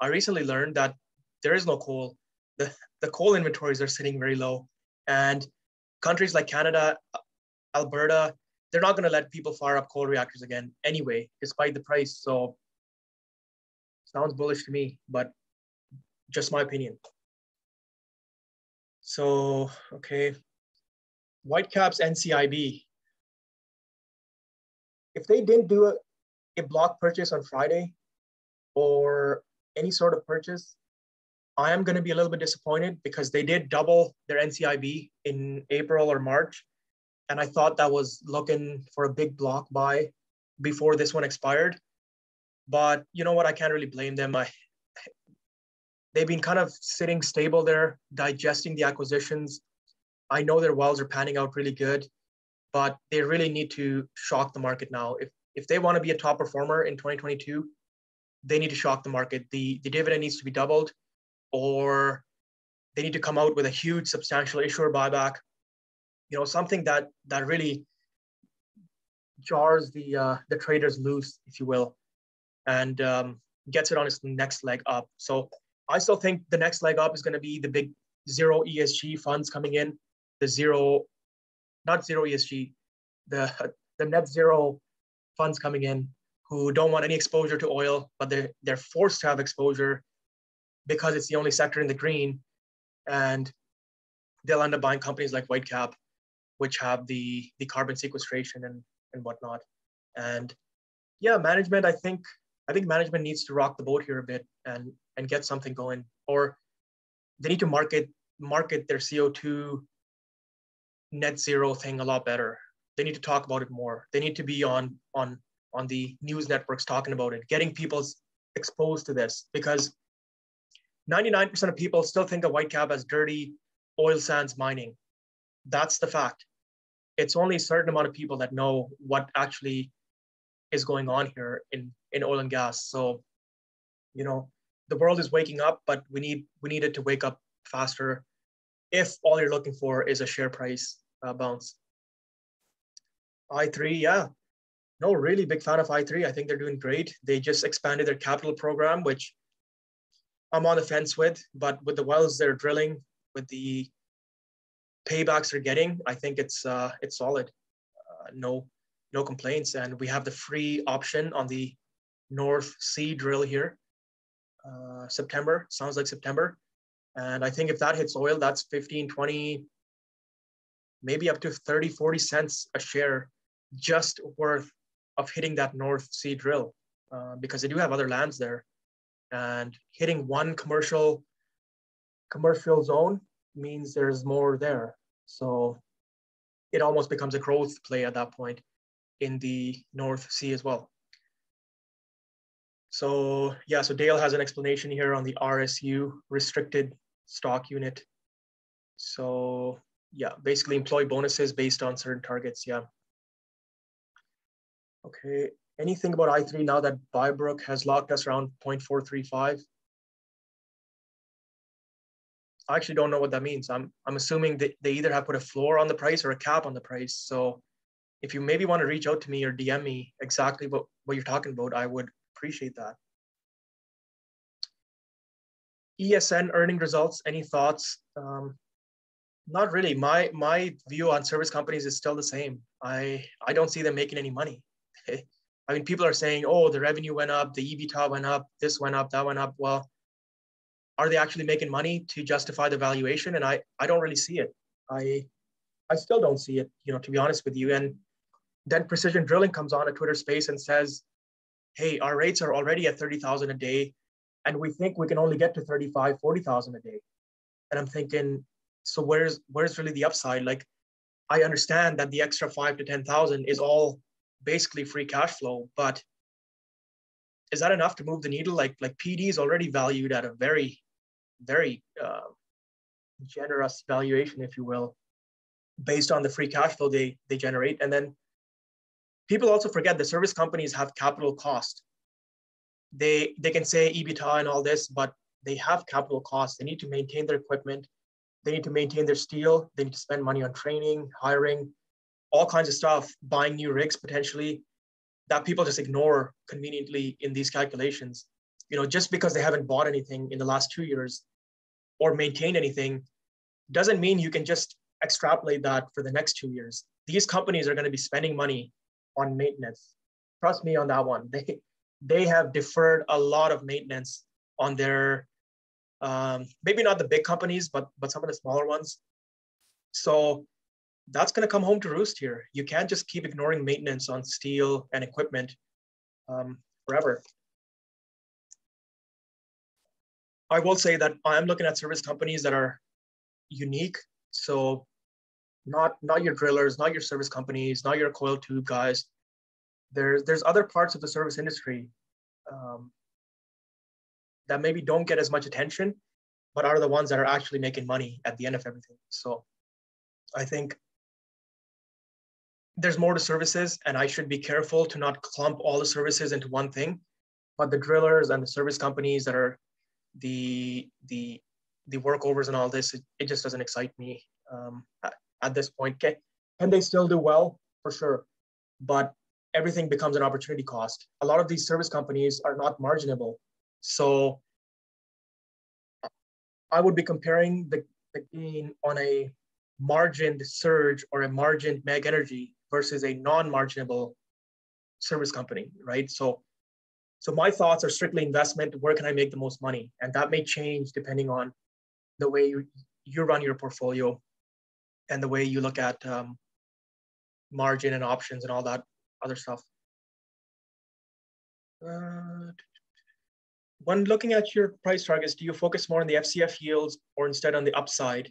I recently learned that there is no coal. The, the coal inventories are sitting very low. And countries like Canada, Alberta, they're not going to let people fire up coal reactors again anyway, despite the price. So sounds bullish to me, but just my opinion. So, okay. Whitecaps NCIB. If they didn't do a, a block purchase on Friday or any sort of purchase, I am going to be a little bit disappointed because they did double their NCIB in April or March. And I thought that was looking for a big block buy before this one expired. But you know what? I can't really blame them. I, they've been kind of sitting stable there, digesting the acquisitions. I know their wells are panning out really good, but they really need to shock the market now. If if they want to be a top performer in 2022, they need to shock the market. The the dividend needs to be doubled, or they need to come out with a huge substantial issuer buyback. You know, something that that really jars the uh, the traders loose, if you will, and um, gets it on its next leg up. So I still think the next leg up is going to be the big zero ESG funds coming in, the zero, not zero ESG, the the net zero funds coming in who don't want any exposure to oil, but they're they're forced to have exposure because it's the only sector in the green, and they'll end up buying companies like Whitecap, which have the the carbon sequestration and and whatnot. And yeah, management, I think I think management needs to rock the boat here a bit and and get something going, or they need to market market their CO2 net zero thing a lot better. They need to talk about it more. They need to be on on on the news networks talking about it, getting people exposed to this because 99% of people still think of Whitecap as dirty oil sands mining. That's the fact. It's only a certain amount of people that know what actually is going on here in in oil and gas. So you know the world is waking up but we need we need it to wake up faster if all you're looking for is a share price uh, bounce. I3 yeah no really big fan of i3 i think they're doing great they just expanded their capital program which i'm on the fence with but with the wells they're drilling with the paybacks they're getting, I think it's uh, it's solid. Uh, no no complaints, and we have the free option on the North Sea drill here. Uh, September sounds like September, and I think if that hits oil, that's 15, 20, maybe up to 30, 40 cents a share, just worth of hitting that North Sea drill, uh, because they do have other lands there, and hitting one commercial commercial zone means there's more there. So it almost becomes a growth play at that point in the North Sea as well. So yeah, so Dale has an explanation here on the RSU, restricted stock unit. So yeah, basically employee bonuses based on certain targets, yeah. Okay, anything about i3 now that Bybrook has locked us around 0.435? I actually don't know what that means. I'm I'm assuming that they either have put a floor on the price or a cap on the price. So if you maybe want to reach out to me or DM me exactly what, what you're talking about, I would appreciate that. ESN earning results, any thoughts? Um, not really. My my view on service companies is still the same. I I don't see them making any money. I mean, people are saying, oh, the revenue went up, the EBITDA went up, this went up, that went up. Well, are they actually making money to justify the valuation? And I, I don't really see it. I, I still don't see it, you know, to be honest with you. And then Precision Drilling comes on a Twitter space and says, hey, our rates are already at 30,000 a day. And we think we can only get to 35, 40,000 a day. And I'm thinking, so where's, where's really the upside? Like, I understand that the extra five to 10,000 is all basically free cash flow, but is that enough to move the needle? Like, like PD is already valued at a very very uh, generous valuation, if you will, based on the free cash flow they, they generate. And then people also forget the service companies have capital cost. They, they can say EBITDA and all this, but they have capital costs. They need to maintain their equipment. They need to maintain their steel. They need to spend money on training, hiring, all kinds of stuff, buying new rigs potentially that people just ignore conveniently in these calculations. You know, just because they haven't bought anything in the last two years or maintain anything doesn't mean you can just extrapolate that for the next two years. These companies are going to be spending money on maintenance. Trust me on that one. They they have deferred a lot of maintenance on their um, maybe not the big companies, but but some of the smaller ones. So that's going to come home to roost here. You can't just keep ignoring maintenance on steel and equipment um, forever. I will say that I'm looking at service companies that are unique. So not not your drillers, not your service companies, not your coil tube guys. There's there's other parts of the service industry um, that maybe don't get as much attention, but are the ones that are actually making money at the end of everything. So I think there's more to services, and I should be careful to not clump all the services into one thing. But the drillers and the service companies that are the the the workovers and all this, it, it just doesn't excite me um, at, at this point. Can, can they still do well? For sure. But everything becomes an opportunity cost. A lot of these service companies are not marginable. So I would be comparing the, the gain on a margined surge or a margined meg energy versus a non-marginable service company, right? So, so my thoughts are strictly investment. Where can I make the most money? And that may change depending on the way you, you run your portfolio and the way you look at um, margin and options and all that other stuff. Uh, when looking at your price targets, do you focus more on the FCF yields or instead on the upside?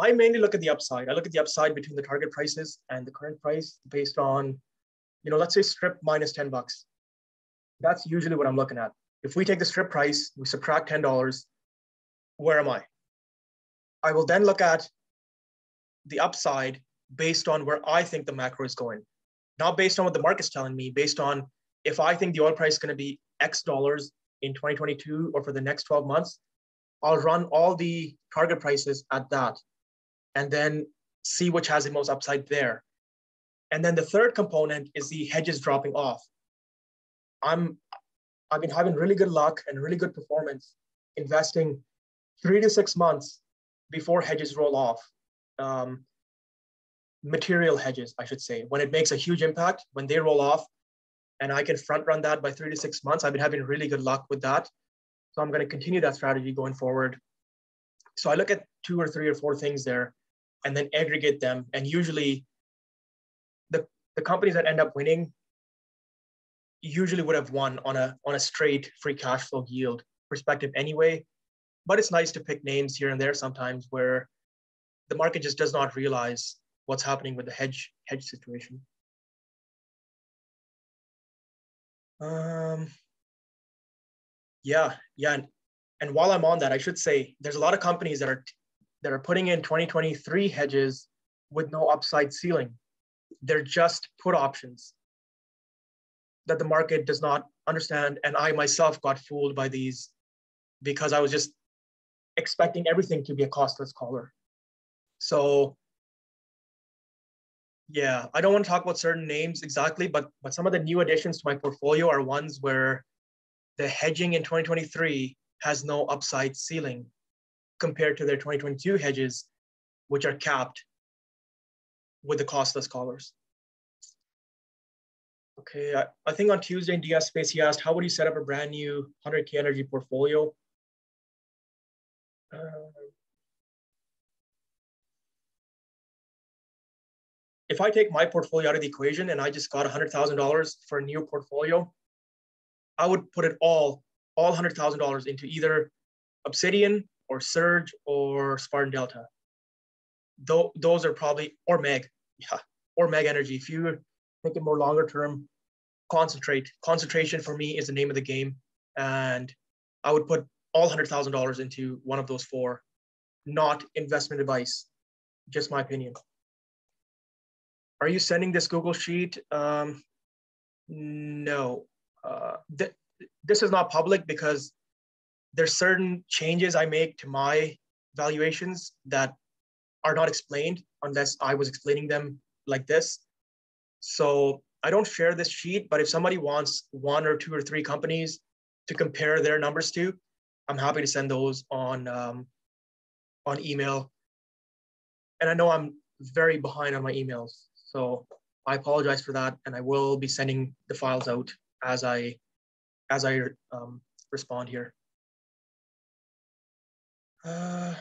I mainly look at the upside. I look at the upside between the target prices and the current price based on, you know, let's say strip minus 10 bucks. That's usually what I'm looking at. If we take the strip price, we subtract $10, where am I? I will then look at the upside based on where I think the macro is going, not based on what the market's telling me, based on if I think the oil price is going to be X dollars in 2022 or for the next 12 months, I'll run all the target prices at that and then see which has the most upside there. And then the third component is the hedges dropping off. I'm I've been having really good luck and really good performance investing three to six months before hedges roll off. Um, material hedges, I should say, when it makes a huge impact, when they roll off, and I can front run that by three to six months. I've been having really good luck with that. So I'm going to continue that strategy going forward. So I look at two or three or four things there and then aggregate them. And usually the, the companies that end up winning usually would have won on a, on a straight free cash flow yield perspective anyway. But it's nice to pick names here and there sometimes where the market just does not realize what's happening with the hedge hedge situation. Um, yeah, yeah, and, and while I'm on that, I should say there's a lot of companies that are that are putting in 2023 hedges with no upside ceiling. They're just put options that the market does not understand. And I myself got fooled by these because I was just expecting everything to be a costless collar. So yeah, I don't want to talk about certain names exactly, but but some of the new additions to my portfolio are ones where the hedging in 2023 has no upside ceiling compared to their 2022 hedges, which are capped with the costless collars. Okay, I, I think on Tuesday in DS Space, he asked, how would you set up a brand new 100K energy portfolio? Uh, if I take my portfolio out of the equation and I just got $100,000 for a new portfolio, I would put it all, all $100,000 into either Obsidian or Surge or Spartan Delta. Th- those are probably, or Meg, yeah, or Meg Energy. If you think it more longer term, concentrate. Concentration for me is the name of the game. And I would put all $100,000 into one of those four, not investment advice, just my opinion are you sending this Google Sheet? Um, no. Uh, th this is not public because there's certain changes I make to my valuations that are not explained unless I was explaining them like this. So I don't share this sheet, but if somebody wants one or two or three companies to compare their numbers to, I'm happy to send those on um, on email. And I know I'm very behind on my emails. So I apologize for that, and I will be sending the files out as I as I um, respond here. Uh,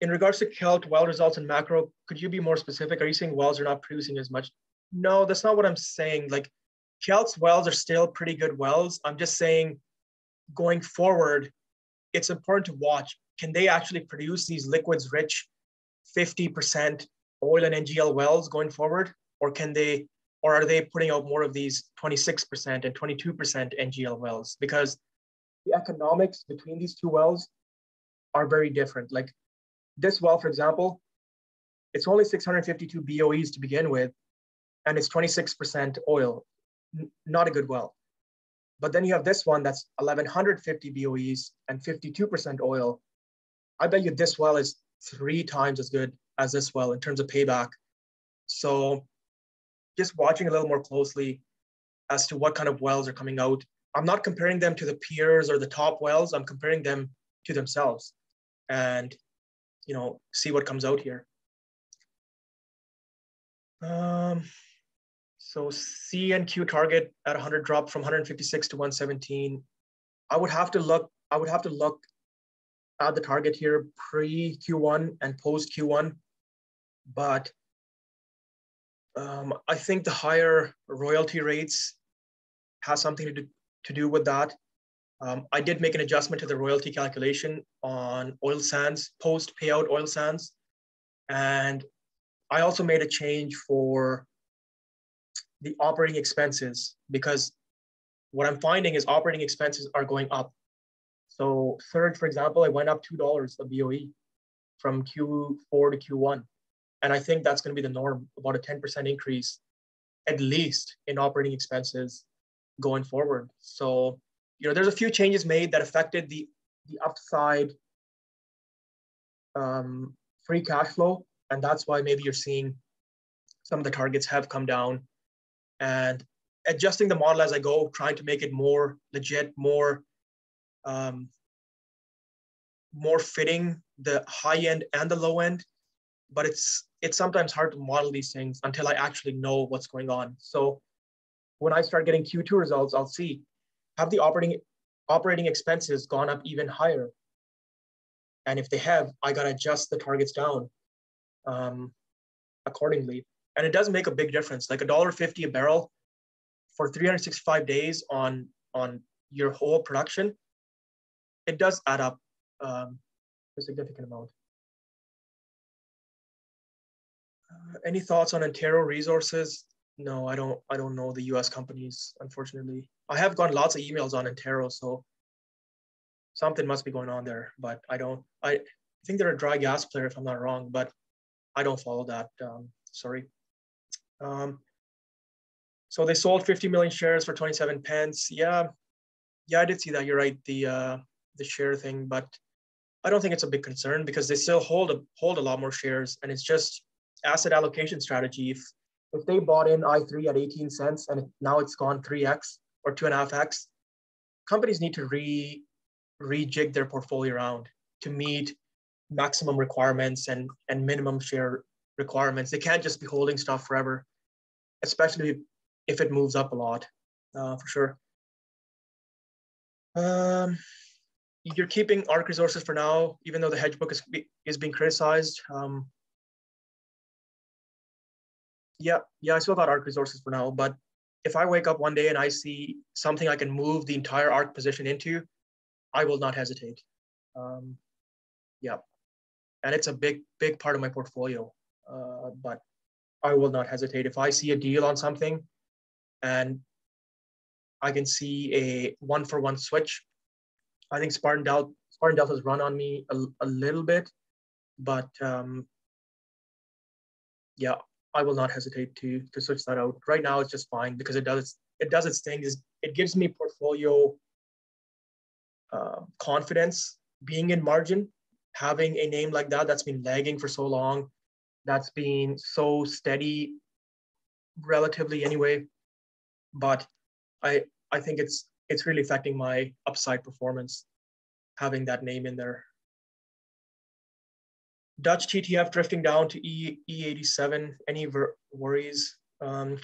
in regards to Kelt well results and macro, could you be more specific? Are you saying wells are not producing as much? No, that's not what I'm saying. Like Kelt's wells are still pretty good wells. I'm just saying going forward, it's important to watch. Can they actually produce these liquids rich 50% oil and NGL wells going forward? or can they or are they putting out more of these 26% and 22% NGL wells? Because the economics between these two wells are very different. Like this well, for example, it's only 652 BOEs to begin with, and it's 26% oil. N- not a good well. But then you have this one that's 1150 BOEs and 52% oil. I bet you this well is three times as good as this well in terms of payback. So just watching a little more closely as to what kind of wells are coming out. I'm not comparing them to the peers or the top wells. I'm comparing them to themselves and, you know, see what comes out here. Um, so CNQ target at 100 drop from 156 to 117. I would have to look. I would have to look at the target here pre Q1 and post Q1, but um, I think the higher royalty rates has something to do, to do with that. Um, I did make an adjustment to the royalty calculation on oil sands, post payout oil sands. And I also made a change for the operating expenses because what I'm finding is operating expenses are going up. So surge, for example, it went up $2 a BOE from Q4 to Q1. And I think that's going to be the norm, about a 10% increase at least in operating expenses going forward. So, you know, there's a few changes made that affected the the upside um, free cash flow, and that's why maybe you're seeing some of the targets have come down, and adjusting the model as I go, trying to make it more legit, more um, more fitting the high end and the low end. But it's it's sometimes hard to model these things until I actually know what's going on. So when I start getting Q2 results, I'll see have the operating operating expenses gone up even higher? And if they have, I got to adjust the targets down um, accordingly. And it does make a big difference. Like a dollar fifty a barrel for 365 days on on your whole production, it does add up um, a significant amount. Uh, any thoughts on Antero Resources? No, I don't. I don't know the U.S. companies, unfortunately. I have gotten lots of emails on Antero, so something must be going on there. But I don't. I think they're a dry gas player, if I'm not wrong. But I don't follow that. Um, sorry. Um, so they sold 50 million shares for 27 pence. Yeah, yeah, I did see that. You're right. The uh, the share thing, but I don't think it's a big concern because they still hold a hold a lot more shares, and it's just asset allocation strategy. If if they bought in i3 at 18 cents and now it's gone 3x or 2.5x, companies need to re rejig their portfolio around to meet maximum requirements and, and minimum share requirements. They can't just be holding stuff forever, especially if it moves up a lot, uh, for sure. Um, you're keeping ARC resources for now, even though the hedge book is, is being criticized. Um, yeah, yeah, I still got ARC resources for now. But if I wake up one day and I see something I can move the entire ARC position into, I will not hesitate. Um, yeah, and it's a big, big part of my portfolio. Uh, but I will not hesitate if I see a deal on something, and I can see a one-for-one switch. I think Spartan Delta, Spartan Delta's run on me a, a little bit, but um, yeah, I will not hesitate to to switch that out. Right now, it's just fine because it does it does its thing. Is it gives me portfolio uh, confidence being in margin, having a name like that that's been lagging for so long, that's been so steady, relatively anyway. But I I think it's it's really affecting my upside performance having that name in there. Dutch TTF drifting down to E, E87. Any worries? Um,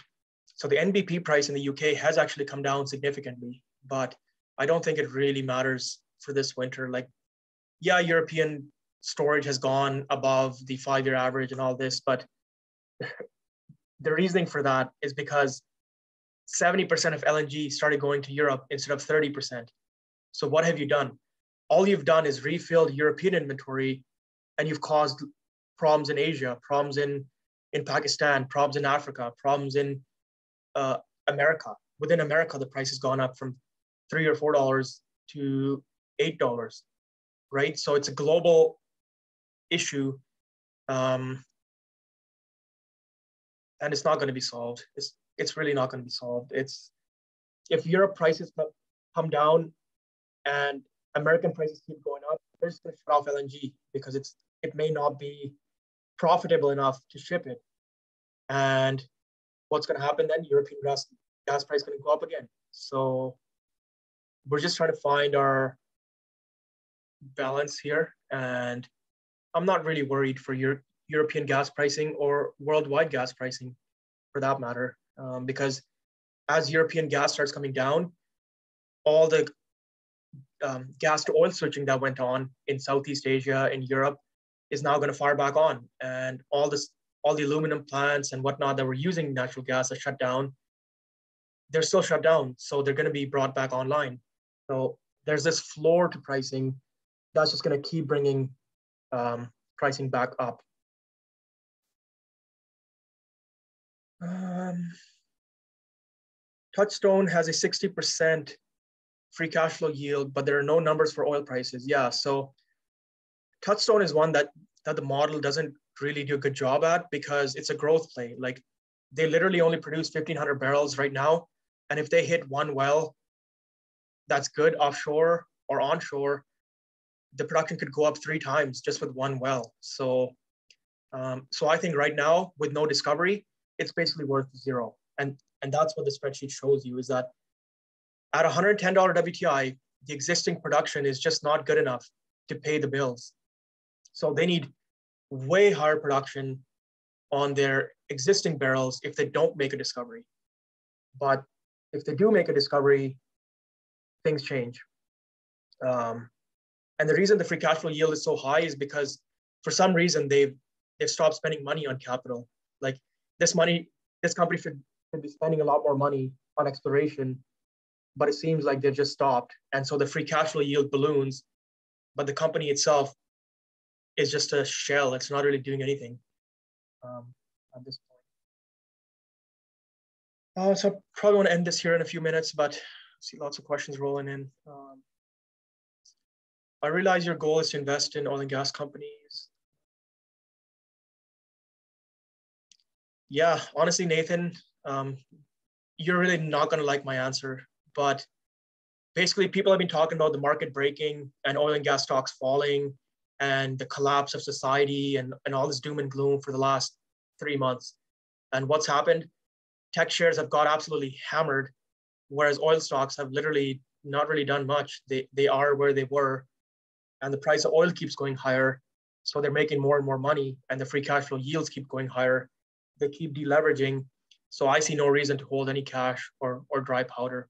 so the NBP price in the UK has actually come down significantly, but I don't think it really matters for this winter. Like, yeah, European storage has gone above the five-year average and all this, but the reasoning for that is because 70% of LNG started going to Europe instead of 30%. So what have you done? All you've done is refilled European inventory and you've caused problems in Asia, problems in in Pakistan, problems in Africa, problems in uh, America. Within America, the price has gone up from three or four dollars to eight dollars, right? So it's a global issue, um, and it's not going to be solved. It's it's really not going to be solved. It's if Europe prices come down and American prices keep going up, they're just going to shut off LNG because it's it may not be profitable enough to ship it. And what's going to happen then? European gas gas price is going to go up again. So we're just trying to find our balance here, and I'm not really worried for your European gas pricing or worldwide gas pricing, for that matter, um, because as European gas starts coming down, all the um, gas to oil switching that went on in Southeast Asia, in Europe, is now going to fire back on, and all this, all the aluminum plants and whatnot that were using natural gas are shut down. They're still shut down, so they're going to be brought back online. So there's this floor to pricing that's just going to keep bringing um, pricing back up. Um, Touchstone has a 60% free cash flow yield, but there are no numbers for oil prices. Yeah, so Touchstone is one that that the model doesn't really do a good job at because it's a growth play. Like they literally only produce 1,500 barrels right now, and if they hit one well, that's good offshore or onshore, the production could go up three times just with one well. So, um, so I think right now with no discovery, it's basically worth zero. And and that's what the spreadsheet shows you is that at $110 WTI, the existing production is just not good enough to pay the bills. So they need way higher production on their existing barrels if they don't make a discovery. But if they do make a discovery, things change. Um, and the reason the free cash flow yield is so high is because for some reason they've they've stopped spending money on capital. Like this money, this company should, should be spending a lot more money on exploration, but it seems like they've just stopped. And so the free cash flow yield balloons, but the company itself is just a shell. It's not really doing anything um, at this point. Uh, so probably want to end this here in a few minutes, but I see lots of questions rolling in. Um, I realize your goal is to invest in oil and gas companies. Yeah, honestly, Nathan, um, you're really not going to like my answer. But basically, people have been talking about the market breaking and oil and gas stocks falling and the collapse of society and, and all this doom and gloom for the last three months. And what's happened? Tech shares have got absolutely hammered, whereas oil stocks have literally not really done much. They, they are where they were and the price of oil keeps going higher. So they're making more and more money, and the free cash flow yields keep going higher. They keep deleveraging. So I see no reason to hold any cash or, or dry powder.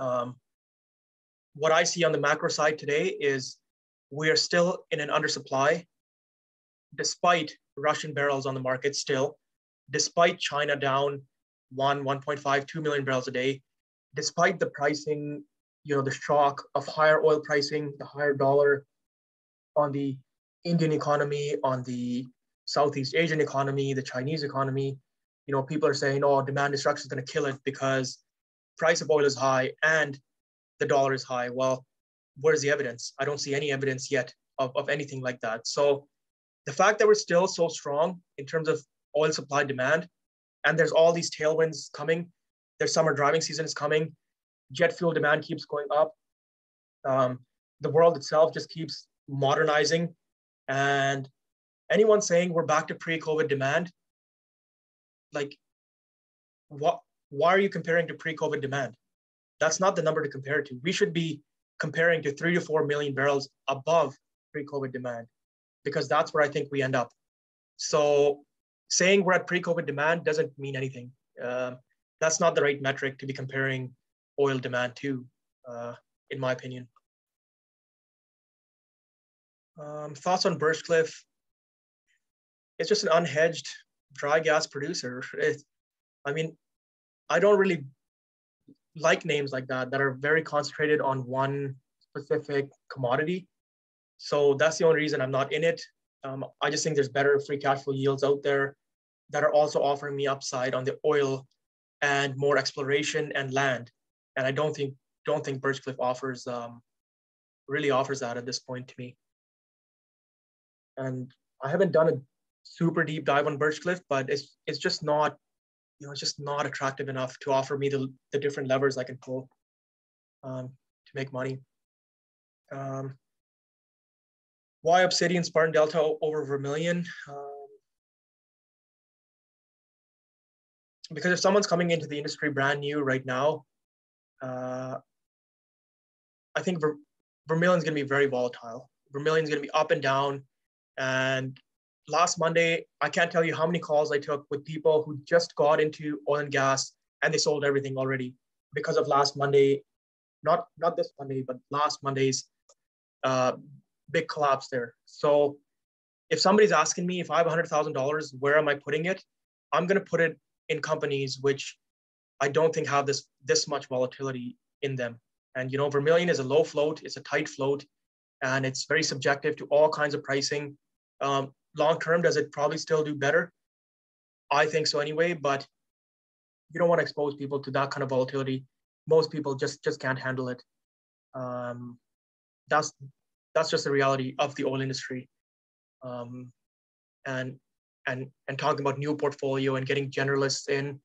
Um, what I see on the macro side today is we are still in an undersupply, despite Russian barrels on the market still, despite China down one, 1.5, 2 million barrels a day, despite the pricing you know the shock of higher oil pricing, the higher dollar on the Indian economy, on the Southeast Asian economy, the Chinese economy. You know, people are saying, "Oh, demand destruction is going to kill it because price of oil is high and the dollar is high." Well, where's the evidence? I don't see any evidence yet of, of anything like that. So, the fact that we're still so strong in terms of oil supply demand, and there's all these tailwinds coming. Their summer driving season is coming jet fuel demand keeps going up. Um, the world itself just keeps modernizing. And anyone saying we're back to pre-COVID demand, like what why are you comparing to pre-COVID demand? That's not the number to compare to. We should be comparing to three to four million barrels above pre-COVID demand, because that's where I think we end up. So saying we're at pre-COVID demand doesn't mean anything. Uh, that's not the right metric to be comparing oil demand to, uh, in my opinion. Um, thoughts on Birchcliff? It's just an unhedged dry gas producer. It, I mean, I don't really like names like that that are very concentrated on one specific commodity. So that's the only reason I'm not in it. Um, I just think there's better free cash flow yields out there that are also offering me upside on the oil and more exploration and land and I don't think don't think Birchcliff offers um, really offers that at this point to me. And I haven't done a super deep dive on Birchcliff, but it's it's just not, you know, it's just not attractive enough to offer me the, the different levers I can pull um, to make money. Um, why Obsidian Spartan Delta over Vermilion? Um, because if someone's coming into the industry brand new right now, uh, I think Ver- Vermilion's going to be very volatile. Vermilion's going to be up and down. And last Monday, I can't tell you how many calls I took with people who just got into oil and gas and they sold everything already because of last Monday, not not this Monday, but last Monday's uh, big collapse there. So if somebody's asking me if I have $100,000, where am I putting it? I'm going to put it in companies which I don't think have this this much volatility in them. And you know, Vermilion is a low float, it's a tight float, and it's very subjective to all kinds of pricing. Um, long term, does it probably still do better? I think so anyway, but you don't want to expose people to that kind of volatility. Most people just just can't handle it. Um, that's that's just the reality of the oil industry. Um, and and and talking about new portfolio and getting generalists in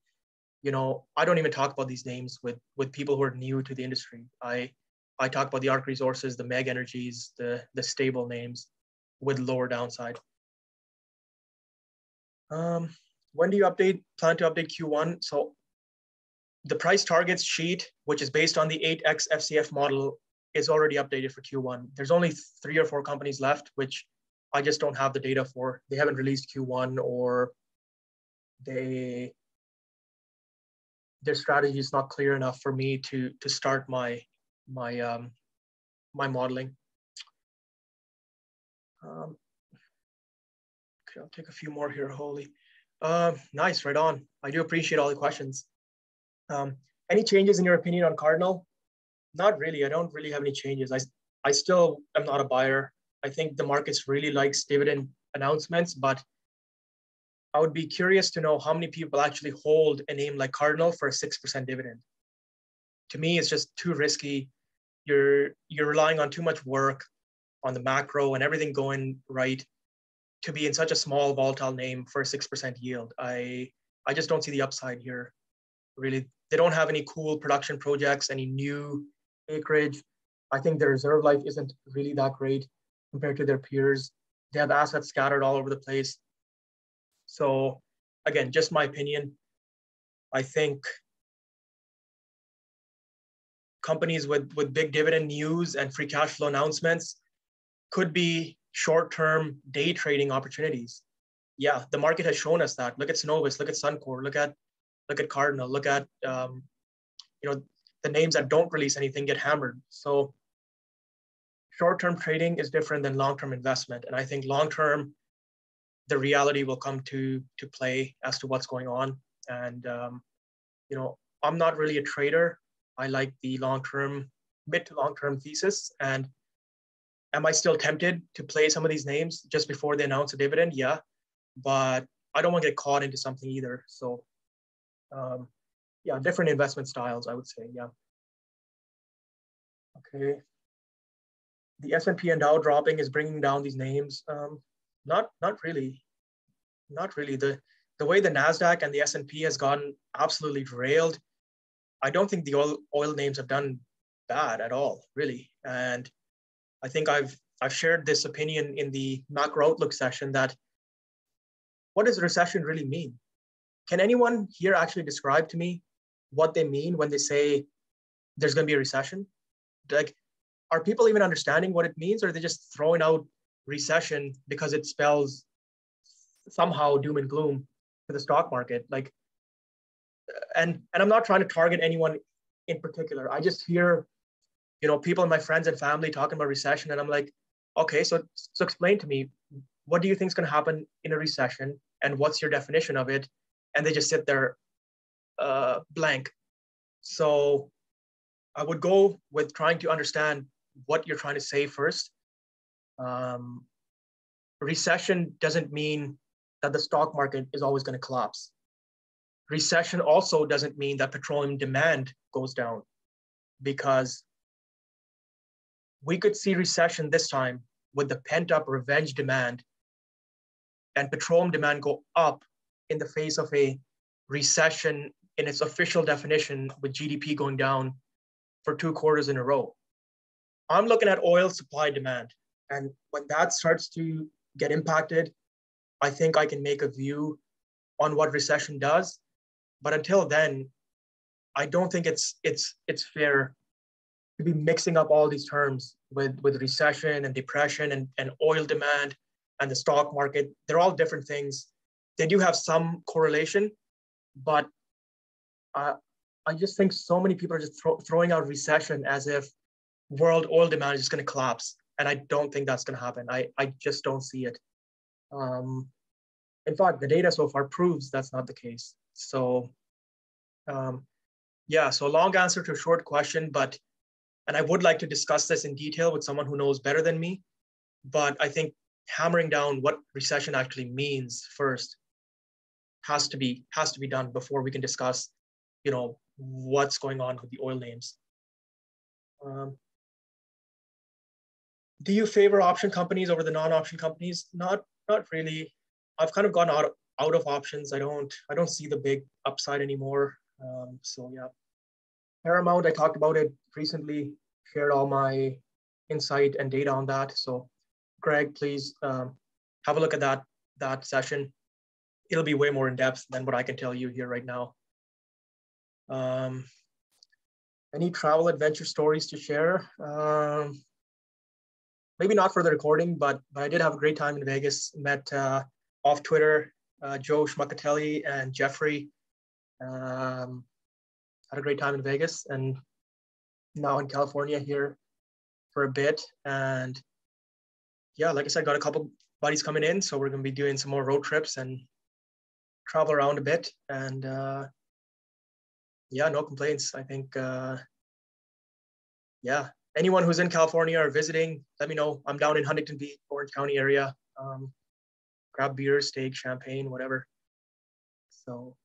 you know i don't even talk about these names with with people who are new to the industry i i talk about the arc resources the meg energies the the stable names with lower downside um when do you update plan to update q1 so the price targets sheet which is based on the 8x fcf model is already updated for q1 there's only three or four companies left which I just don't have the data for. They haven't released Q1 or they their strategy is not clear enough for me to to start my my um, my modeling. Um, I'll take a few more here. Holy, uh, nice, right on. I do appreciate all the questions. Um, any changes in your opinion on Cardinal? Not really. I don't really have any changes. I I still am not a buyer. I think the markets really likes dividend announcements, but I would be curious to know how many people actually hold a name like Cardinal for a 6% dividend. To me, it's just too risky. You're you're relying on too much work on the macro and everything going right to be in such a small volatile name for a 6% yield. I I just don't see the upside here. Really, they don't have any cool production projects, any new acreage. I think the reserve life isn't really that great compared to their peers. They have assets scattered all over the place. So again, just my opinion. I think companies with, with big dividend news and free cash flow announcements could be short-term day trading opportunities. Yeah, the market has shown us that. Look at Cenovus, look at Suncor, look at look at Cardinal, look at um, you know the names that don't release anything get hammered. So short-term trading is different than long-term investment. And I think long-term, the reality will come to to play as to what's going on. And um, you know, I'm not really a trader. I like the long-term, mid to long-term thesis. And am I still tempted to play some of these names just before they announce a dividend? Yeah, but I don't want to get caught into something either. So, um, yeah, different investment styles, I would say. Yeah. Okay the S&P and Dow dropping is bringing down these names. Um, not, not really, not really. The, the way the Nasdaq and the S&P has gotten absolutely railed, I don't think the oil, oil names have done bad at all, really. And I think I've I've shared this opinion in the macro outlook session that what does recession really mean? Can anyone here actually describe to me what they mean when they say there's going to be a recession? Like are people even understanding what it means or are they just throwing out recession because it spells somehow doom and gloom to the stock market like and and i'm not trying to target anyone in particular i just hear you know people my friends and family talking about recession and i'm like okay so so explain to me what do you think is going to happen in a recession and what's your definition of it and they just sit there uh, blank so i would go with trying to understand what you're trying to say first. Um, recession doesn't mean that the stock market is always going to collapse. Recession also doesn't mean that petroleum demand goes down because we could see recession this time with the pent up revenge demand and petroleum demand go up in the face of a recession in its official definition with GDP going down for two quarters in a row. I'm looking at oil supply demand. And when that starts to get impacted, I think I can make a view on what recession does. But until then, I don't think it's it's it's fair to be mixing up all these terms with with recession and depression and, and oil demand and the stock market. They're all different things. They do have some correlation, but uh, I just think so many people are just throw, throwing out recession as if world oil demand is just going to collapse, and I don't think that's going to happen. I I just don't see it. Um, in fact, the data so far proves that's not the case. So, um, yeah. So long answer to a short question, but and I would like to discuss this in detail with someone who knows better than me. But I think hammering down what recession actually means first has to be has to be done before we can discuss, you know, what's going on with the oil names. Um, do you favor option companies over the non-option companies? Not not really. I've kind of gone out out of options. I don't I don't see the big upside anymore. Um, so yeah, Paramount. I talked about it recently. Shared all my insight and data on that. So Greg, please um, have a look at that that session. It'll be way more in depth than what I can tell you here right now. Um, any travel adventure stories to share? Um, maybe not for the recording, but, but I did have a great time in Vegas. Met uh, off Twitter, uh, Joe Schmuckatelli and Jeffrey. Um, had a great time in Vegas and now in California here for a bit. And yeah, like I said, got a couple buddies coming in. So we're going to be doing some more road trips and travel around a bit. And uh, yeah, no complaints. I think, uh, yeah, anyone who's in California or visiting, let me know. I'm down in Huntington Beach, Orange County area. Um, grab beer, steak, champagne, whatever. So,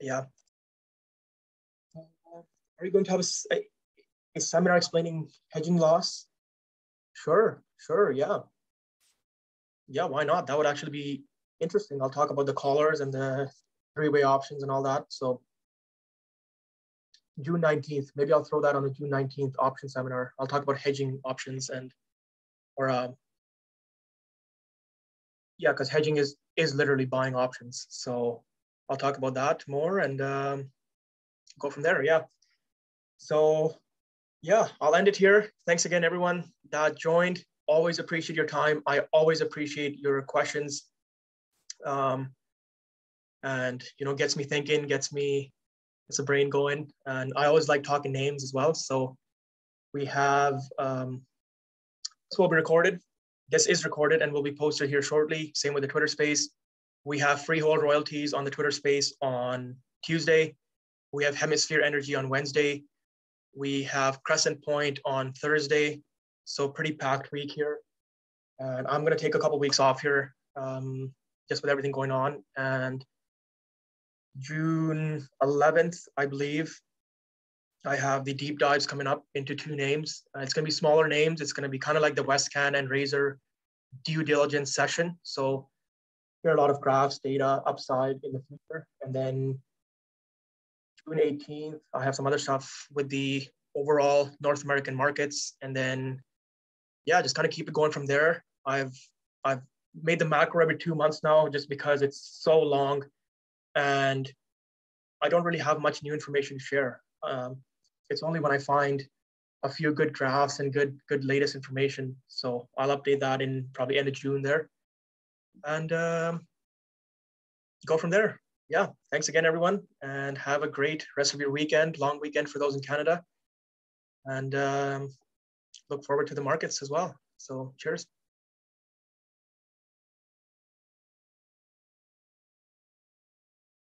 yeah. Are you going to have a, a seminar explaining hedging loss? Sure, sure, yeah. Yeah, why not? That would actually be interesting. I'll talk about the collars and the three-way options and all that. So June 19th. Maybe I'll throw that on the June 19th option seminar. I'll talk about hedging options and, or, uh, yeah, because hedging is is literally buying options. So I'll talk about that more and um, go from there. Yeah. So yeah, I'll end it here. Thanks again, everyone that joined. Always appreciate your time. I always appreciate your questions. Um, and you know, gets me thinking, gets me gets the brain going. And I always like talking names as well. So we have, um, this will be recorded. This is recorded and will be posted here shortly. Same with the Twitter space. We have freehold royalties on the Twitter space on Tuesday. We have Hemisphere Energy on Wednesday. We have Crescent Point on Thursday. So pretty packed week here. And I'm gonna take a couple weeks off here, um, just with everything going on. And June 11th, I believe. I have the deep dives coming up into two names. Uh, it's going to be smaller names. It's going to be kind of like the Westcan and Razor due diligence session. So there are a lot of graphs, data, upside in the future. And then June 18th, I have some other stuff with the overall North American markets. And then, yeah, just kind of keep it going from there. I've I've made the macro every two months now, just because it's so long and I don't really have much new information to share. Um, it's only when I find a few good graphs and good good latest information. So I'll update that in probably end of June there, and um, go from there. Yeah, thanks again, everyone, and have a great rest of your weekend, long weekend for those in Canada, and um, look forward to the markets as well. So cheers.